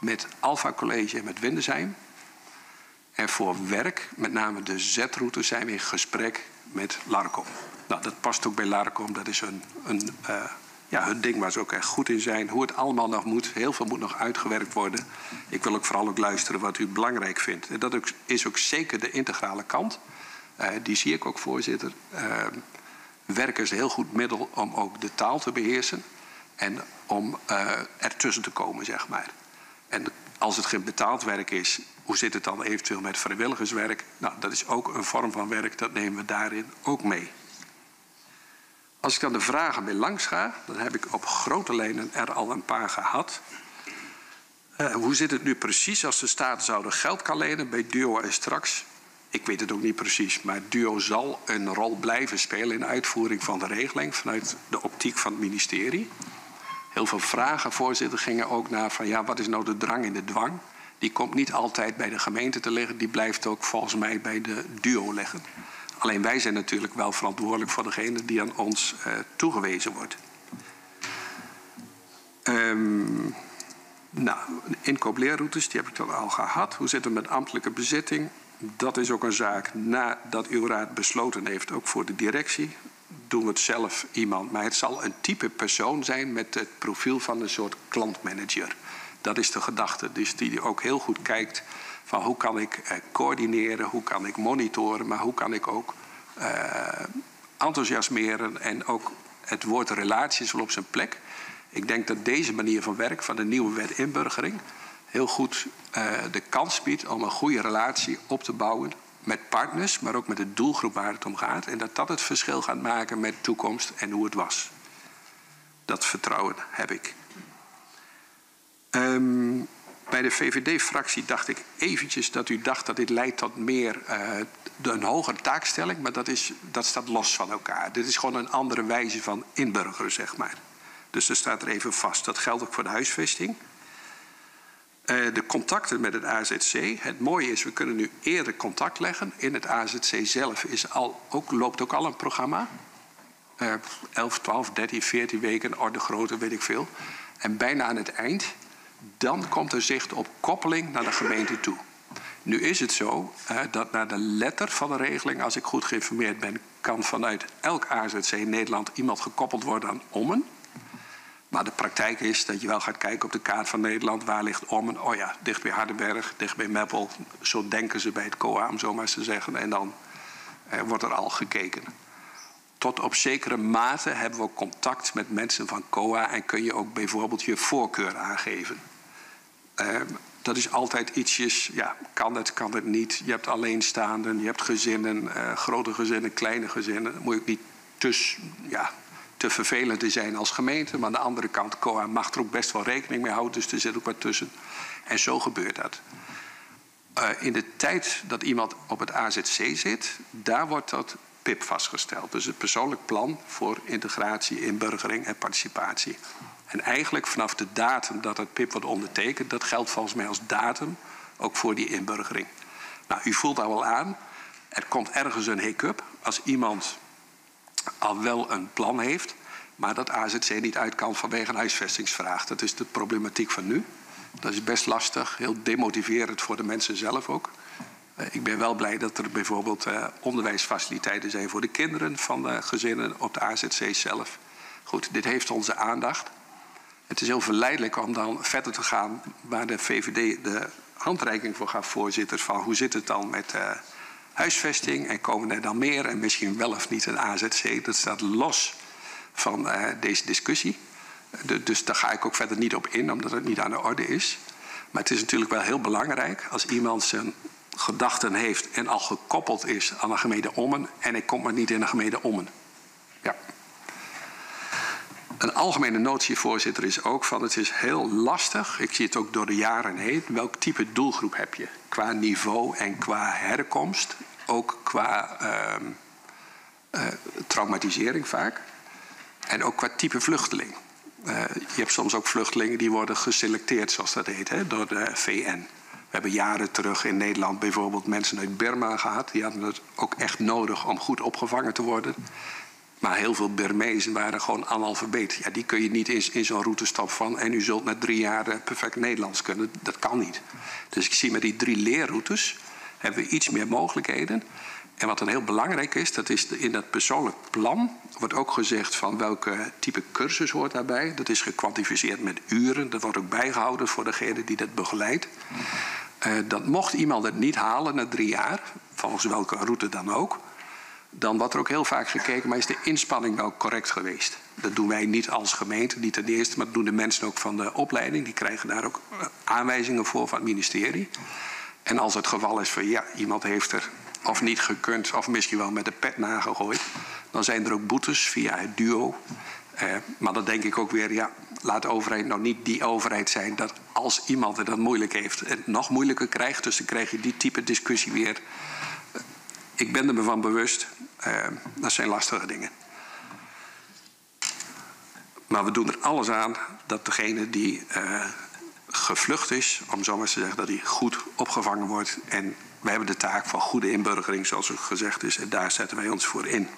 met Alpha College en met Windesheim. En voor werk, met name de Z-route, zijn we in gesprek met Larcom. Nou, dat past ook bij Larcom. Dat is een, een, uh, ja, hun ding waar ze ook echt goed in zijn. Hoe het allemaal nog moet. Heel veel moet nog uitgewerkt worden. Ik wil ook vooral ook luisteren wat u belangrijk vindt. En dat is ook zeker de integrale kant. Uh, die zie ik ook, voorzitter. Uh, werken is een heel goed middel om ook de taal te beheersen en om uh, ertussen te komen, zeg maar. En als het geen betaald werk is, hoe zit het dan eventueel met vrijwilligerswerk? Nou, dat is ook een vorm van werk, dat nemen we daarin ook mee. Als ik dan de vragen bij langs ga, dan heb ik op grote lijnen er al een paar gehad. Uh, hoe zit het nu precies als de staten zouden geld kan lenen bij Duo en straks? Ik weet het ook niet precies, maar Duo zal een rol blijven spelen in de uitvoering van de regeling vanuit de optiek van het ministerie. Heel veel vragen, voorzitter, gingen ook naar van ja, wat is nou de drang in de dwang? Die komt niet altijd bij de gemeente te liggen, die blijft ook volgens mij bij de Duo liggen. Alleen wij zijn natuurlijk wel verantwoordelijk voor degene die aan ons uh, toegewezen wordt. Um, nou, inkoopleerroutes, die heb ik dan al gehad. Hoe zit het met ambtelijke bezitting? Dat is ook een zaak nadat uw raad besloten heeft, ook voor de directie. Doen we het zelf iemand. Maar het zal een type persoon zijn met het profiel van een soort klantmanager. Dat is de gedachte. Dus die ook heel goed kijkt van hoe kan ik eh, coördineren, hoe kan ik monitoren, maar hoe kan ik ook uh, enthousiasmeren en ook het woord relaties wel op zijn plek. Ik denk dat deze manier van werk van de nieuwe wet inburgering heel goed uh, de kans biedt om een goede relatie op te bouwen met partners, maar ook met de doelgroep waar het om gaat. En dat dat het verschil gaat maken met toekomst en hoe het was. Dat vertrouwen heb ik. Ehm, bij de VVD-fractie dacht ik eventjes dat u dacht dat dit leidt tot meer uh, een hogere taakstelling, maar dat, is, dat staat los van elkaar. Dit is gewoon een andere wijze van inburgeren, zeg maar. Dus dat staat er even vast. Dat geldt ook voor de huisvesting. Uh, de contacten met het AZC. Het mooie is, we kunnen nu eerder contact leggen. In het AZC zelf is al, ook, loopt ook al een programma. Uh, 11, 12, 13, 14 weken, orde grootte, weet ik veel. En bijna aan het eind, dan komt er zicht op koppeling naar de gemeente toe. Nu is het zo uh, dat naar de letter van de regeling, als ik goed geïnformeerd ben, kan vanuit elk AZC in Nederland iemand gekoppeld worden aan Ommen. Maar de praktijk is dat je wel gaat kijken op de kaart van Nederland. Waar ligt Ommen? Oh ja, dicht bij Hardenberg, dicht bij Meppel. Zo denken ze bij het COA, om zo maar eens te zeggen. En dan eh, wordt er al gekeken. Tot op zekere mate hebben we contact met mensen van COA... en kun je ook bijvoorbeeld je voorkeur aangeven. Uh, dat is altijd ietsjes, ja, kan het, kan het niet. Je hebt alleenstaanden, je hebt gezinnen, uh, grote gezinnen, kleine gezinnen. Dan moet ook niet tussen, ja, te vervelend te zijn als gemeente. Maar aan de andere kant, COA mag er ook best wel rekening mee houden. Dus er zit ook wat tussen. En zo gebeurt dat. Uh, in de tijd dat iemand op het AZC zit, daar wordt dat PIP vastgesteld. Dus het persoonlijk plan voor integratie, inburgering en participatie. En eigenlijk vanaf de datum dat het PIP wordt ondertekend, dat geldt volgens mij als datum ook voor die inburgering. Nou, u voelt daar wel aan, er komt ergens een hiccup als iemand al wel een plan heeft, maar dat AZC niet uit kan vanwege een huisvestingsvraag. Dat is de problematiek van nu. Dat is best lastig, heel demotiverend voor de mensen zelf ook. Uh, ik ben wel blij dat er bijvoorbeeld uh, onderwijsfaciliteiten zijn voor de kinderen van de gezinnen op de AZC zelf. Goed, dit heeft onze aandacht. Het is heel verleidelijk om dan verder te gaan waar de VVD de handreiking voor gaat, voorzitter. Van hoe zit het dan met uh, huisvesting en komen er dan meer en misschien wel of niet een AZC. Dat staat los van uh, deze discussie. Dus daar ga ik ook verder niet op in, omdat het niet aan de orde is. Maar het is natuurlijk wel heel belangrijk als iemand zijn gedachten heeft en al gekoppeld is aan de gemeente Ommen en ik kom maar niet in de gemeente Ommen. Ja. Een algemene notie, voorzitter, is ook van het is heel lastig. Ik zie het ook door de jaren heen. Welk type doelgroep heb je? Qua niveau en qua herkomst. Ook qua uh, uh, traumatisering vaak. En ook qua type vluchteling. Uh, je hebt soms ook vluchtelingen die worden geselecteerd, zoals dat heet, hè, door de VN. We hebben jaren terug in Nederland bijvoorbeeld mensen uit Burma gehad. Die hadden het ook echt nodig om goed opgevangen te worden. Maar heel veel Burmezen waren gewoon analfabeet. Ja, die kun je niet in, in zo'n routestap van... en u zult na drie jaar perfect Nederlands kunnen. Dat kan niet. Dus ik zie met die drie leerroutes... hebben we iets meer mogelijkheden. En wat dan heel belangrijk is, dat is in dat persoonlijk plan... wordt ook gezegd van welke type cursus hoort daarbij. Dat is gekwantificeerd met uren. Dat wordt ook bijgehouden voor degene die dat begeleidt. Uh, dat mocht iemand het niet halen na drie jaar... volgens welke route dan ook dan wordt er ook heel vaak gekeken, maar is de inspanning wel correct geweest? Dat doen wij niet als gemeente, niet ten eerste, maar dat doen de mensen ook van de opleiding. Die krijgen daar ook eh, aanwijzingen voor van het ministerie. En als het geval is van ja, iemand heeft er of niet gekund, of misschien wel met de pet nagegooid, dan zijn er ook boetes via het duo. Eh, maar dan denk ik ook weer, ja, laat de overheid nou niet die overheid zijn dat als iemand het dat moeilijk heeft, het nog moeilijker krijgt. Dus dan krijg je die type discussie weer ik ben er me van bewust. Uh, dat zijn lastige dingen. Maar we doen er alles aan dat degene die uh, gevlucht is, om zo maar te zeggen, dat hij goed opgevangen wordt. En wij hebben de taak van goede inburgering, zoals ook gezegd is. En daar zetten wij ons voor in.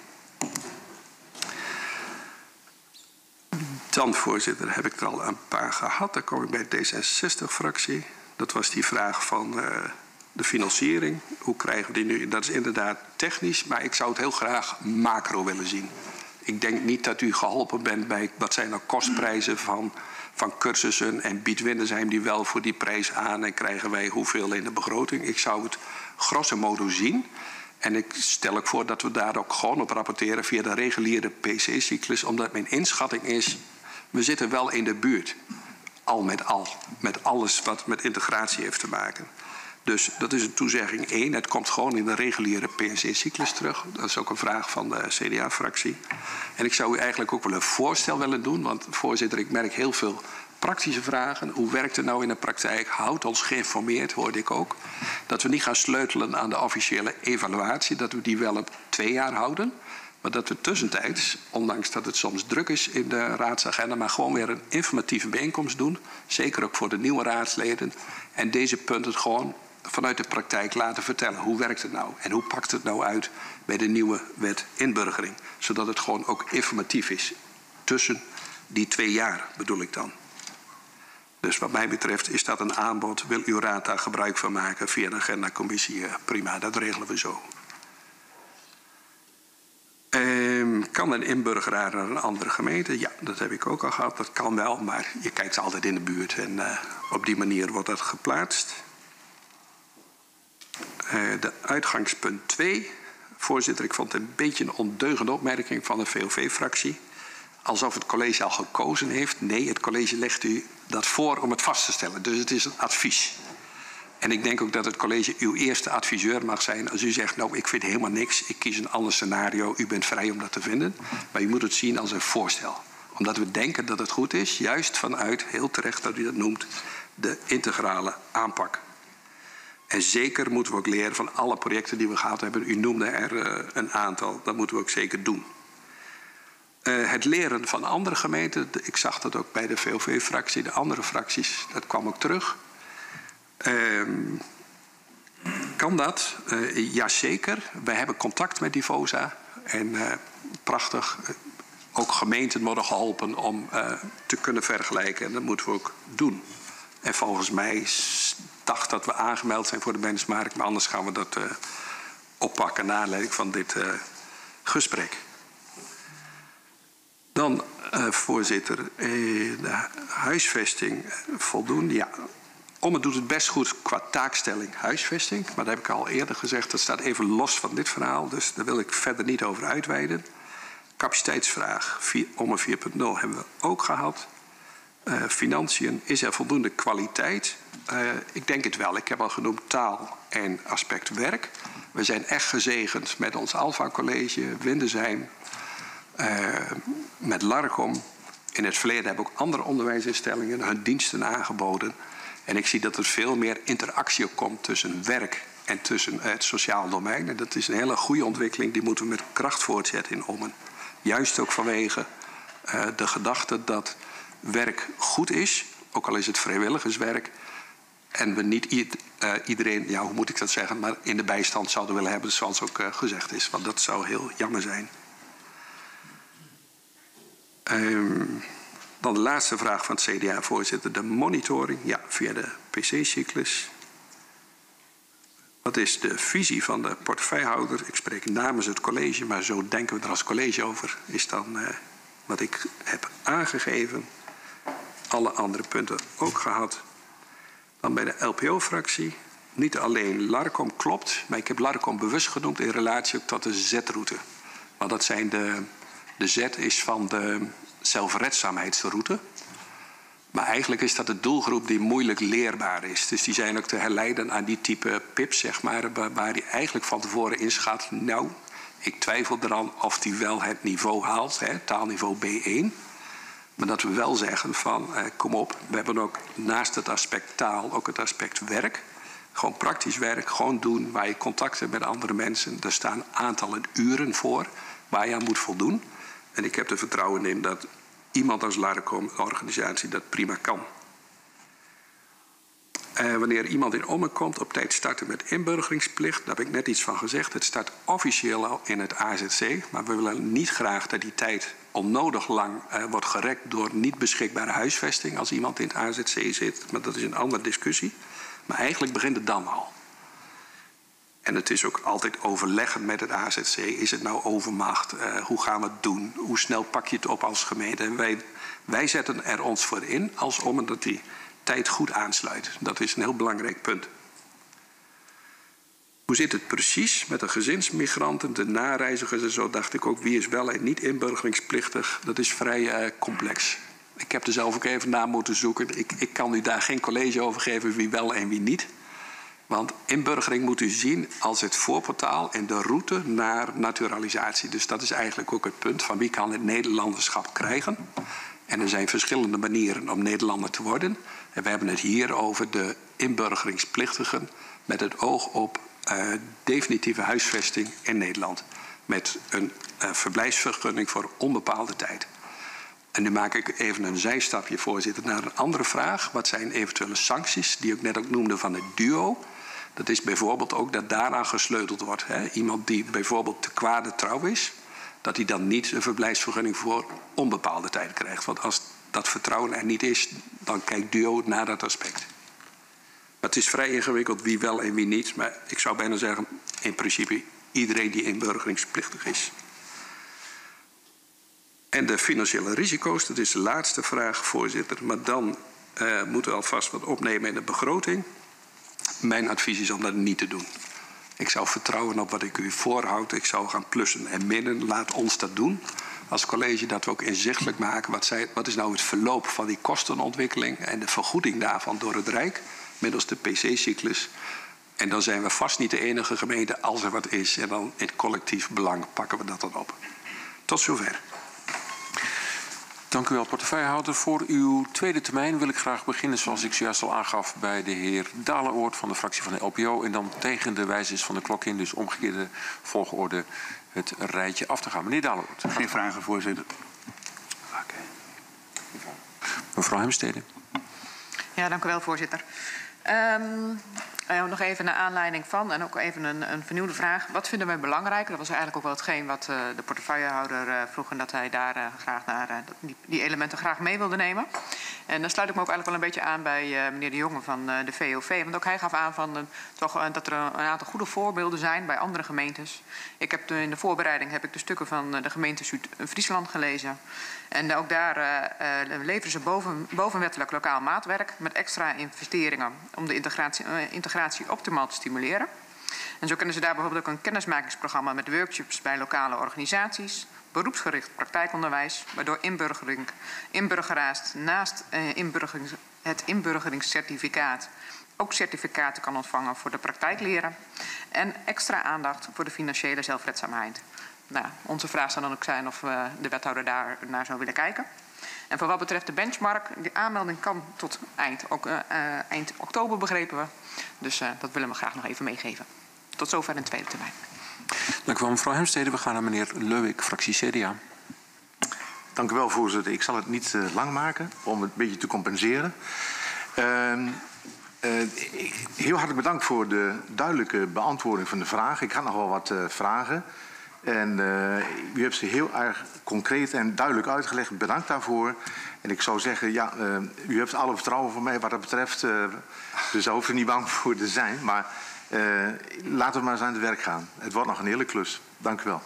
Dan, voorzitter, heb ik er al een paar gehad. Dan kom ik bij de D66-fractie. Dat was die vraag van uh, de financiering, hoe krijgen we die nu? Dat is inderdaad technisch, maar ik zou het heel graag macro willen zien. Ik denk niet dat u geholpen bent bij wat zijn nou kostprijzen van, van cursussen en biedt Windersheim die wel voor die prijs aan en krijgen wij hoeveel in de begroting. Ik zou het grosso modo zien. En ik stel ook voor dat we daar ook gewoon op rapporteren via de reguliere PC-cyclus, omdat mijn inschatting is, we zitten wel in de buurt. Al met al, met alles wat met integratie heeft te maken. Dus dat is een toezegging één. Het komt gewoon in de reguliere PNC-cyclus terug. Dat is ook een vraag van de CDA-fractie. En ik zou u eigenlijk ook wel een voorstel willen doen. Want voorzitter, ik merk heel veel praktische vragen. Hoe werkt het nou in de praktijk? Houd ons geïnformeerd, hoorde ik ook. Dat we niet gaan sleutelen aan de officiële evaluatie. Dat we die wel op twee jaar houden. Maar dat we tussentijds, ondanks dat het soms druk is in de raadsagenda, maar gewoon weer een informatieve bijeenkomst doen. Zeker ook voor de nieuwe raadsleden. En deze punten gewoon vanuit de praktijk laten vertellen. Hoe werkt het nou? En hoe pakt het nou uit bij de nieuwe wet inburgering? Zodat het gewoon ook informatief is. Tussen die twee jaar bedoel ik dan. Dus wat mij betreft is dat een aanbod. Wil uw raad daar gebruik van maken via de agendacommissie? Prima, dat regelen we zo. Ehm, kan een inburgeraar naar een andere gemeente? Ja, dat heb ik ook al gehad. Dat kan wel, maar je kijkt altijd in de buurt. En uh, op die manier wordt dat geplaatst. Uh, de uitgangspunt 2. Voorzitter, ik vond het een beetje een ondeugende opmerking van de VOV-fractie. Alsof het college al gekozen heeft. Nee, het college legt u dat voor om het vast te stellen. Dus het is een advies. En ik denk ook dat het college uw eerste adviseur mag zijn als u zegt, nou ik vind helemaal niks, ik kies een ander scenario, u bent vrij om dat te vinden. Maar u moet het zien als een voorstel. Omdat we denken dat het goed is, juist vanuit, heel terecht dat u dat noemt, de integrale aanpak. En zeker moeten we ook leren van alle projecten die we gehad hebben. U noemde er uh, een aantal, dat moeten we ook zeker doen. Uh, het leren van andere gemeenten, ik zag dat ook bij de VOV-fractie, de andere fracties, dat kwam ook terug. Uh, kan dat? Uh, jazeker. Wij hebben contact met Divosa. En prachtig. ook gemeenten worden geholpen om te kunnen vergelijken. En dat moeten we ook doen. En volgens mij dacht dat we aangemeld zijn voor de benchmark. Maar anders gaan we dat oppakken naar aanleiding van dit gesprek. Dan, voorzitter, de huisvesting voldoen. Ja, Omme doet het best goed qua taakstelling huisvesting. Maar dat heb ik al eerder gezegd. Dat staat even los van dit verhaal. Dus daar wil ik verder niet over uitweiden. Capaciteitsvraag Omme 4.0 hebben we ook gehad. Financiën, is er voldoende kwaliteit? Uh, ik denk het wel. Ik heb al genoemd taal en aspect werk. We zijn echt gezegend met ons Alpha College, Windesheim, uh, met Larcom. In het verleden hebben ook andere onderwijsinstellingen hun diensten aangeboden. En ik zie dat er veel meer interactie komt tussen werk en tussen het sociaal domein. En dat is een hele goede ontwikkeling, die moeten we met kracht voortzetten in Ommen. Juist ook vanwege de gedachte dat werk goed is, ook al is het vrijwilligerswerk. En we niet uh, iedereen, ja, hoe moet ik dat zeggen, maar in de bijstand zouden willen hebben, zoals ook uh, gezegd is. Want dat zou heel jammer zijn. Um, dan de laatste vraag van het CDA, voorzitter. De monitoring, ja, via de PC-cyclus. Wat is de visie van de portefeuillehouder? Ik spreek namens het college, maar zo denken we er als college over. Is dan uh, wat ik heb aangegeven. Alle andere punten ook gehad. Bij de LPO-fractie. Niet alleen Larcom klopt, maar ik heb Larcom bewust genoemd in relatie ook tot de Z-route. Want dat zijn de, de Z is van de zelfredzaamheidsroute. Maar eigenlijk is dat de doelgroep die moeilijk leerbaar is. Dus die zijn ook te herleiden aan die type pips, zeg maar, waar die eigenlijk van tevoren inschat. Nou, ik twijfel eraan of die wel het niveau haalt, hè, taalniveau B1. Maar dat we wel zeggen van, eh, kom op, we hebben ook naast het aspect taal ook het aspect werk. Gewoon praktisch werk, gewoon doen waar je contact hebt met andere mensen. Er staan aantallen uren voor waar je aan moet voldoen. En ik heb er vertrouwen in dat iemand als Laricom, organisatie, dat prima kan. Uh, wanneer iemand in Ommen komt, op tijd starten met inburgeringsplicht. Daar heb ik net iets van gezegd. Het staat officieel al in het AZC. Maar we willen niet graag dat die tijd onnodig lang uh, wordt gerekt door niet beschikbare huisvesting als iemand in het AZC zit. Maar dat is een andere discussie. Maar eigenlijk begint het dan al. En het is ook altijd overleggen met het AZC. Is het nou overmacht? Uh, hoe gaan we het doen? Hoe snel pak je het op als gemeente? En wij, wij zetten er ons voor in als om dat die tijd goed aansluit. Dat is een heel belangrijk punt. Hoe zit het precies met de gezinsmigranten, de nareizigers en zo? Dacht ik ook, wie is wel en niet inburgeringsplichtig? Dat is vrij uh, complex. Ik heb er zelf ook even naar moeten zoeken. Ik, ik kan u daar geen college over geven wie wel en wie niet. Want inburgering moet u zien als het voorportaal en de route naar naturalisatie. Dus dat is eigenlijk ook het punt van wie kan het Nederlanderschap krijgen. En er zijn verschillende manieren om Nederlander te worden. En we hebben het hier over de inburgeringsplichtigen met het oog op uh, definitieve huisvesting in Nederland. Met een uh, verblijfsvergunning voor onbepaalde tijd. En nu maak ik even een zijstapje, voorzitter, naar een andere vraag. Wat zijn eventuele sancties, die ik net ook noemde van het duo? Dat is bijvoorbeeld ook dat daaraan gesleuteld wordt. Hè? Iemand die bijvoorbeeld te kwade trouw is, dat hij dan niet een verblijfsvergunning voor onbepaalde tijd krijgt. Want als dat vertrouwen er niet is, dan kijkt duo naar dat aspect. Het is vrij ingewikkeld wie wel en wie niet. Maar ik zou bijna zeggen, in principe iedereen die inburgeringsplichtig is. En de financiële risico's, dat is de laatste vraag, voorzitter. Maar dan uh, moeten we alvast wat opnemen in de begroting. Mijn advies is om dat niet te doen. Ik zou vertrouwen op wat ik u voorhoud. Ik zou gaan plussen en minnen. Laat ons dat doen. Als college dat we ook inzichtelijk maken. Wat, zij, wat is nou het verloop van die kostenontwikkeling en de vergoeding daarvan door het Rijk. Middels de PC-cyclus. En dan zijn we vast niet de enige gemeente als er wat is. En dan in collectief belang pakken we dat dan op. Tot zover. Dank u wel, portefeuillehouder. Voor uw tweede termijn wil ik graag beginnen, zoals ik zojuist al aangaf, bij de heer Dalenoord van de fractie van de LPO. En dan tegen de wijzes van de klok in, dus omgekeerde volgorde, het rijtje af te gaan. Meneer Dalenoord. Geen vragen, voorzitter. Okay. Mevrouw Hemstede. Ja, dank u wel, voorzitter. Um, uh, nog even naar aanleiding van en ook even een, een, vernieuwde vraag. Wat vinden wij belangrijk? Dat was eigenlijk ook wel hetgeen wat uh, de portefeuillehouder uh, vroeg en dat hij daar graag naar, die, elementen graag mee wilde nemen. En dan sluit ik me ook eigenlijk wel een beetje aan bij meneer De Jonge van de VOV. Want ook hij gaf aan van, toch, dat er een, aantal goede voorbeelden zijn bij andere gemeentes. Ik heb in de voorbereiding heb ik de stukken van de gemeente Zuid-Friesland gelezen. En ook daar leveren ze boven, bovenwettelijk lokaal maatwerk met extra investeringen om de integratie optimaal te stimuleren. En zo kunnen ze daar bijvoorbeeld ook een kennismakingsprogramma met workshops bij lokale organisaties, beroepsgericht praktijkonderwijs, waardoor inburgering, inburgeraars naast eh, inburgerings, het inburgeringscertificaat ook certificaten kan ontvangen voor de praktijkleren en extra aandacht voor de financiële zelfredzaamheid. Nou, onze vraag zou dan ook zijn of uh, de wethouder daar naar zou willen kijken. En voor wat betreft de benchmark, die aanmelding kan tot eind, ook, uh, eind oktober begrepen we. Dus uh, dat willen we graag nog even meegeven. Tot zover een tweede termijn. Dank u wel, mevrouw Hemstede. We gaan naar meneer Leuwik, fractie CDA. Dank u wel, voorzitter. Ik zal het niet uh, lang maken om het een beetje te compenseren. Uh, heel hartelijk bedankt voor de duidelijke beantwoording van de vragen. Ik had nog wel wat vragen. En uh, u hebt ze heel erg concreet en duidelijk uitgelegd. Bedankt daarvoor. En ik zou zeggen, ja, uh, u hebt alle vertrouwen van mij wat dat betreft. Uh, dus daar hoeft u niet bang voor te zijn. Maar laten we maar eens aan het werk gaan. Het wordt nog een hele klus. Dank u wel.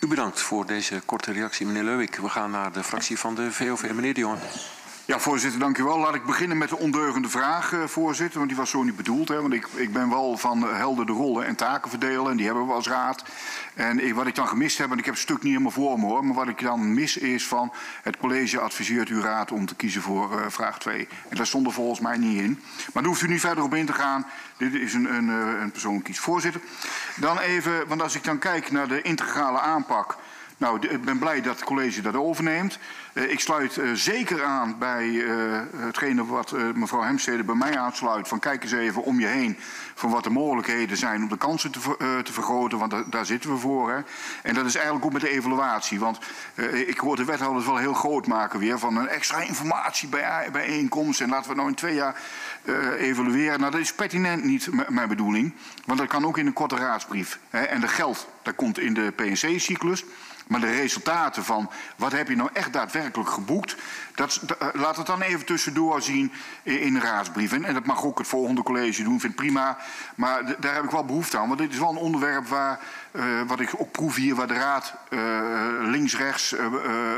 U bedankt voor deze korte reactie, meneer Leuwik. We gaan naar de fractie van de VOV. Meneer de Jonge. Ja, voorzitter, dank u wel. Laat ik beginnen met de ondeugende vraag, eh, voorzitter. Want die was zo niet bedoeld. Hè, want ik, ik ben wel van helder de rollen en taken verdelen. En die hebben we als raad. En ik, wat ik dan gemist heb, en ik heb het stuk niet helemaal voor me hoor. Maar wat ik dan mis is van het college adviseert uw raad om te kiezen voor uh, vraag 2. En daar stond er volgens mij niet in. Maar daar hoeft u niet verder op in te gaan. Dit is een, een, eh, een persoon kies. Voorzitter, dan even, want als ik dan kijk naar de integrale aanpak. Nou, ik ben blij dat het college dat overneemt. Uh, ik sluit uh, zeker aan bij uh, hetgene wat mevrouw Hemstede bij mij aansluit. Van kijk eens even om je heen van wat de mogelijkheden zijn om de kansen te, te vergroten. Want da daar zitten we voor. Hè. En dat is eigenlijk ook met de evaluatie. Want ik hoor de wethouders wel heel groot maken weer van een extra informatie bij bijeenkomst. En laten we nou in twee jaar evalueren. Nou, dat is pertinent niet mijn bedoeling. Want dat kan ook in een korte raadsbrief. Hè. En de geld, dat komt in de PNC-cyclus. Maar de resultaten van wat heb je nou echt daadwerkelijk geboekt, dat, uh, laat het dan even tussendoor zien in, in de raadsbrief. En, dat mag ook het volgende college doen, vind prima. Maar daar heb ik wel behoefte aan, want dit is wel een onderwerp waar, uh, wat ik ook proef hier, waar de raad uh, links, rechts,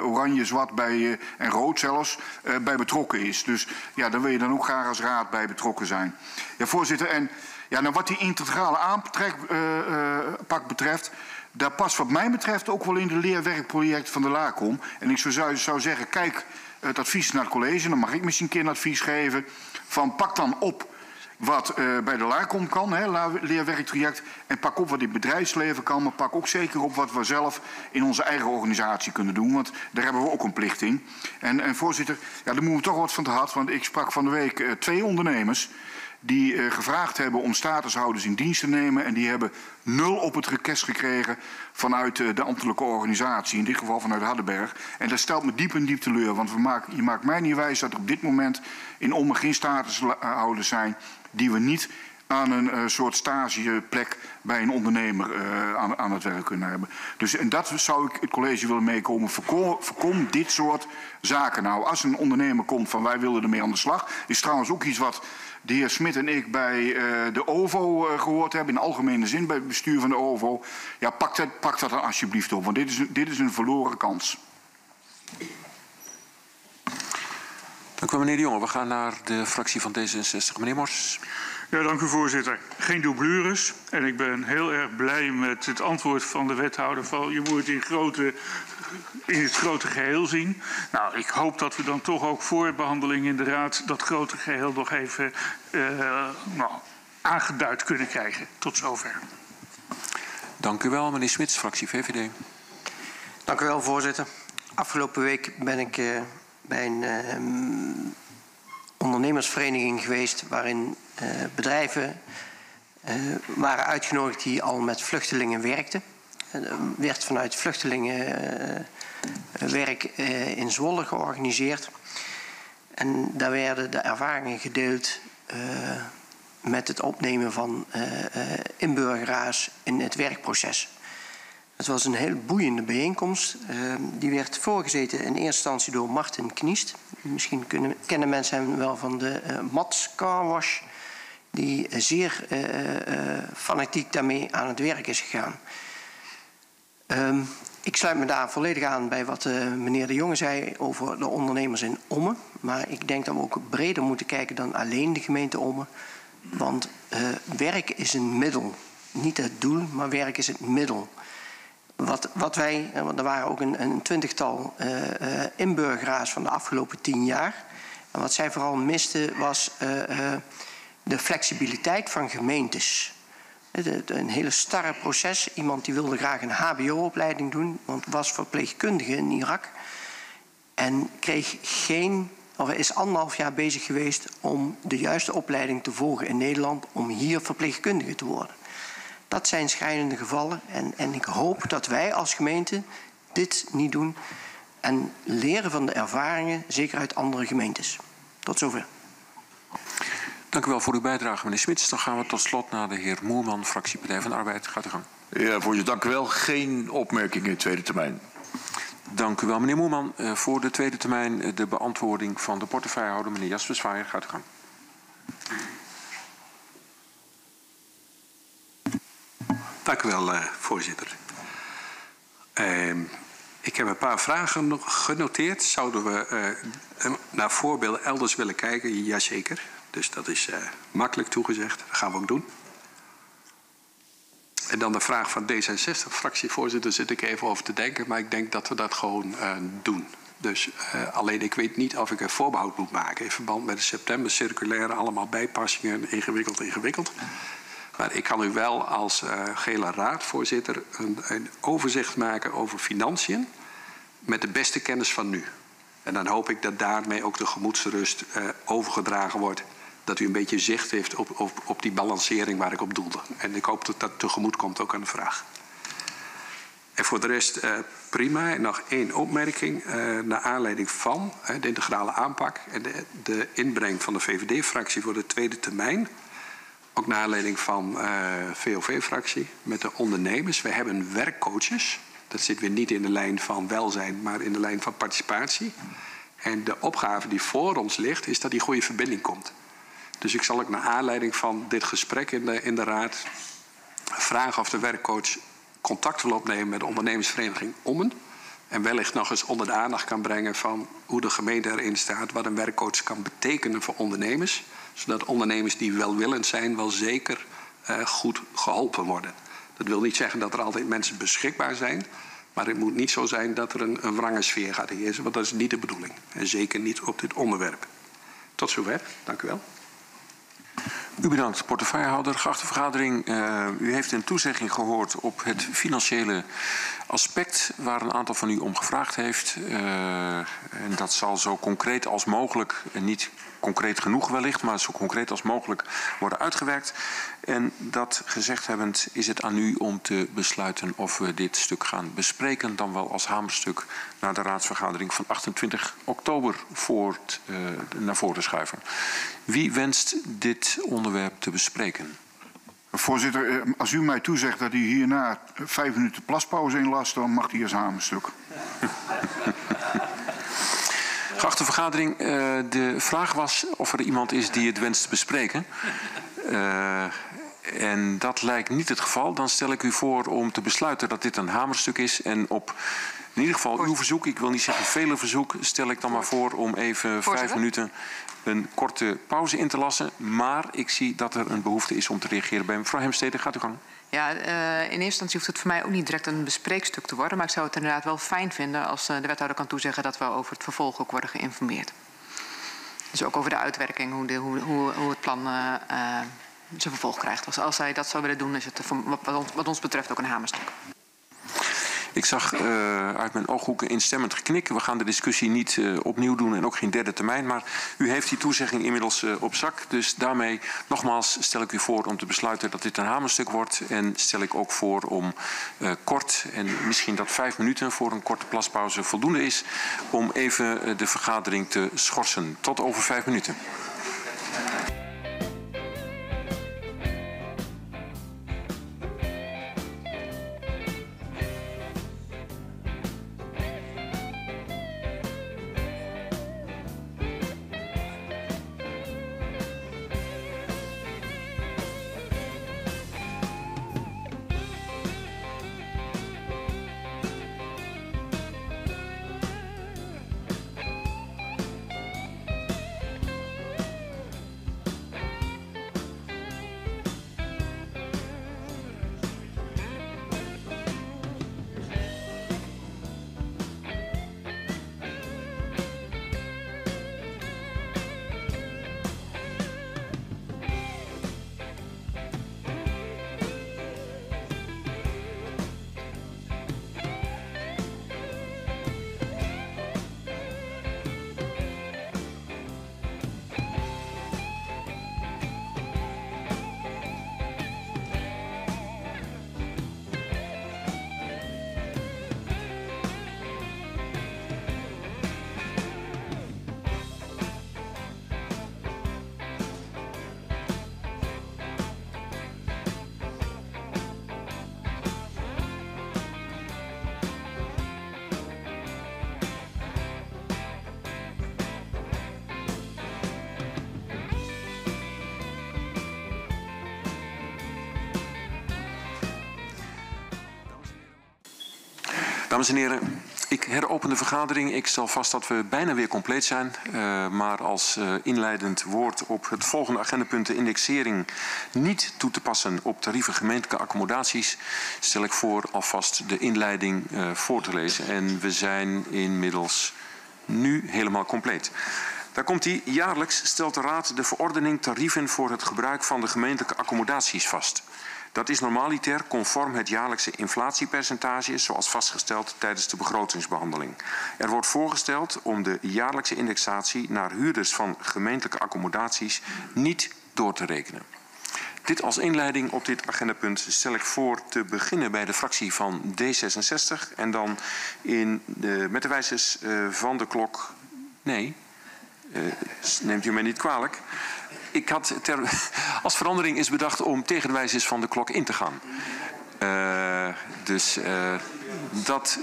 oranje, zwart bij, en rood zelfs bij betrokken is. Dus ja, daar wil je dan ook graag als raad bij betrokken zijn. Ja, voorzitter, en ja, nou, wat die integrale aanpak betreft daar past wat mij betreft ook wel in de leerwerkproject van de LACOM. En ik zou, zou zeggen, kijk het advies naar het college. Dan mag ik misschien een keer een advies geven. Van pak dan op wat uh, bij de LARCOM kan, hè, leerwerktraject. En pak op wat in het bedrijfsleven kan, maar pak ook zeker op wat we zelf in onze eigen organisatie kunnen doen. Want daar hebben we ook een plicht in. En, en voorzitter, ja, daar moeten we toch wat van te hard. Want ik sprak van de week uh, twee ondernemers die uh, gevraagd hebben om statushouders in dienst te nemen. En die hebben nul op het request gekregen vanuit uh, de ambtelijke organisatie. In dit geval vanuit Hardenberg. En dat stelt me diep en diep teleur. Want we maken, je maakt mij niet wijs dat er op dit moment in Ommen geen statushouders zijn die we niet aan een uh, soort stageplek bij een ondernemer aan, aan, het werk kunnen hebben. Dus en dat zou ik het college willen meekomen. Voorkom, voorkom dit soort zaken. Nou, als een ondernemer komt van wij willen ermee aan de slag, is trouwens ook iets wat de heer Smit en ik bij uh, de OVO uh, gehoord hebben, in algemene zin, bij het bestuur van de OVO. Ja, pak dat, pak dat dan alsjeblieft op, want dit is, dit is een verloren kans. Dank u meneer de Jonge. We gaan naar de fractie van D66. Meneer Mors. Ja, dank u voorzitter. Geen doublures. En ik ben heel erg blij met het antwoord van de wethouder van je moet in, grote, in het grote geheel zien. Nou, ik hoop dat we dan toch ook voor behandeling in de raad dat grote geheel nog even uh, nou, aangeduid kunnen krijgen. Tot zover. Dank u wel, meneer Smits, fractie VVD. Dank u wel, voorzitter. Afgelopen week ben ik uh, bij een uh, ondernemersvereniging geweest waarin uh, bedrijven uh, waren uitgenodigd die al met vluchtelingen werkten. Er werd vanuit vluchtelingenwerk in Zwolle georganiseerd. En daar werden de ervaringen gedeeld met het opnemen van inburgeraars in het werkproces. Het was een heel boeiende bijeenkomst. Uh, die werd voorgezeten in eerste instantie door Martin Kniest. Misschien kennen mensen hem wel van de uh, Mats Car Wash. Die zeer fanatiek daarmee aan het werk is gegaan. Um, ik sluit me daar volledig aan bij wat meneer De Jonge zei over de ondernemers in Ommen. Maar ik denk dat we ook breder moeten kijken dan alleen de gemeente Ommen. Want werk is een middel. Niet het doel, maar werk is het middel. Wat, wat wij, want er waren ook een, een twintigtal uh, inburgeraars van de afgelopen tien jaar. En wat zij vooral misten was de flexibiliteit van gemeentes. Een hele starre proces. Iemand die wilde graag een HBO-opleiding doen, want was verpleegkundige in Irak. En kreeg geen, of is anderhalf jaar bezig geweest om de juiste opleiding te volgen in Nederland om hier verpleegkundige te worden. Dat zijn schrijnende gevallen. En, en ik hoop dat wij als gemeente dit niet doen. En leren van de ervaringen, zeker uit andere gemeentes. Tot zover. Dank u wel voor uw bijdrage, meneer Smits. Dan gaan we tot slot naar de heer Moerman, fractiepartij van de Arbeid. Gaat u gang. Ja, voorzitter, dank u wel. Geen opmerkingen in tweede termijn. Dank u wel, meneer Moerman. Uh, voor de tweede termijn uh, de beantwoording van de portefeuillehouder, meneer Jasper Zwaaier. Gaat u gang. Dank u wel, uh, voorzitter. Uh, ik heb een paar vragen nog genoteerd. Zouden we uh, naar voorbeelden elders willen kijken? Jazeker. Dus dat is uh, makkelijk toegezegd. Dat gaan we ook doen. En dan de vraag van D66, fractievoorzitter, zit ik even over te denken. Maar ik denk dat we dat gewoon doen. Dus alleen ik weet niet of ik een voorbehoud moet maken. In verband met de september circulaire, allemaal bijpassingen, ingewikkeld, ingewikkeld. Maar ik kan u wel als gele raadvoorzitter een, een, overzicht maken over financiën met de beste kennis van nu. En dan hoop ik dat daarmee ook de gemoedsrust overgedragen wordt. Dat u een beetje zicht heeft op, op, op die balancering waar ik op doelde. En ik hoop dat dat tegemoet komt ook aan de vraag. En voor de rest uh, prima. En nog één opmerking. Uh, naar aanleiding van de integrale aanpak en de, de inbreng van de VVD-fractie voor de tweede termijn ook naar aanleiding van uh, VOV-fractie, met de ondernemers. We hebben werkcoaches. Dat zit weer niet in de lijn van welzijn, maar in de lijn van participatie. En de opgave die voor ons ligt, is dat die goede verbinding komt. Dus ik zal ook naar aanleiding van dit gesprek in de, in de Raad vragen of de werkcoach contact wil opnemen met de ondernemersvereniging Ommen. En wellicht nog eens onder de aandacht kan brengen van hoe de gemeente erin staat, wat een werkcoach kan betekenen voor ondernemers zodat ondernemers die welwillend zijn wel zeker uh, goed geholpen worden. Dat wil niet zeggen dat er altijd mensen beschikbaar zijn. Maar het moet niet zo zijn dat er een, een wrange sfeer gaat heersen. Want dat is niet de bedoeling. En zeker niet op dit onderwerp. Tot zover. Dank u wel. U bedankt, portefeuillehouder. Geachte vergadering, uh, u heeft een toezegging gehoord op het financiële aspect waar een aantal van u om gevraagd heeft. Uh, en dat zal zo concreet als mogelijk, en niet concreet genoeg wellicht, maar zo concreet als mogelijk worden uitgewerkt. En dat gezegd hebbend is het aan u om te besluiten of we dit stuk gaan bespreken, dan wel als hamerstuk naar de raadsvergadering van 28 oktober voort, uh, naar voren te schuiven. Wie wenst dit onderwerp te bespreken? Voorzitter, eh, als u mij toezegt dat u hierna vijf minuten plaspauze inlast, dan mag hij als hamerstuk. Geachte vergadering, uh, de vraag was of er iemand is die het wenst te bespreken. Uh, en dat lijkt niet het geval. Dan stel ik u voor om te besluiten dat dit een hamerstuk is. En op in ieder geval uw verzoek, ik wil niet zeggen vele verzoek, stel ik dan maar voor om even vijf minuten een korte pauze in te lassen. Maar ik zie dat er een behoefte is om te reageren bij mevrouw Hemstede. Gaat u gang. Ja, uh, in eerste instantie hoeft het voor mij ook niet direct een bespreekstuk te worden. Maar ik zou het inderdaad wel fijn vinden als uh, de wethouder kan toezeggen dat we over het vervolg ook worden geïnformeerd. Dus ook over de uitwerking, hoe, hoe, hoe, het plan uh, zijn vervolg krijgt. Als, zij dat zou willen doen, is het wat ons betreft ook een hamerstuk. Ik zag uh, uit mijn ooghoeken instemmend geknik. We gaan de discussie niet uh, opnieuw doen en ook geen derde termijn. Maar u heeft die toezegging inmiddels uh, op zak. Dus daarmee nogmaals stel ik u voor om te besluiten dat dit een hamerstuk wordt. En stel ik ook voor om kort, en misschien dat vijf minuten voor een korte plaspauze voldoende is... om even de vergadering te schorsen. Tot over vijf minuten. Dames en heren, ik heropen de vergadering. Ik stel vast dat we bijna weer compleet zijn. Uh, maar als uh, inleidend woord op het volgende agendapunt de indexering niet toe te passen op tarieven gemeentelijke accommodaties, stel ik voor alvast de inleiding uh, voor te lezen. En we zijn inmiddels nu helemaal compleet. Daar komt hij. Jaarlijks stelt de Raad de verordening tarieven voor het gebruik van de gemeentelijke accommodaties vast. Dat is normaliter conform het jaarlijkse inflatiepercentage zoals vastgesteld tijdens de begrotingsbehandeling. Er wordt voorgesteld om de jaarlijkse indexatie naar huurders van gemeentelijke accommodaties niet door te rekenen. Dit als inleiding op dit agendapunt stel ik voor te beginnen bij de fractie van D66 en dan in de, met de wijzers uh, van de klok. Nee, uh, neemt u mij niet kwalijk ik had als verandering is bedacht om tegen de wijzers van de klok in te gaan. Uh, dus uh, dat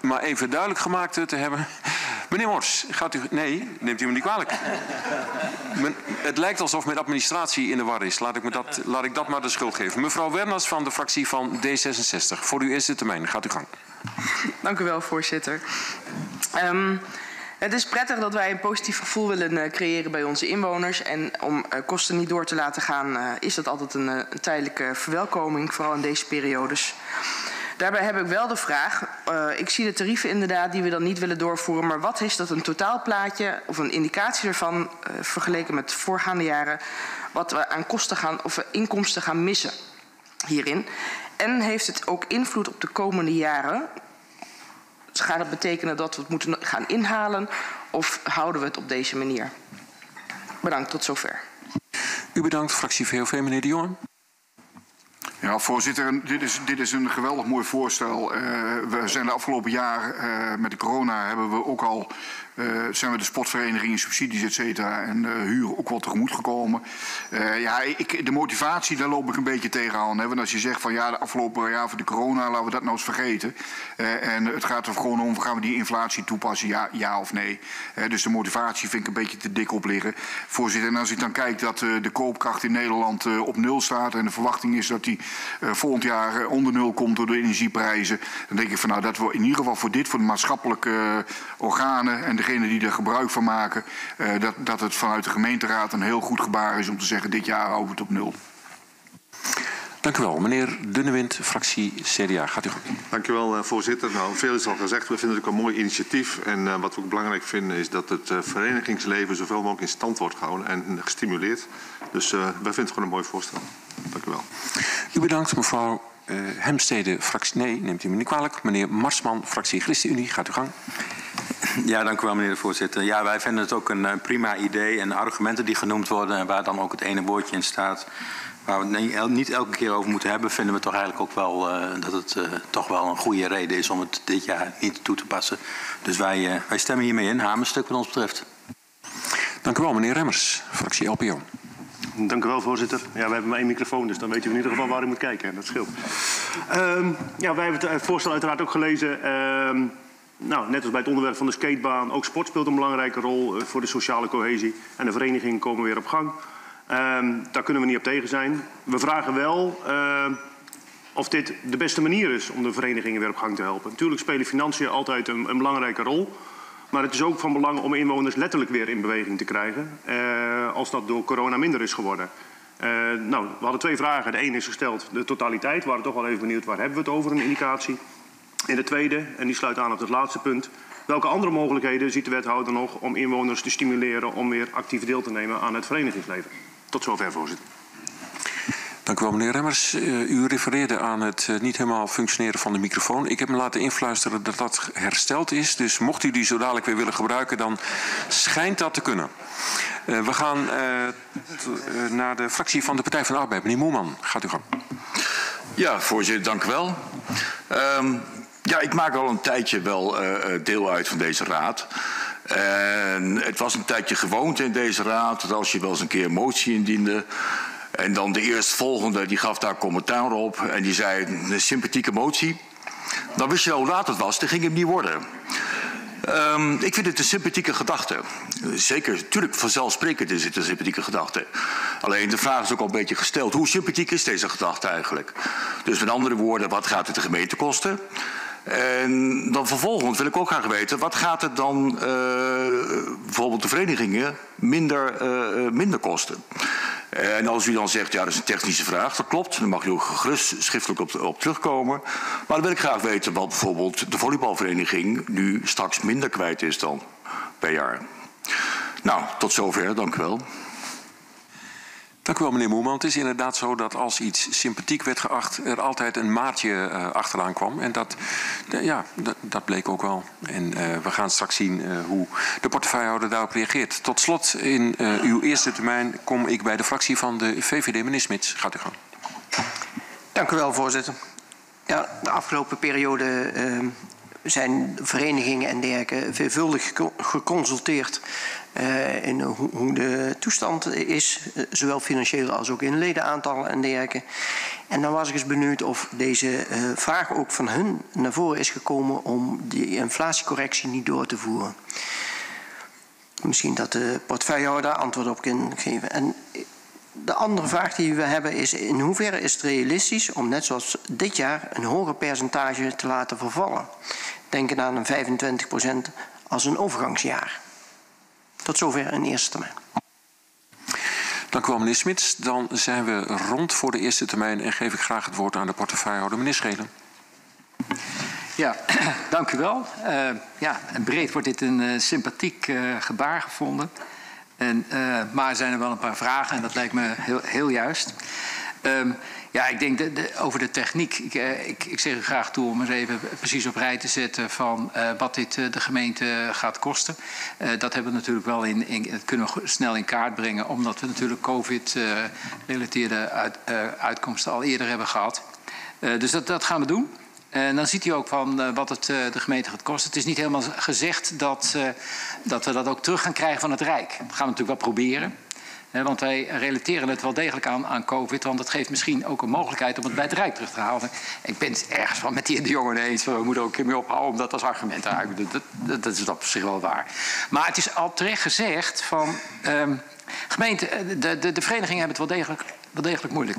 maar even duidelijk gemaakt te hebben. Meneer Mors, gaat u... Nee, neemt u me niet kwalijk. Men, het lijkt alsof mijn administratie in de war is. Laat ik, me dat, laat ik dat maar de schuld geven. Mevrouw Werners van de fractie van D66. Voor uw eerste termijn. Gaat u gang. Dank u wel, voorzitter. Um, het is prettig dat wij een positief gevoel willen uh, creëren bij onze inwoners. En om uh, kosten niet door te laten gaan, uh, is dat altijd een, een, tijdelijke verwelkoming, vooral in deze periodes. Daarbij heb ik wel de vraag, uh, ik zie de tarieven inderdaad die we dan niet willen doorvoeren, maar wat is dat een totaalplaatje of een indicatie ervan uh, vergeleken met voorgaande jaren, wat we aan kosten gaan of inkomsten gaan missen hierin? En heeft het ook invloed op de komende jaren? Dus gaat het betekenen dat we het moeten gaan inhalen of houden we het op deze manier? Bedankt, tot zover. U bedankt, fractie VOV, meneer de Jonge. Ja, voorzitter, dit is, dit is een geweldig mooi voorstel. Uh, we zijn de afgelopen jaar uh, met de corona hebben we ook al uh, zijn we de sportverenigingen, subsidies, et cetera, en uh, huur ook wel tegemoet gekomen. Uh, ja, ik, de motivatie, daar loop ik een beetje tegenaan. Hè? Want als je zegt van ja, de afgelopen jaar voor de corona, laten we dat nou eens vergeten. en het gaat er gewoon om, gaan we die inflatie toepassen, ja, ja of nee. dus de motivatie vind ik een beetje te dik op liggen. Voorzitter, en als ik dan kijk dat de koopkracht in Nederland op nul staat en de verwachting is dat die volgend jaar onder nul komt door de energieprijzen, dan denk ik van nou, dat we in ieder geval voor dit, voor de maatschappelijke organen en de degenen die er gebruik van maken, uh, dat, dat het vanuit de gemeenteraad een heel goed gebaar is om te zeggen dit jaar houden we het op nul. Dank u wel. Meneer Dunnewind, fractie CDA. Gaat u goed. Dank u wel, uh, voorzitter. Nou, veel is al gezegd. We vinden het ook een mooi initiatief. En uh, wat we ook belangrijk vinden is dat het uh, verenigingsleven zoveel mogelijk in stand wordt gehouden en gestimuleerd. Dus wij vinden het gewoon een mooi voorstel. Dank u wel. U bedankt, mevrouw Hemstede, fractie... Nee, neemt u me niet kwalijk. Meneer Marsman, fractie ChristenUnie. Gaat u gang. Ja, dank u wel, meneer de voorzitter. Ja, wij vinden het ook een, een prima idee. En de argumenten die genoemd worden en waar dan ook het ene woordje in staat... waar we het niet elke keer over moeten hebben... vinden we toch eigenlijk ook wel uh, dat het uh, toch wel een goede reden is... om het dit jaar niet toe te passen. Dus wij, uh, wij stemmen hiermee in. Hamerstuk wat ons betreft. Dank u wel, meneer Remmers, fractie LPO. Dank u wel, voorzitter. Ja, we hebben maar één microfoon, dus dan weet u in ieder geval waar u moet kijken. Dat scheelt. Um, ja, wij hebben het voorstel uiteraard ook gelezen... Um, nou, net als bij het onderwerp van de skatebaan, ook sport speelt een belangrijke rol voor de sociale cohesie. En de verenigingen komen weer op gang. Um, daar kunnen we niet op tegen zijn. We vragen wel uh, of dit de beste manier is om de verenigingen weer op gang te helpen. Natuurlijk spelen financiën altijd een, een belangrijke rol. Maar het is ook van belang om inwoners letterlijk weer in beweging te krijgen. Uh, als dat door corona minder is geworden. Nou, we hadden twee vragen. De ene is gesteld de totaliteit. We waren toch wel even benieuwd waar hebben we het over, een indicatie. En de tweede, en die sluit aan op het laatste punt. Welke andere mogelijkheden ziet de wethouder nog om inwoners te stimuleren om weer actief deel te nemen aan het verenigingsleven? Tot zover, voorzitter. Dank u wel, meneer Remmers. Uh, u refereerde aan het uh, niet helemaal functioneren van de microfoon. Ik heb me laten influisteren dat dat hersteld is. Dus mocht u die zo dadelijk weer willen gebruiken, dan schijnt dat te kunnen. Uh, we gaan naar de fractie van de Partij van de Arbeid. Meneer Moeman, gaat u gang. Ja, voorzitter, dank u wel. Um, ja, ik maak al een tijdje wel uh, deel uit van deze raad. En het was een tijdje gewoonte in deze raad dat als je wel eens een keer een motie indiende. En dan de eerstvolgende die gaf daar commentaar op en die zei een sympathieke motie. Dan wist je hoe laat het was, dan ging het niet worden. Um, ik vind het een sympathieke gedachte. Zeker, natuurlijk vanzelfsprekend is het een sympathieke gedachte. Alleen de vraag is ook al een beetje gesteld. Hoe sympathiek is deze gedachte eigenlijk? Dus met andere woorden, wat gaat het de gemeente kosten? En dan vervolgens wil ik ook graag weten, wat gaat het dan uh, bijvoorbeeld de verenigingen minder, uh, minder kosten? En als u dan zegt, ja, dat is een technische vraag, dat klopt. Dan mag u ook gerust schriftelijk op, op terugkomen. Maar dan wil ik graag weten wat bijvoorbeeld de volleybalvereniging nu straks minder kwijt is dan per jaar. Nou, tot zover, dank u wel. Dank u wel, meneer Moeman. Het is inderdaad zo dat als iets sympathiek werd geacht, er altijd een maatje uh, achteraan kwam. En dat, ja, dat bleek ook wel. En uh, we gaan straks zien hoe de portefeuillehouder daarop reageert. Tot slot, in uw eerste termijn kom ik bij de fractie van de VVD. Meneer Smits, gaat u gang. Dank u wel, voorzitter. Ja, de afgelopen periode zijn verenigingen en dergelijke veelvuldig geconsulteerd uh, in hoe, hoe, de toestand is, uh, zowel financieel als ook in ledenaantallen en dergelijke. En dan was ik eens benieuwd of deze uh, vraag ook van hun naar voren is gekomen om die inflatiecorrectie niet door te voeren. Misschien dat de portefeuillehouder daar antwoord op kan geven. En de andere vraag die we hebben is in hoeverre is het realistisch om net zoals dit jaar een hoger percentage te laten vervallen. Denken aan een 25% als een overgangsjaar. Tot zover een eerste termijn. Dank u wel, meneer Smits. Dan zijn we rond voor de eerste termijn en geef ik graag het woord aan de portefeuillehouder, meneer Schelen. Ja, dank u wel. Uh, ja, breed wordt dit een uh, sympathiek uh, gebaar gevonden. En, maar zijn er wel een paar vragen en dat lijkt me heel, heel juist. Ja, ik denk de, de, over de techniek. Ik, ik, ik, zeg u graag toe om eens even precies op rij te zetten van wat dit de gemeente gaat kosten. dat hebben we natuurlijk wel in, in, kunnen we snel in kaart brengen, omdat we natuurlijk COVID-gerelateerde uit, uitkomsten al eerder hebben gehad. dus dat, dat gaan we doen. En dan ziet u ook van wat het de gemeente gaat kosten. Het is niet helemaal gezegd dat, dat we dat ook terug gaan krijgen van het Rijk. Dat gaan we natuurlijk wel proberen. Want wij relateren het wel degelijk aan, aan COVID. Want het geeft misschien ook een mogelijkheid om het bij het Rijk terug te halen. Ik ben het ergens van met die de jongen eens. We moeten ook mee ophouden om dat als argument te gebruiken. Dat, dat, dat, is op zich wel waar. Maar het is al terecht gezegd van... Um, gemeente, de, de, de verenigingen hebben het wel degelijk, wel degelijk moeilijk.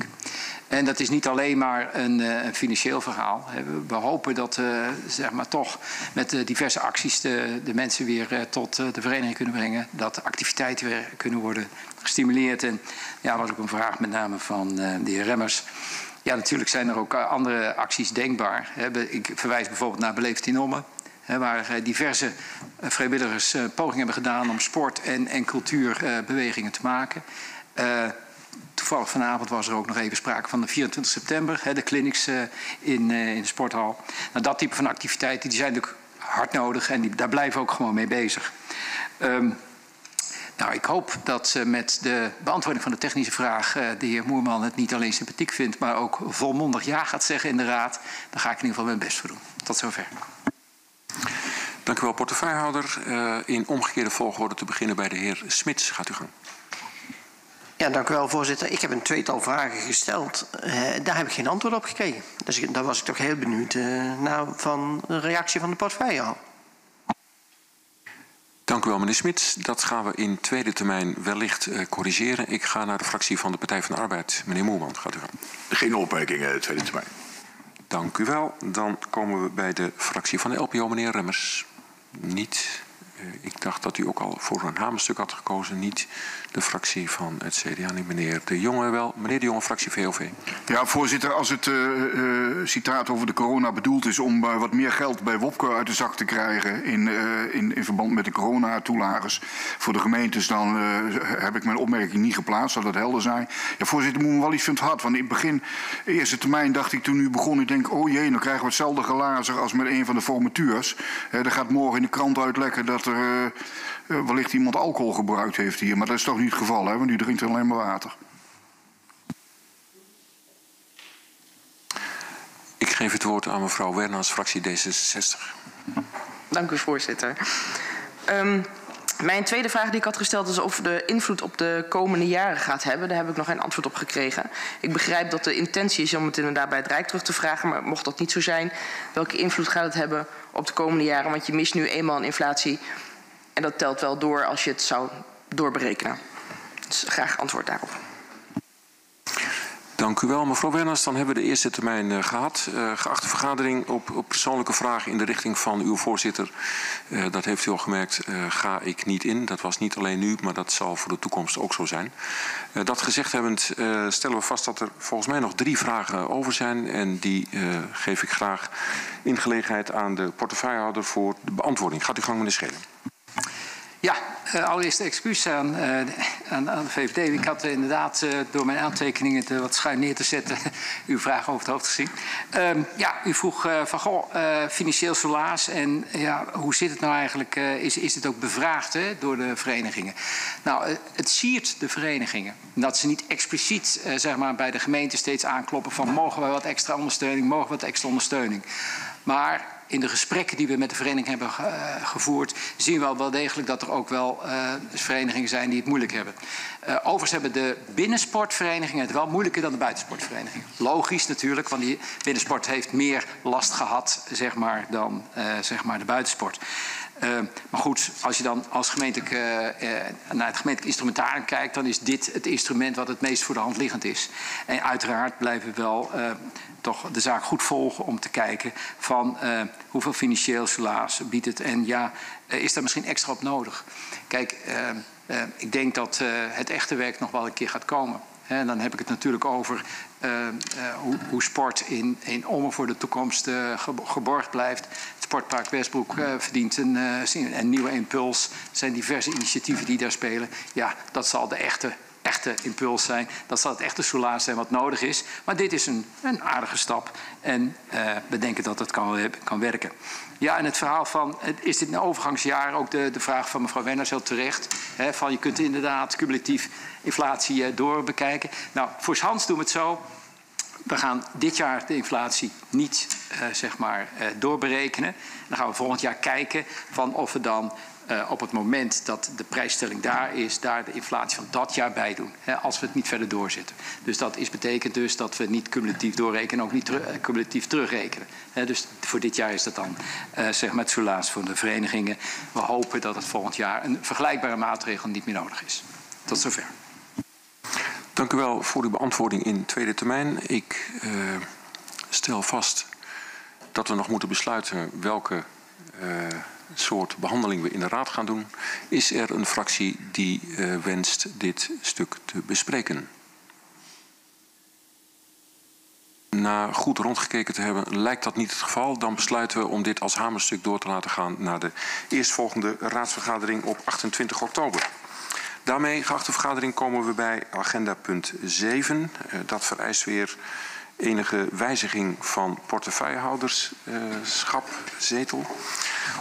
En dat is niet alleen maar een, uh, een financieel verhaal. We hopen dat uh, zeg maar toch met diverse acties de, de mensen weer tot de vereniging kunnen brengen. Dat activiteiten weer kunnen worden gestimuleerd. En ja, was ook een vraag met name van de heer Remmers. Ja, natuurlijk zijn er ook andere acties denkbaar. Ik verwijs bijvoorbeeld naar Beleefd in Ommen. Waar diverse vrijwilligers pogingen hebben gedaan om sport en, en cultuurbewegingen te maken. Toevallig vanavond was er ook nog even sprake van de 24 september, de clinics uh, in, uh, in de sporthal. Nou, dat type van activiteiten die zijn natuurlijk hard nodig en die, daar blijven we ook gewoon mee bezig. Um, nou, ik hoop dat ze met de beantwoording van de technische vraag uh, de heer Moerman het niet alleen sympathiek vindt, maar ook volmondig ja gaat zeggen in de raad. Daar ga ik in ieder geval mijn best voor doen. Tot zover. Dank u wel, portefeuillehouder. Uh, in omgekeerde volgorde te beginnen bij de heer Smits. Gaat u gang. Ja, dank u wel, voorzitter. Ik heb een tweetal vragen gesteld. Uh, daar heb ik geen antwoord op gekregen. Dus ik, daar was ik toch heel benieuwd uh, naar van de reactie van de portefeuille. Dank u wel, meneer Smits. Dat gaan we in tweede termijn wellicht uh, corrigeren. Ik ga naar de fractie van de Partij van de Arbeid. Meneer Moerman, gaat u gaan. Geen opmerkingen, tweede termijn. Dank u wel. Dan komen we bij de fractie van de LPO, meneer Remmers. Niet. Ik dacht dat u ook al voor een hamerstuk had gekozen. Niet de fractie van het CDA, niet meneer De Jonge wel. Meneer De Jonge, fractie VOV. Ja, voorzitter, als het uh, citaat over de corona bedoeld is om uh, wat meer geld bij Wopke uit de zak te krijgen in, in, in verband met de corona-toelagers voor de gemeentes, dan heb ik mijn opmerking niet geplaatst, zal dat helder zijn. Ja, voorzitter, moet me wel iets van het hart. Want in het begin, eerste termijn, dacht ik toen u begon, ik denk, oh jee, dan krijgen we hetzelfde glazer als met een van de formateurs. er gaat morgen in de krant uitlekken dat er wellicht iemand alcohol gebruikt heeft hier. Maar dat is toch niet het geval, hè? want u drinkt alleen maar water. Ik geef het woord aan mevrouw Wernaars, fractie D66. Dank u, voorzitter. Um, mijn tweede vraag die ik had gesteld is of de invloed op de komende jaren gaat hebben. Daar heb ik nog geen antwoord op gekregen. Ik begrijp dat de intentie is om het inderdaad bij het Rijk terug te vragen. Maar mocht dat niet zo zijn, welke invloed gaat het hebben op de komende jaren? Want je mist nu eenmaal een inflatie. En dat telt wel door als je het zou doorberekenen. Dus graag antwoord daarop. Dank u wel, mevrouw Werners. Dan hebben we de eerste termijn uh, gehad. Uh, geachte vergadering, op, op, persoonlijke vragen in de richting van uw voorzitter. Uh, dat heeft u al gemerkt, ga ik niet in. Dat was niet alleen nu, maar dat zal voor de toekomst ook zo zijn. dat gezegd hebbend stellen we vast dat er volgens mij nog drie vragen over zijn. En die geef ik graag in gelegenheid aan de portefeuillehouder voor de beantwoording. Gaat u gang, meneer Schelen. Ja, uh, allereerst excuus aan, uh, aan, aan, de VVD. Ik had uh, inderdaad door mijn aantekeningen te, wat schuin neer te zetten uw vraag over het hoofd gezien. Ehm, ja, u vroeg van goh, financieel salaris en ja, hoe zit het nou eigenlijk? is, is het ook bevraagd hè, door de verenigingen? Nou, het siert de verenigingen. Dat ze niet expliciet zeg maar, bij de gemeente steeds aankloppen van mogen we wat extra ondersteuning, mogen we wat extra ondersteuning. Maar in de gesprekken die we met de vereniging hebben uh, gevoerd, zien we wel degelijk dat er ook wel uh, verenigingen zijn die het moeilijk hebben. Uh, overigens hebben de binnensportverenigingen het wel moeilijker dan de buitensportverenigingen. Logisch natuurlijk, want die binnensport heeft meer last gehad zeg maar, dan zeg maar de buitensport. Maar goed, als je dan als gemeentelijk, naar het gemeentelijk instrumentarium kijkt, dan is dit het instrument wat het meest voor de hand liggend is. En uiteraard blijven we wel toch de zaak goed volgen om te kijken van hoeveel financieel salaris biedt het en ja, is daar misschien extra op nodig. Kijk, ik denk dat het echte werk nog wel een keer gaat komen. En dan heb ik het natuurlijk over hoe, hoe, sport in, in Ommen voor de toekomst geborgd blijft. Het Sportpark Westbroek verdient een, een nieuwe impuls. Er zijn diverse initiatieven die daar spelen. Ja, dat zal de echte echte impuls zijn. Dat zal het echte soelaas zijn wat nodig is. Maar dit is een, een aardige stap. En uh, we denken dat het kan, kan werken. Ja, en het verhaal van, is dit een overgangsjaar? Ook de, de vraag van mevrouw Wenners heel terecht. Hè, van je kunt inderdaad cumulatief inflatie uh, doorbekijken. Nou, voor Hans doen we het zo. We gaan dit jaar de inflatie niet uh, zeg maar, doorberekenen. Dan gaan we volgend jaar kijken van of we dan uh, op het moment dat de prijsstelling daar is, daar de inflatie van dat jaar bij doen. Hè, als we het niet verder doorzetten. Dus dat is, betekent dus dat we niet cumulatief doorrekenen, ook niet teru cumulatief terugrekenen. Hè, dus voor dit jaar is dat dan uh, zeg maar het soelaas voor de verenigingen. We hopen dat het volgend jaar een vergelijkbare maatregel niet meer nodig is. Tot zover. Dank u wel voor uw beantwoording in tweede termijn. Ik stel vast dat we nog moeten besluiten welke soort behandeling we in de raad gaan doen, is er een fractie die uh, wenst dit stuk te bespreken. Na goed rondgekeken te hebben, lijkt dat niet het geval. Dan besluiten we om dit als hamerstuk door te laten gaan naar de eerstvolgende raadsvergadering op 28 oktober. Daarmee, geachte vergadering, komen we bij agenda punt 7. Uh, dat vereist weer enige wijziging van portefeuillehouderschap, zetel.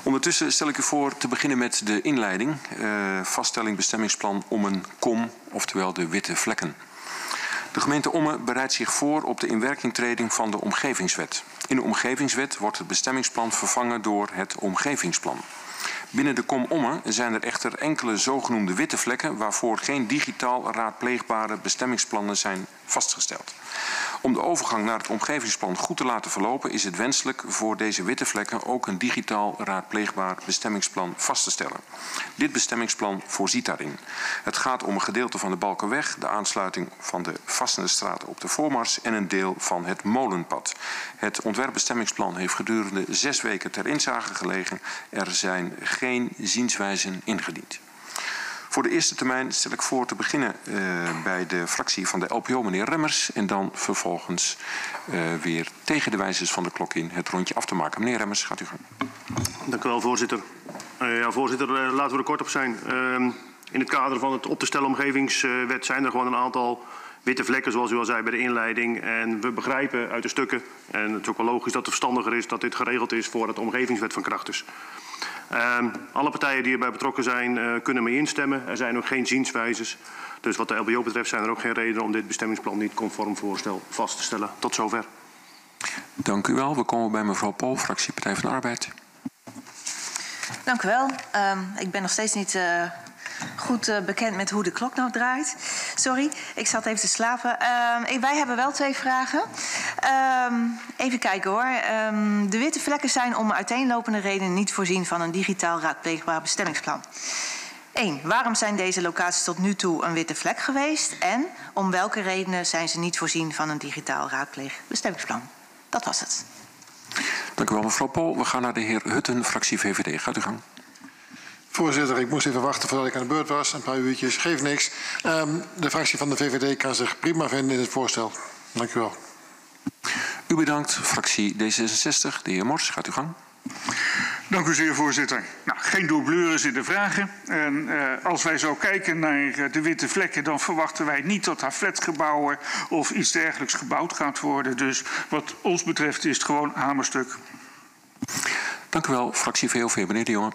Ondertussen stel ik u voor te beginnen met de inleiding. Uh, vaststelling bestemmingsplan om een kom, oftewel de witte vlekken. De gemeente Ommen bereidt zich voor op de inwerkingtreding van de omgevingswet. In de omgevingswet wordt het bestemmingsplan vervangen door het omgevingsplan. Binnen de Kom Ommen zijn er echter enkele zogenoemde witte vlekken waarvoor geen digitaal raadpleegbare bestemmingsplannen zijn vastgesteld. Om de overgang naar het omgevingsplan goed te laten verlopen is het wenselijk voor deze witte vlekken ook een digitaal raadpleegbaar bestemmingsplan vast te stellen. Dit bestemmingsplan voorziet daarin. Het gaat om een gedeelte van de Balkenweg, de aansluiting van de vastende straten op de Voormars en een deel van het Molenpad. Het ontwerpbestemmingsplan heeft gedurende zes weken ter inzage gelegen. Er zijn geen zienswijzen ingediend. Voor de eerste termijn stel ik voor te beginnen uh, bij de fractie van de LPO, meneer Remmers. En dan vervolgens uh, weer tegen de wijzers van de klok in het rondje af te maken. Meneer Remmers, gaat u gang. Dank u wel, voorzitter. Uh, ja, voorzitter, laten we er kort op zijn. Ehm, in het kader van het op te stellen omgevingswet zijn er gewoon een aantal witte vlekken, zoals u al zei bij de inleiding. En we begrijpen uit de stukken, en het is ook wel logisch dat het verstandiger is dat dit geregeld is voor het omgevingswet van kracht is. Uh, alle partijen die erbij betrokken zijn uh, kunnen mee instemmen. Er zijn ook geen zienswijzes. Dus wat de LBO betreft zijn er ook geen redenen om dit bestemmingsplan niet conform voorstel vast te stellen. Tot zover. Dank u wel. We komen bij mevrouw Pol, fractie Partij van de Arbeid. Dank u wel. Um, ik ben nog steeds niet uh, goed uh, bekend met hoe de klok nou draait. Sorry, ik zat even te slapen. Uh, wij hebben wel twee vragen. Uh, even kijken hoor. Um, de witte vlekken zijn om uiteenlopende redenen niet voorzien van een digitaal raadpleegbaar bestemmingsplan. 1. Waarom zijn deze locaties tot nu toe een witte vlek geweest? En om welke redenen zijn ze niet voorzien van een digitaal raadpleegbestemmingsplan? Dat was het. Dank u wel, mevrouw Pol. We gaan naar de heer Hutten, fractie VVD. Gaat u gang. Voorzitter, ik moest even wachten voordat ik aan de beurt was. Een paar uurtjes, geeft niks. Um, de fractie van de VVD kan zich prima vinden in het voorstel. Dank u wel. U bedankt, fractie D66. De heer Mors, gaat u gang. Dank u zeer, voorzitter. Nou, geen doublures in de vragen. En uh, als wij zo kijken naar de witte vlekken, dan verwachten wij niet dat daar flatgebouwen of iets dergelijks gebouwd gaat worden. Dus wat ons betreft is het gewoon hamerstuk. Dank u wel, fractie VOV. Meneer de Jonge.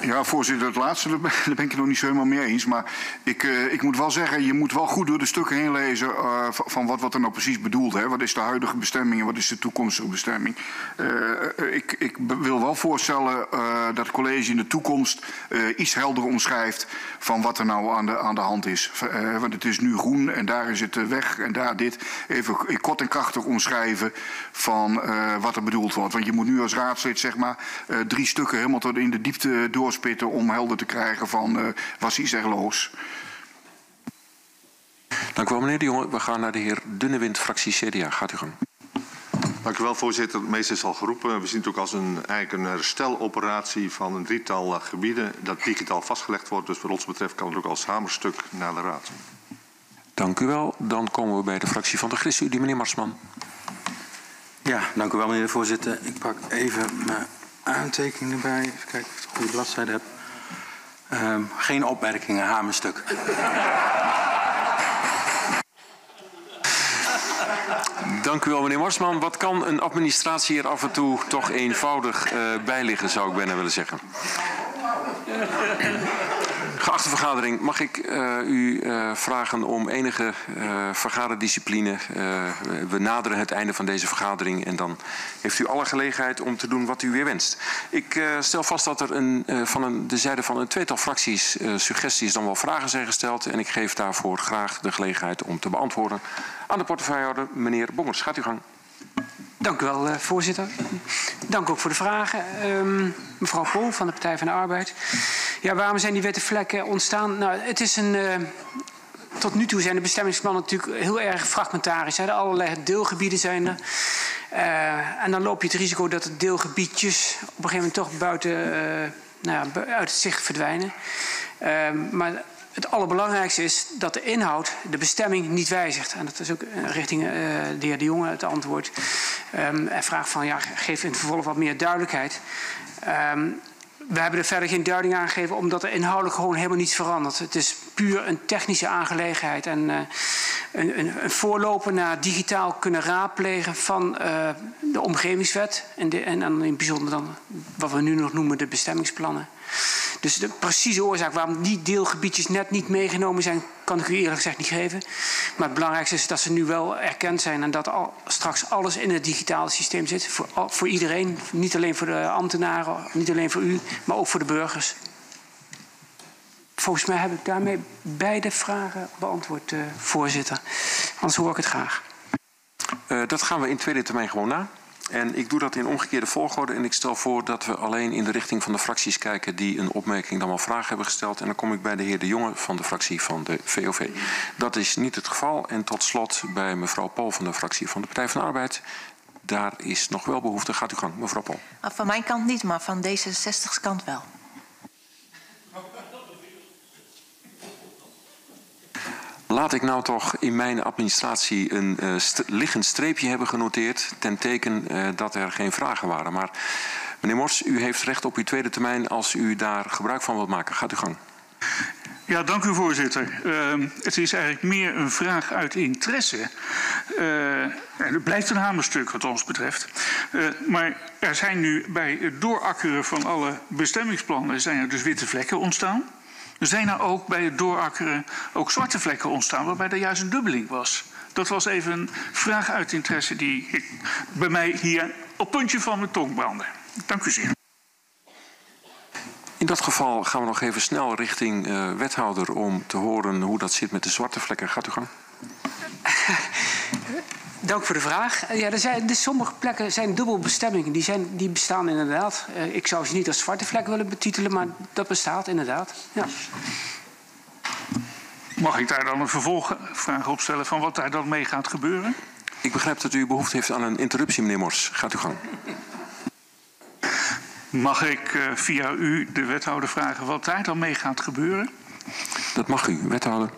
Ja, voorzitter, het laatste, daar ben ik het nog niet zo helemaal mee eens. Maar ik, uh, ik moet wel zeggen, je moet wel goed door de stukken heen lezen uh, van wat, wat er nou precies bedoeld is. Wat is de huidige bestemming en wat is de toekomstige bestemming? Uh, ik, ik wil wel voorstellen dat het college in de toekomst iets helder omschrijft van wat er nou aan de, aan de hand is. want het is nu groen en daar is het weg en daar dit. Even kort en krachtig omschrijven van wat er bedoeld wordt. Want je moet nu als raadslid zeg maar drie stukken helemaal tot in de diepte doorspitten om helder te krijgen van uh, was iets erloos. Dank u wel, meneer de Jonge. We gaan naar de heer Dunnewind, fractie CDA. Gaat u gang. Dank u wel, voorzitter. Het meeste is al geroepen. We zien het ook als een, eigenlijk een hersteloperatie van een drietal gebieden dat digitaal vastgelegd wordt. Dus wat ons betreft kan het ook als hamerstuk naar de raad. Dank u wel. Dan komen we bij de fractie van de ChristenUnie, meneer Marsman. Ja, dank u wel, meneer de voorzitter. Ik pak even mijn aantekeningen erbij. Even kijken of ik de goede bladzijde heb. Ehm, geen opmerkingen, hamerstuk. Dank u wel, meneer Marsman. Wat kan een administratie er af en toe toch eenvoudig uh, bij liggen, zou ik bijna willen zeggen. Geachte vergadering, mag ik uh, u uh, vragen om enige uh, vergaderdiscipline. we naderen het einde van deze vergadering en dan heeft u alle gelegenheid om te doen wat u weer wenst. Ik stel vast dat er een, van een, de zijde van een tweetal fracties suggesties dan wel vragen zijn gesteld. En ik geef daarvoor graag de gelegenheid om te beantwoorden aan de portefeuillehouder, meneer Bongers. Gaat u gang. Dank u wel, voorzitter. Dank ook voor de vragen. Um, mevrouw Pol van de Partij van de Arbeid. Ja, waarom zijn die witte vlekken ontstaan? Nou, het is een... Uh, tot nu toe zijn de bestemmingsplannen natuurlijk heel erg fragmentarisch. Hè. Allerlei deelgebieden zijn er. Uh, en dan loop je het risico dat de deelgebiedjes op een gegeven moment toch buiten nou uit het zicht verdwijnen. maar het allerbelangrijkste is dat de inhoud, de bestemming, niet wijzigt. En dat is ook richting uh, de heer De Jonge het antwoord. Um, hij vraagt van, ja, geef in het vervolg wat meer duidelijkheid. Um, we hebben er verder geen duiding aan gegeven, omdat er inhoudelijk gewoon helemaal niets verandert. Het is puur een technische aangelegenheid. En uh, een, een, een, voorloper naar digitaal kunnen raadplegen van uh, de omgevingswet. En, en dan in het bijzonder dan wat we nu nog noemen de bestemmingsplannen. Dus de precieze oorzaak waarom die deelgebiedjes net niet meegenomen zijn, kan ik u eerlijk gezegd niet geven. Maar het belangrijkste is dat ze nu wel erkend zijn en dat al, straks alles in het digitale systeem zit. Voor, voor iedereen, niet alleen voor de ambtenaren, niet alleen voor u, maar ook voor de burgers. Volgens mij heb ik daarmee beide vragen beantwoord, uh, voorzitter. Anders hoor ik het graag. Uh, dat gaan we in tweede termijn gewoon na. En ik doe dat in omgekeerde volgorde en ik stel voor dat we alleen in de richting van de fracties kijken die een opmerking dan wel vraag hebben gesteld. En dan kom ik bij de heer De Jonge van de fractie van de VOV. Dat is niet het geval. En tot slot bij mevrouw Pol van de fractie van de Partij van de Arbeid. Daar is nog wel behoefte. Gaat u gang, mevrouw Pol. Van mijn kant niet, maar van D66's kant wel. Laat ik nou toch in mijn administratie een uh, st liggend streepje hebben genoteerd... ten teken uh, dat er geen vragen waren. Maar meneer Mors, u heeft recht op uw tweede termijn als u daar gebruik van wilt maken. Gaat u gang. Ja, dank u voorzitter. Uh, het is eigenlijk meer een vraag uit interesse. Uh, en het blijft een hamerstuk wat ons betreft. Uh, maar er zijn nu bij het doorakkeren van alle bestemmingsplannen... zijn er dus witte vlekken ontstaan. Er zijn er ook bij het doorakkeren ook zwarte vlekken ontstaan, waarbij er juist een dubbeling was. Dat was even een vraag uit interesse die ik, bij mij hier op puntje van mijn tong brandde. Dank u zeer. In dat geval gaan we nog even snel richting uh, wethouder om te horen hoe dat zit met de zwarte vlekken. Gaat u gang. Dank voor de vraag. Ja, er zijn, dus sommige plekken zijn dubbelbestemmingen. Die, zijn, die bestaan inderdaad. Uh, ik zou ze niet als zwarte vlekken willen betitelen, maar dat bestaat inderdaad. Ja. Mag ik daar dan een vervolgvraag op stellen van wat daar dan mee gaat gebeuren? Ik begrijp dat u behoefte heeft aan een interruptie, meneer Mors. Gaat u gang. Mag ik uh, via u de wethouder vragen wat daar dan mee gaat gebeuren? Dat mag u, wethouder.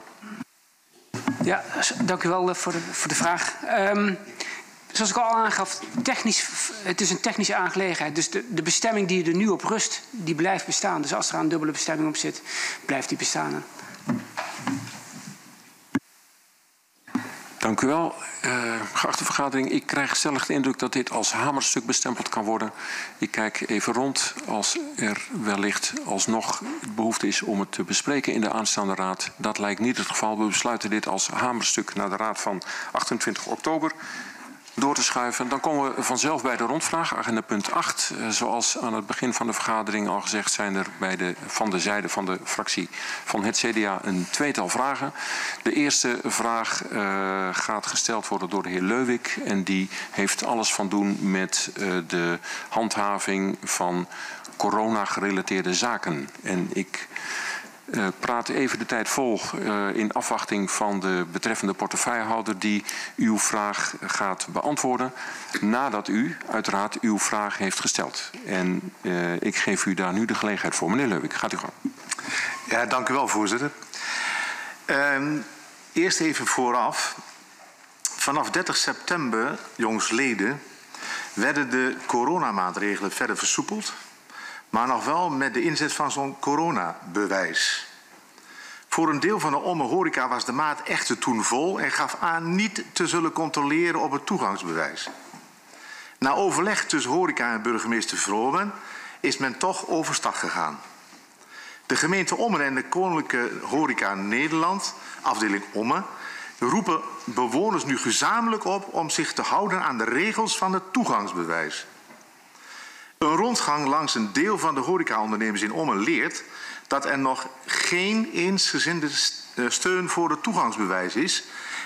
Ja, dank u wel voor de, voor de vraag. Um, zoals ik al aangaf, technisch, het is een technische aangelegenheid. Dus de, de bestemming die er nu op rust, die blijft bestaan. Dus als er een dubbele bestemming op zit, blijft die bestaan. Dank u wel. Uh, geachte vergadering, ik krijg stellig de indruk dat dit als hamerstuk bestempeld kan worden. Ik kijk even rond als er wellicht alsnog behoefte is om het te bespreken in de aanstaande raad. Dat lijkt niet het geval. We besluiten dit als hamerstuk naar de raad van 28 oktober door te schuiven. Dan komen we vanzelf bij de rondvraag, agenda punt 8. Uh, zoals aan het begin van de vergadering al gezegd zijn er bij de, van de zijde van de fractie van het CDA een tweetal vragen. De eerste vraag uh, gaat gesteld worden door de heer Leuwik en die heeft alles van doen met uh, de handhaving van corona-gerelateerde zaken. En ik uh, praat even de tijd vol uh, in afwachting van de betreffende portefeuillehouder die uw vraag gaat beantwoorden nadat u uiteraard uw vraag heeft gesteld. En uh, ik geef u daar nu de gelegenheid voor. Meneer Leuwik, gaat u gang. Ja, dank u wel voorzitter. Uh, eerst even vooraf. Vanaf 30 september, jongsleden, werden de coronamaatregelen verder versoepeld. Maar nog wel met de inzet van zo'n coronabewijs. Voor een deel van de Omme horeca was de maat echter toen vol en gaf aan niet te zullen controleren op het toegangsbewijs. Na overleg tussen horeca en burgemeester Vromen is men toch overstag gegaan. De gemeente Ommen en de Koninklijke Horeca Nederland, afdeling Ommen, roepen bewoners nu gezamenlijk op om zich te houden aan de regels van het toegangsbewijs. Een rondgang langs een deel van de horecaondernemers in Ommen leert dat er nog geen eensgezinde eh, steun voor het toegangsbewijs is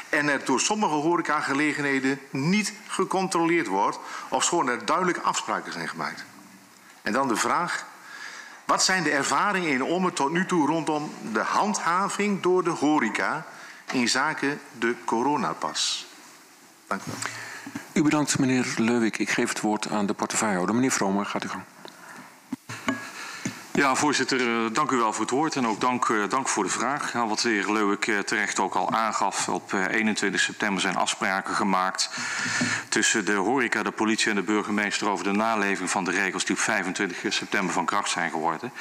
en er door sommige horecagelegenheden niet gecontroleerd wordt, ofschoon er duidelijke afspraken zijn gemaakt. En dan de vraag, wat zijn de ervaringen in Ommen tot nu toe rondom de handhaving door de horeca in zaken de coronapas? Dank u wel. U bedankt meneer Leuwik. Ik geef het woord aan de portefeuillehouder. Meneer Vromer, gaat u gang. Ja, voorzitter, eh, dank u wel voor het woord en ook dank, eh, dank voor de vraag. Ja, wat de heer Leuwik eh, terecht ook al aangaf, op 21 september zijn afspraken gemaakt tussen de horeca, de politie en de burgemeester over de naleving van de regels die op 25 september van kracht zijn geworden.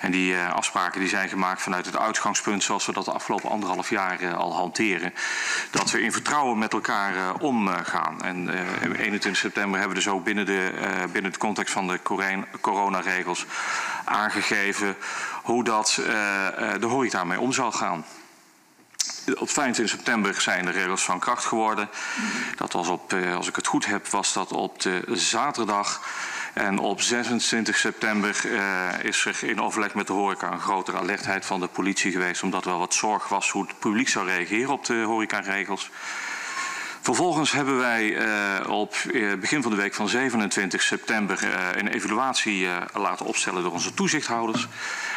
En die uh, afspraken die zijn gemaakt vanuit het uitgangspunt zoals we dat de afgelopen anderhalf jaar uh, al hanteren. Dat we in vertrouwen met elkaar uh, omgaan. En 21 september hebben we dus ook binnen de, binnen de context van de coronaregels aangegeven hoe dat de horeca daarmee om zal gaan. Op 25 september zijn de regels van kracht geworden. Dat was op, als ik het goed heb, was dat op de zaterdag. En op 26 september uh, is er in overleg met de horeca een grotere alertheid van de politie geweest. Omdat er wel wat zorg was hoe het publiek zou reageren op de horecaregels. Vervolgens hebben wij uh, op uh, begin van de week van 27 september uh, een evaluatie laten opstellen door onze toezichthouders.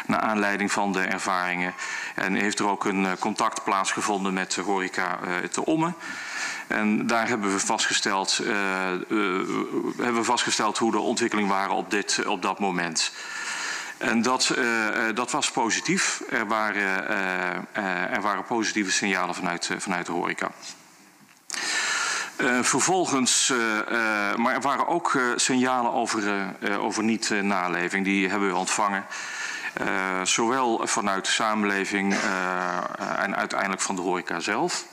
Naar aanleiding van de ervaringen. En heeft er ook een contact plaatsgevonden met horeca te Ommen. En daar hebben we vastgesteld, hebben vastgesteld hoe de ontwikkelingen waren op, dit, op dat moment. En dat, dat was positief. Er waren, er waren positieve signalen vanuit, vanuit de horeca. Uh, vervolgens, uh, uh, maar er waren ook signalen over, over niet-naleving. Die hebben we ontvangen. zowel vanuit de samenleving en uiteindelijk van de horeca zelf.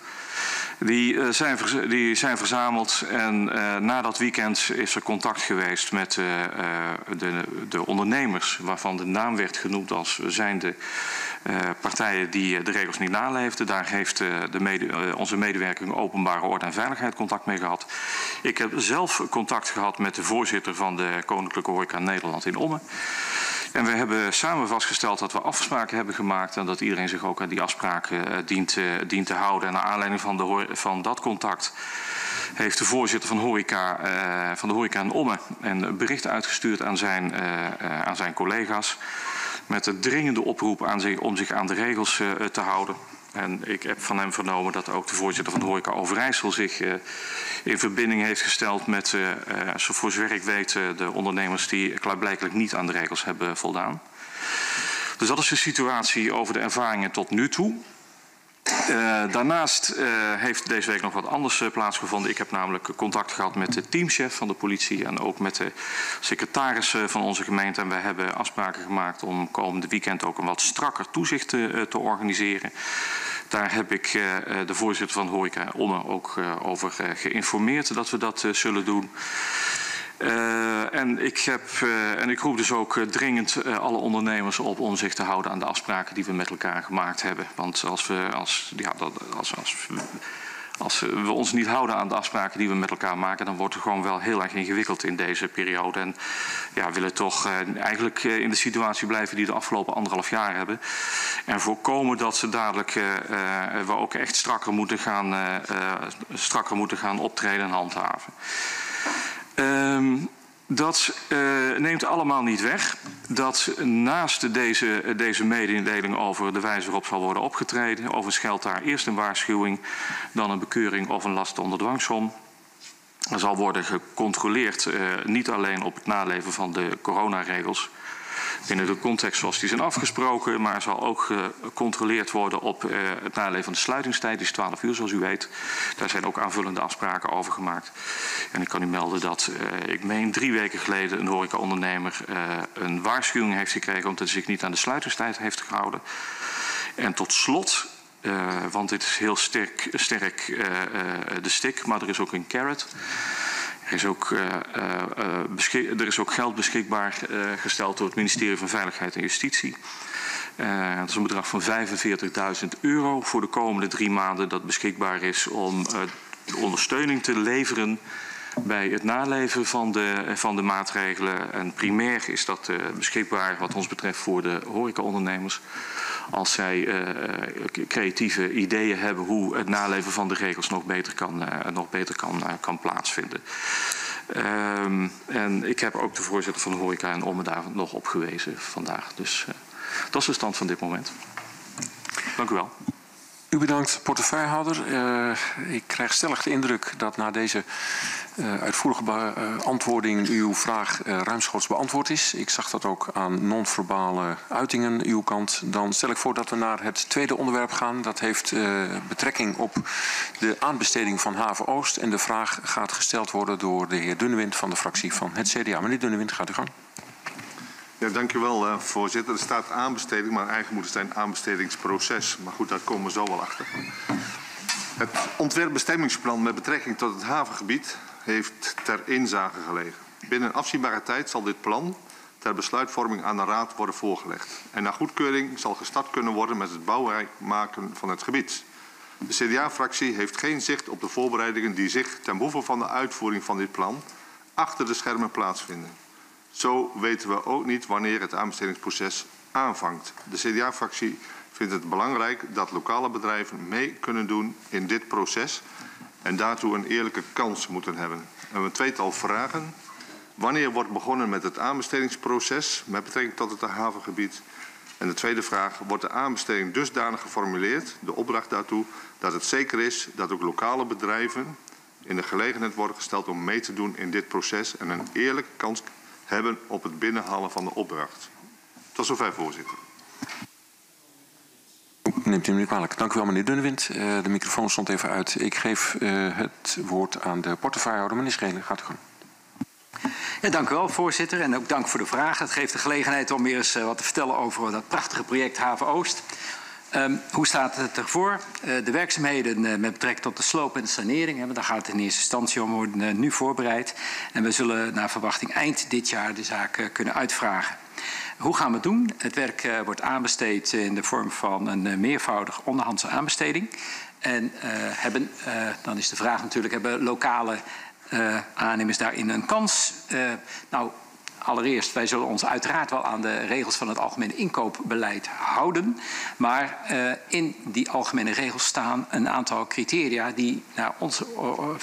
Die, zijn, die zijn verzameld en na dat weekend is er contact geweest met de, de, ondernemers waarvan de naam werd genoemd als zijnde partijen die de regels niet naleefden. Daar heeft de mede, onze medewerking Openbare Orde en Veiligheid contact mee gehad. Ik heb zelf contact gehad met de voorzitter van de Koninklijke Horeca Nederland in Ommen. En we hebben samen vastgesteld dat we afspraken hebben gemaakt en dat iedereen zich ook aan die afspraken uh, dient, uh, dient, te houden. En naar aanleiding van, de, van dat contact heeft de voorzitter van, horeca, uh, van de horeca in Ommen een bericht uitgestuurd aan zijn, aan zijn collega's. Met een dringende oproep aan zich, om zich aan de regels te houden. En ik heb van hem vernomen dat ook de voorzitter van de horeca Overijssel zich uh, in verbinding heeft gesteld met, uh, voor zover ik weet, de ondernemers die klaarblijkelijk niet aan de regels hebben voldaan. Dus dat is de situatie over de ervaringen tot nu toe. Uh, daarnaast uh, heeft deze week nog wat anders uh, plaatsgevonden. Ik heb namelijk contact gehad met de teamchef van de politie en ook met de secretaris van onze gemeente. En we hebben afspraken gemaakt om komende weekend ook een wat strakker toezicht te organiseren. Daar heb ik de voorzitter van Horeca Omme ook over geïnformeerd dat we dat zullen doen. Uh, en, ik heb, uh, en ik roep dus ook uh, dringend alle ondernemers op om zich te houden aan de afspraken die we met elkaar gemaakt hebben. Want als we, als, ja, dat, als, als, als we ons niet houden aan de afspraken die we met elkaar maken, dan wordt het gewoon wel heel erg ingewikkeld in deze periode. En ja, willen toch eigenlijk in de situatie blijven die we de afgelopen anderhalf jaar hebben. En voorkomen dat ze dadelijk we ook echt strakker moeten gaan, strakker moeten gaan optreden en handhaven. Um, dat uh, neemt allemaal niet weg dat naast deze, deze mededeling over de wijze waarop zal worden opgetreden, overigens geldt daar eerst een waarschuwing, dan een bekeuring of een last onder dwangsom. Er zal worden gecontroleerd uh, niet alleen op het naleven van de coronaregels, binnen de context zoals die zijn afgesproken. Maar zal ook gecontroleerd worden op het naleven van de sluitingstijd. Die is 12 uur zoals u weet. Daar zijn ook aanvullende afspraken over gemaakt. En ik kan u melden dat ik meen drie weken geleden een horecaondernemer een waarschuwing heeft gekregen omdat hij zich niet aan de sluitingstijd heeft gehouden. En tot slot uh, want dit is heel sterk, sterk uh, uh, de stick, maar er is ook een carrot. Er is ook, er is ook geld beschikbaar gesteld door het ministerie van Veiligheid en Justitie. dat is een bedrag van 45.000 euro voor de komende drie maanden dat beschikbaar is om ondersteuning te leveren bij het naleven van de, van de maatregelen. En primair is dat beschikbaar wat ons betreft voor de horecaondernemers als zij uh, creatieve ideeën hebben hoe het naleven van de regels nog beter kan, uh, nog beter kan, uh, kan plaatsvinden. Um, en ik heb ook de voorzitter van de horeca en Omme daar nog op gewezen vandaag. Dus dat is de stand van dit moment. Dank u wel. U bedankt, portefeuillehouder. Uh, ik krijg stellig de indruk dat na deze uh, uitvoerige beantwoording uw vraag uh, ruimschoots beantwoord is. Ik zag dat ook aan non-verbale uitingen uw kant. Dan stel ik voor dat we naar het tweede onderwerp gaan. Dat heeft betrekking op de aanbesteding van Haven Oost. En de vraag gaat gesteld worden door de heer Dunnewind van de fractie van het CDA. Meneer Dunnewind, gaat u gang. Ja, dankjewel uh, voorzitter. Er staat aanbesteding, maar eigenlijk moet het zijn aanbestedingsproces. Maar goed, daar komen we zo wel achter. Het ontwerpbestemmingsplan met betrekking tot het havengebied heeft ter inzage gelegen. Binnen afzienbare tijd zal dit plan ter besluitvorming aan de Raad worden voorgelegd. En na goedkeuring zal gestart kunnen worden met het bouwwerk maken van het gebied. De CDA-fractie heeft geen zicht op de voorbereidingen die zich ten behoeve van de uitvoering van dit plan achter de schermen plaatsvinden. Zo weten we ook niet wanneer het aanbestedingsproces aanvangt. De CDA-fractie vindt het belangrijk dat lokale bedrijven mee kunnen doen in dit proces en daartoe een eerlijke kans moeten hebben. We hebben een tweetal vragen. Wanneer wordt begonnen met het aanbestedingsproces met betrekking tot het havengebied? En de tweede vraag, wordt de aanbesteding dusdanig geformuleerd, de opdracht daartoe, dat het zeker is dat ook lokale bedrijven in de gelegenheid worden gesteld om mee te doen in dit proces en een eerlijke kans hebben op het binnenhalen van de opdracht. Tot zover, voorzitter. Neemt u me niet kwalijk. Dank u wel, meneer Dunnewind. Uh, de microfoon stond even uit. Ik geef uh, het woord aan de portefeuillehouder. Meneer Schelen, gaat u gang. Ja, dank u wel, voorzitter. En ook dank voor de vraag. Het geeft de gelegenheid om weer eens uh, wat te vertellen over dat prachtige project Haven Oost. Um, hoe staat het ervoor? Uh, de werkzaamheden uh, met betrekking tot de sloop en de sanering, hè, daar gaat het in eerste instantie om, worden uh, nu voorbereid. En we zullen naar verwachting eind dit jaar de zaak kunnen uitvragen. Hoe gaan we het doen? Het werk wordt aanbesteed in de vorm van een meervoudige onderhandse aanbesteding. En hebben, dan is de vraag natuurlijk, hebben lokale aannemers daarin een kans? nou, Allereerst, wij zullen ons uiteraard wel aan de regels van het algemene inkoopbeleid houden. Maar uh, in die algemene regels staan een aantal criteria die naar onze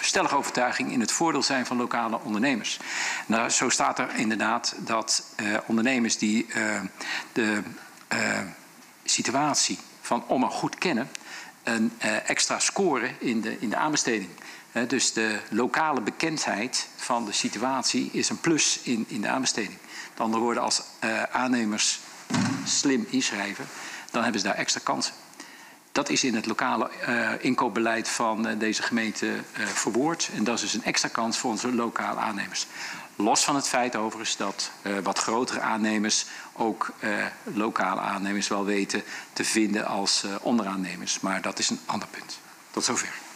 stellige overtuiging in het voordeel zijn van lokale ondernemers. Nou, zo staat er inderdaad dat uh, ondernemers die uh, de situatie van Ommer goed kennen, een extra scoren in de, in de aanbesteding dus de lokale bekendheid van de situatie is een plus in, de aanbesteding. Met andere woorden, als uh, aannemers slim inschrijven, dan hebben ze daar extra kansen. Dat is in het lokale uh, inkoopbeleid van uh, deze gemeente verwoord. En dat is dus een extra kans voor onze lokale aannemers. Los van het feit overigens dat wat grotere aannemers ook lokale aannemers wel weten te vinden als onderaannemers. Maar dat is een ander punt. Tot zover.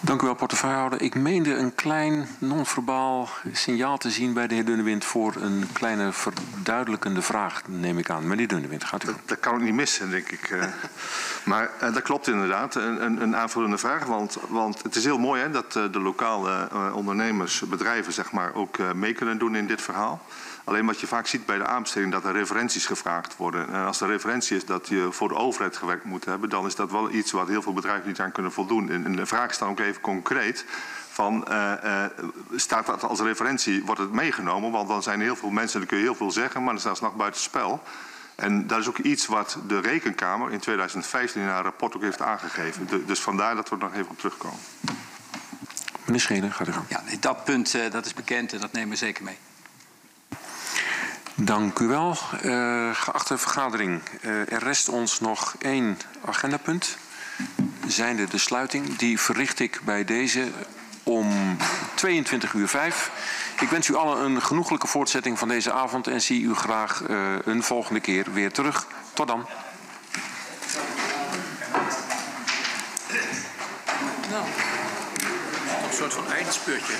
Dank u wel, portefeuillehouder. Ik meende een klein non-verbaal signaal te zien bij de heer Dunnewind voor een kleine verduidelijkende vraag, neem ik aan. Meneer Dunnewind, gaat u. Dat, dat kan ik niet missen, denk ik. Eh. maar uh, dat klopt inderdaad, een, een, aanvullende vraag. Want, want het is heel mooi hè, dat uh, de lokale ondernemers, bedrijven, zeg maar, ook mee kunnen doen in dit verhaal. Alleen wat je vaak ziet bij de aanbesteding, dat er referenties gevraagd worden. En als de referentie is dat je voor de overheid gewerkt moet hebben, dan is dat wel iets wat heel veel bedrijven niet aan kunnen voldoen. En de vraag is dan ook even concreet. Van, uh, uh, staat dat als referentie, wordt het meegenomen? Want dan zijn er heel veel mensen, dan kun je heel veel zeggen, maar dan staat ze nog buiten spel. En dat is ook iets wat de Rekenkamer in 2015 in haar rapport ook heeft aangegeven. De, dus vandaar dat we er nog even op terugkomen. Meneer Schelen, gaat u gang. Ja, dat punt uh, dat is bekend en dat nemen we zeker mee. Dank u wel. Uh, geachte vergadering, uh, er rest ons nog één agendapunt. Zijnde de sluiting. Die verricht ik bij deze om 22 uur 5. Ik wens u allen een genoeglijke voortzetting van deze avond en zie u graag uh, een volgende keer weer terug. Tot dan. Nou, een soort van eindspeurtje.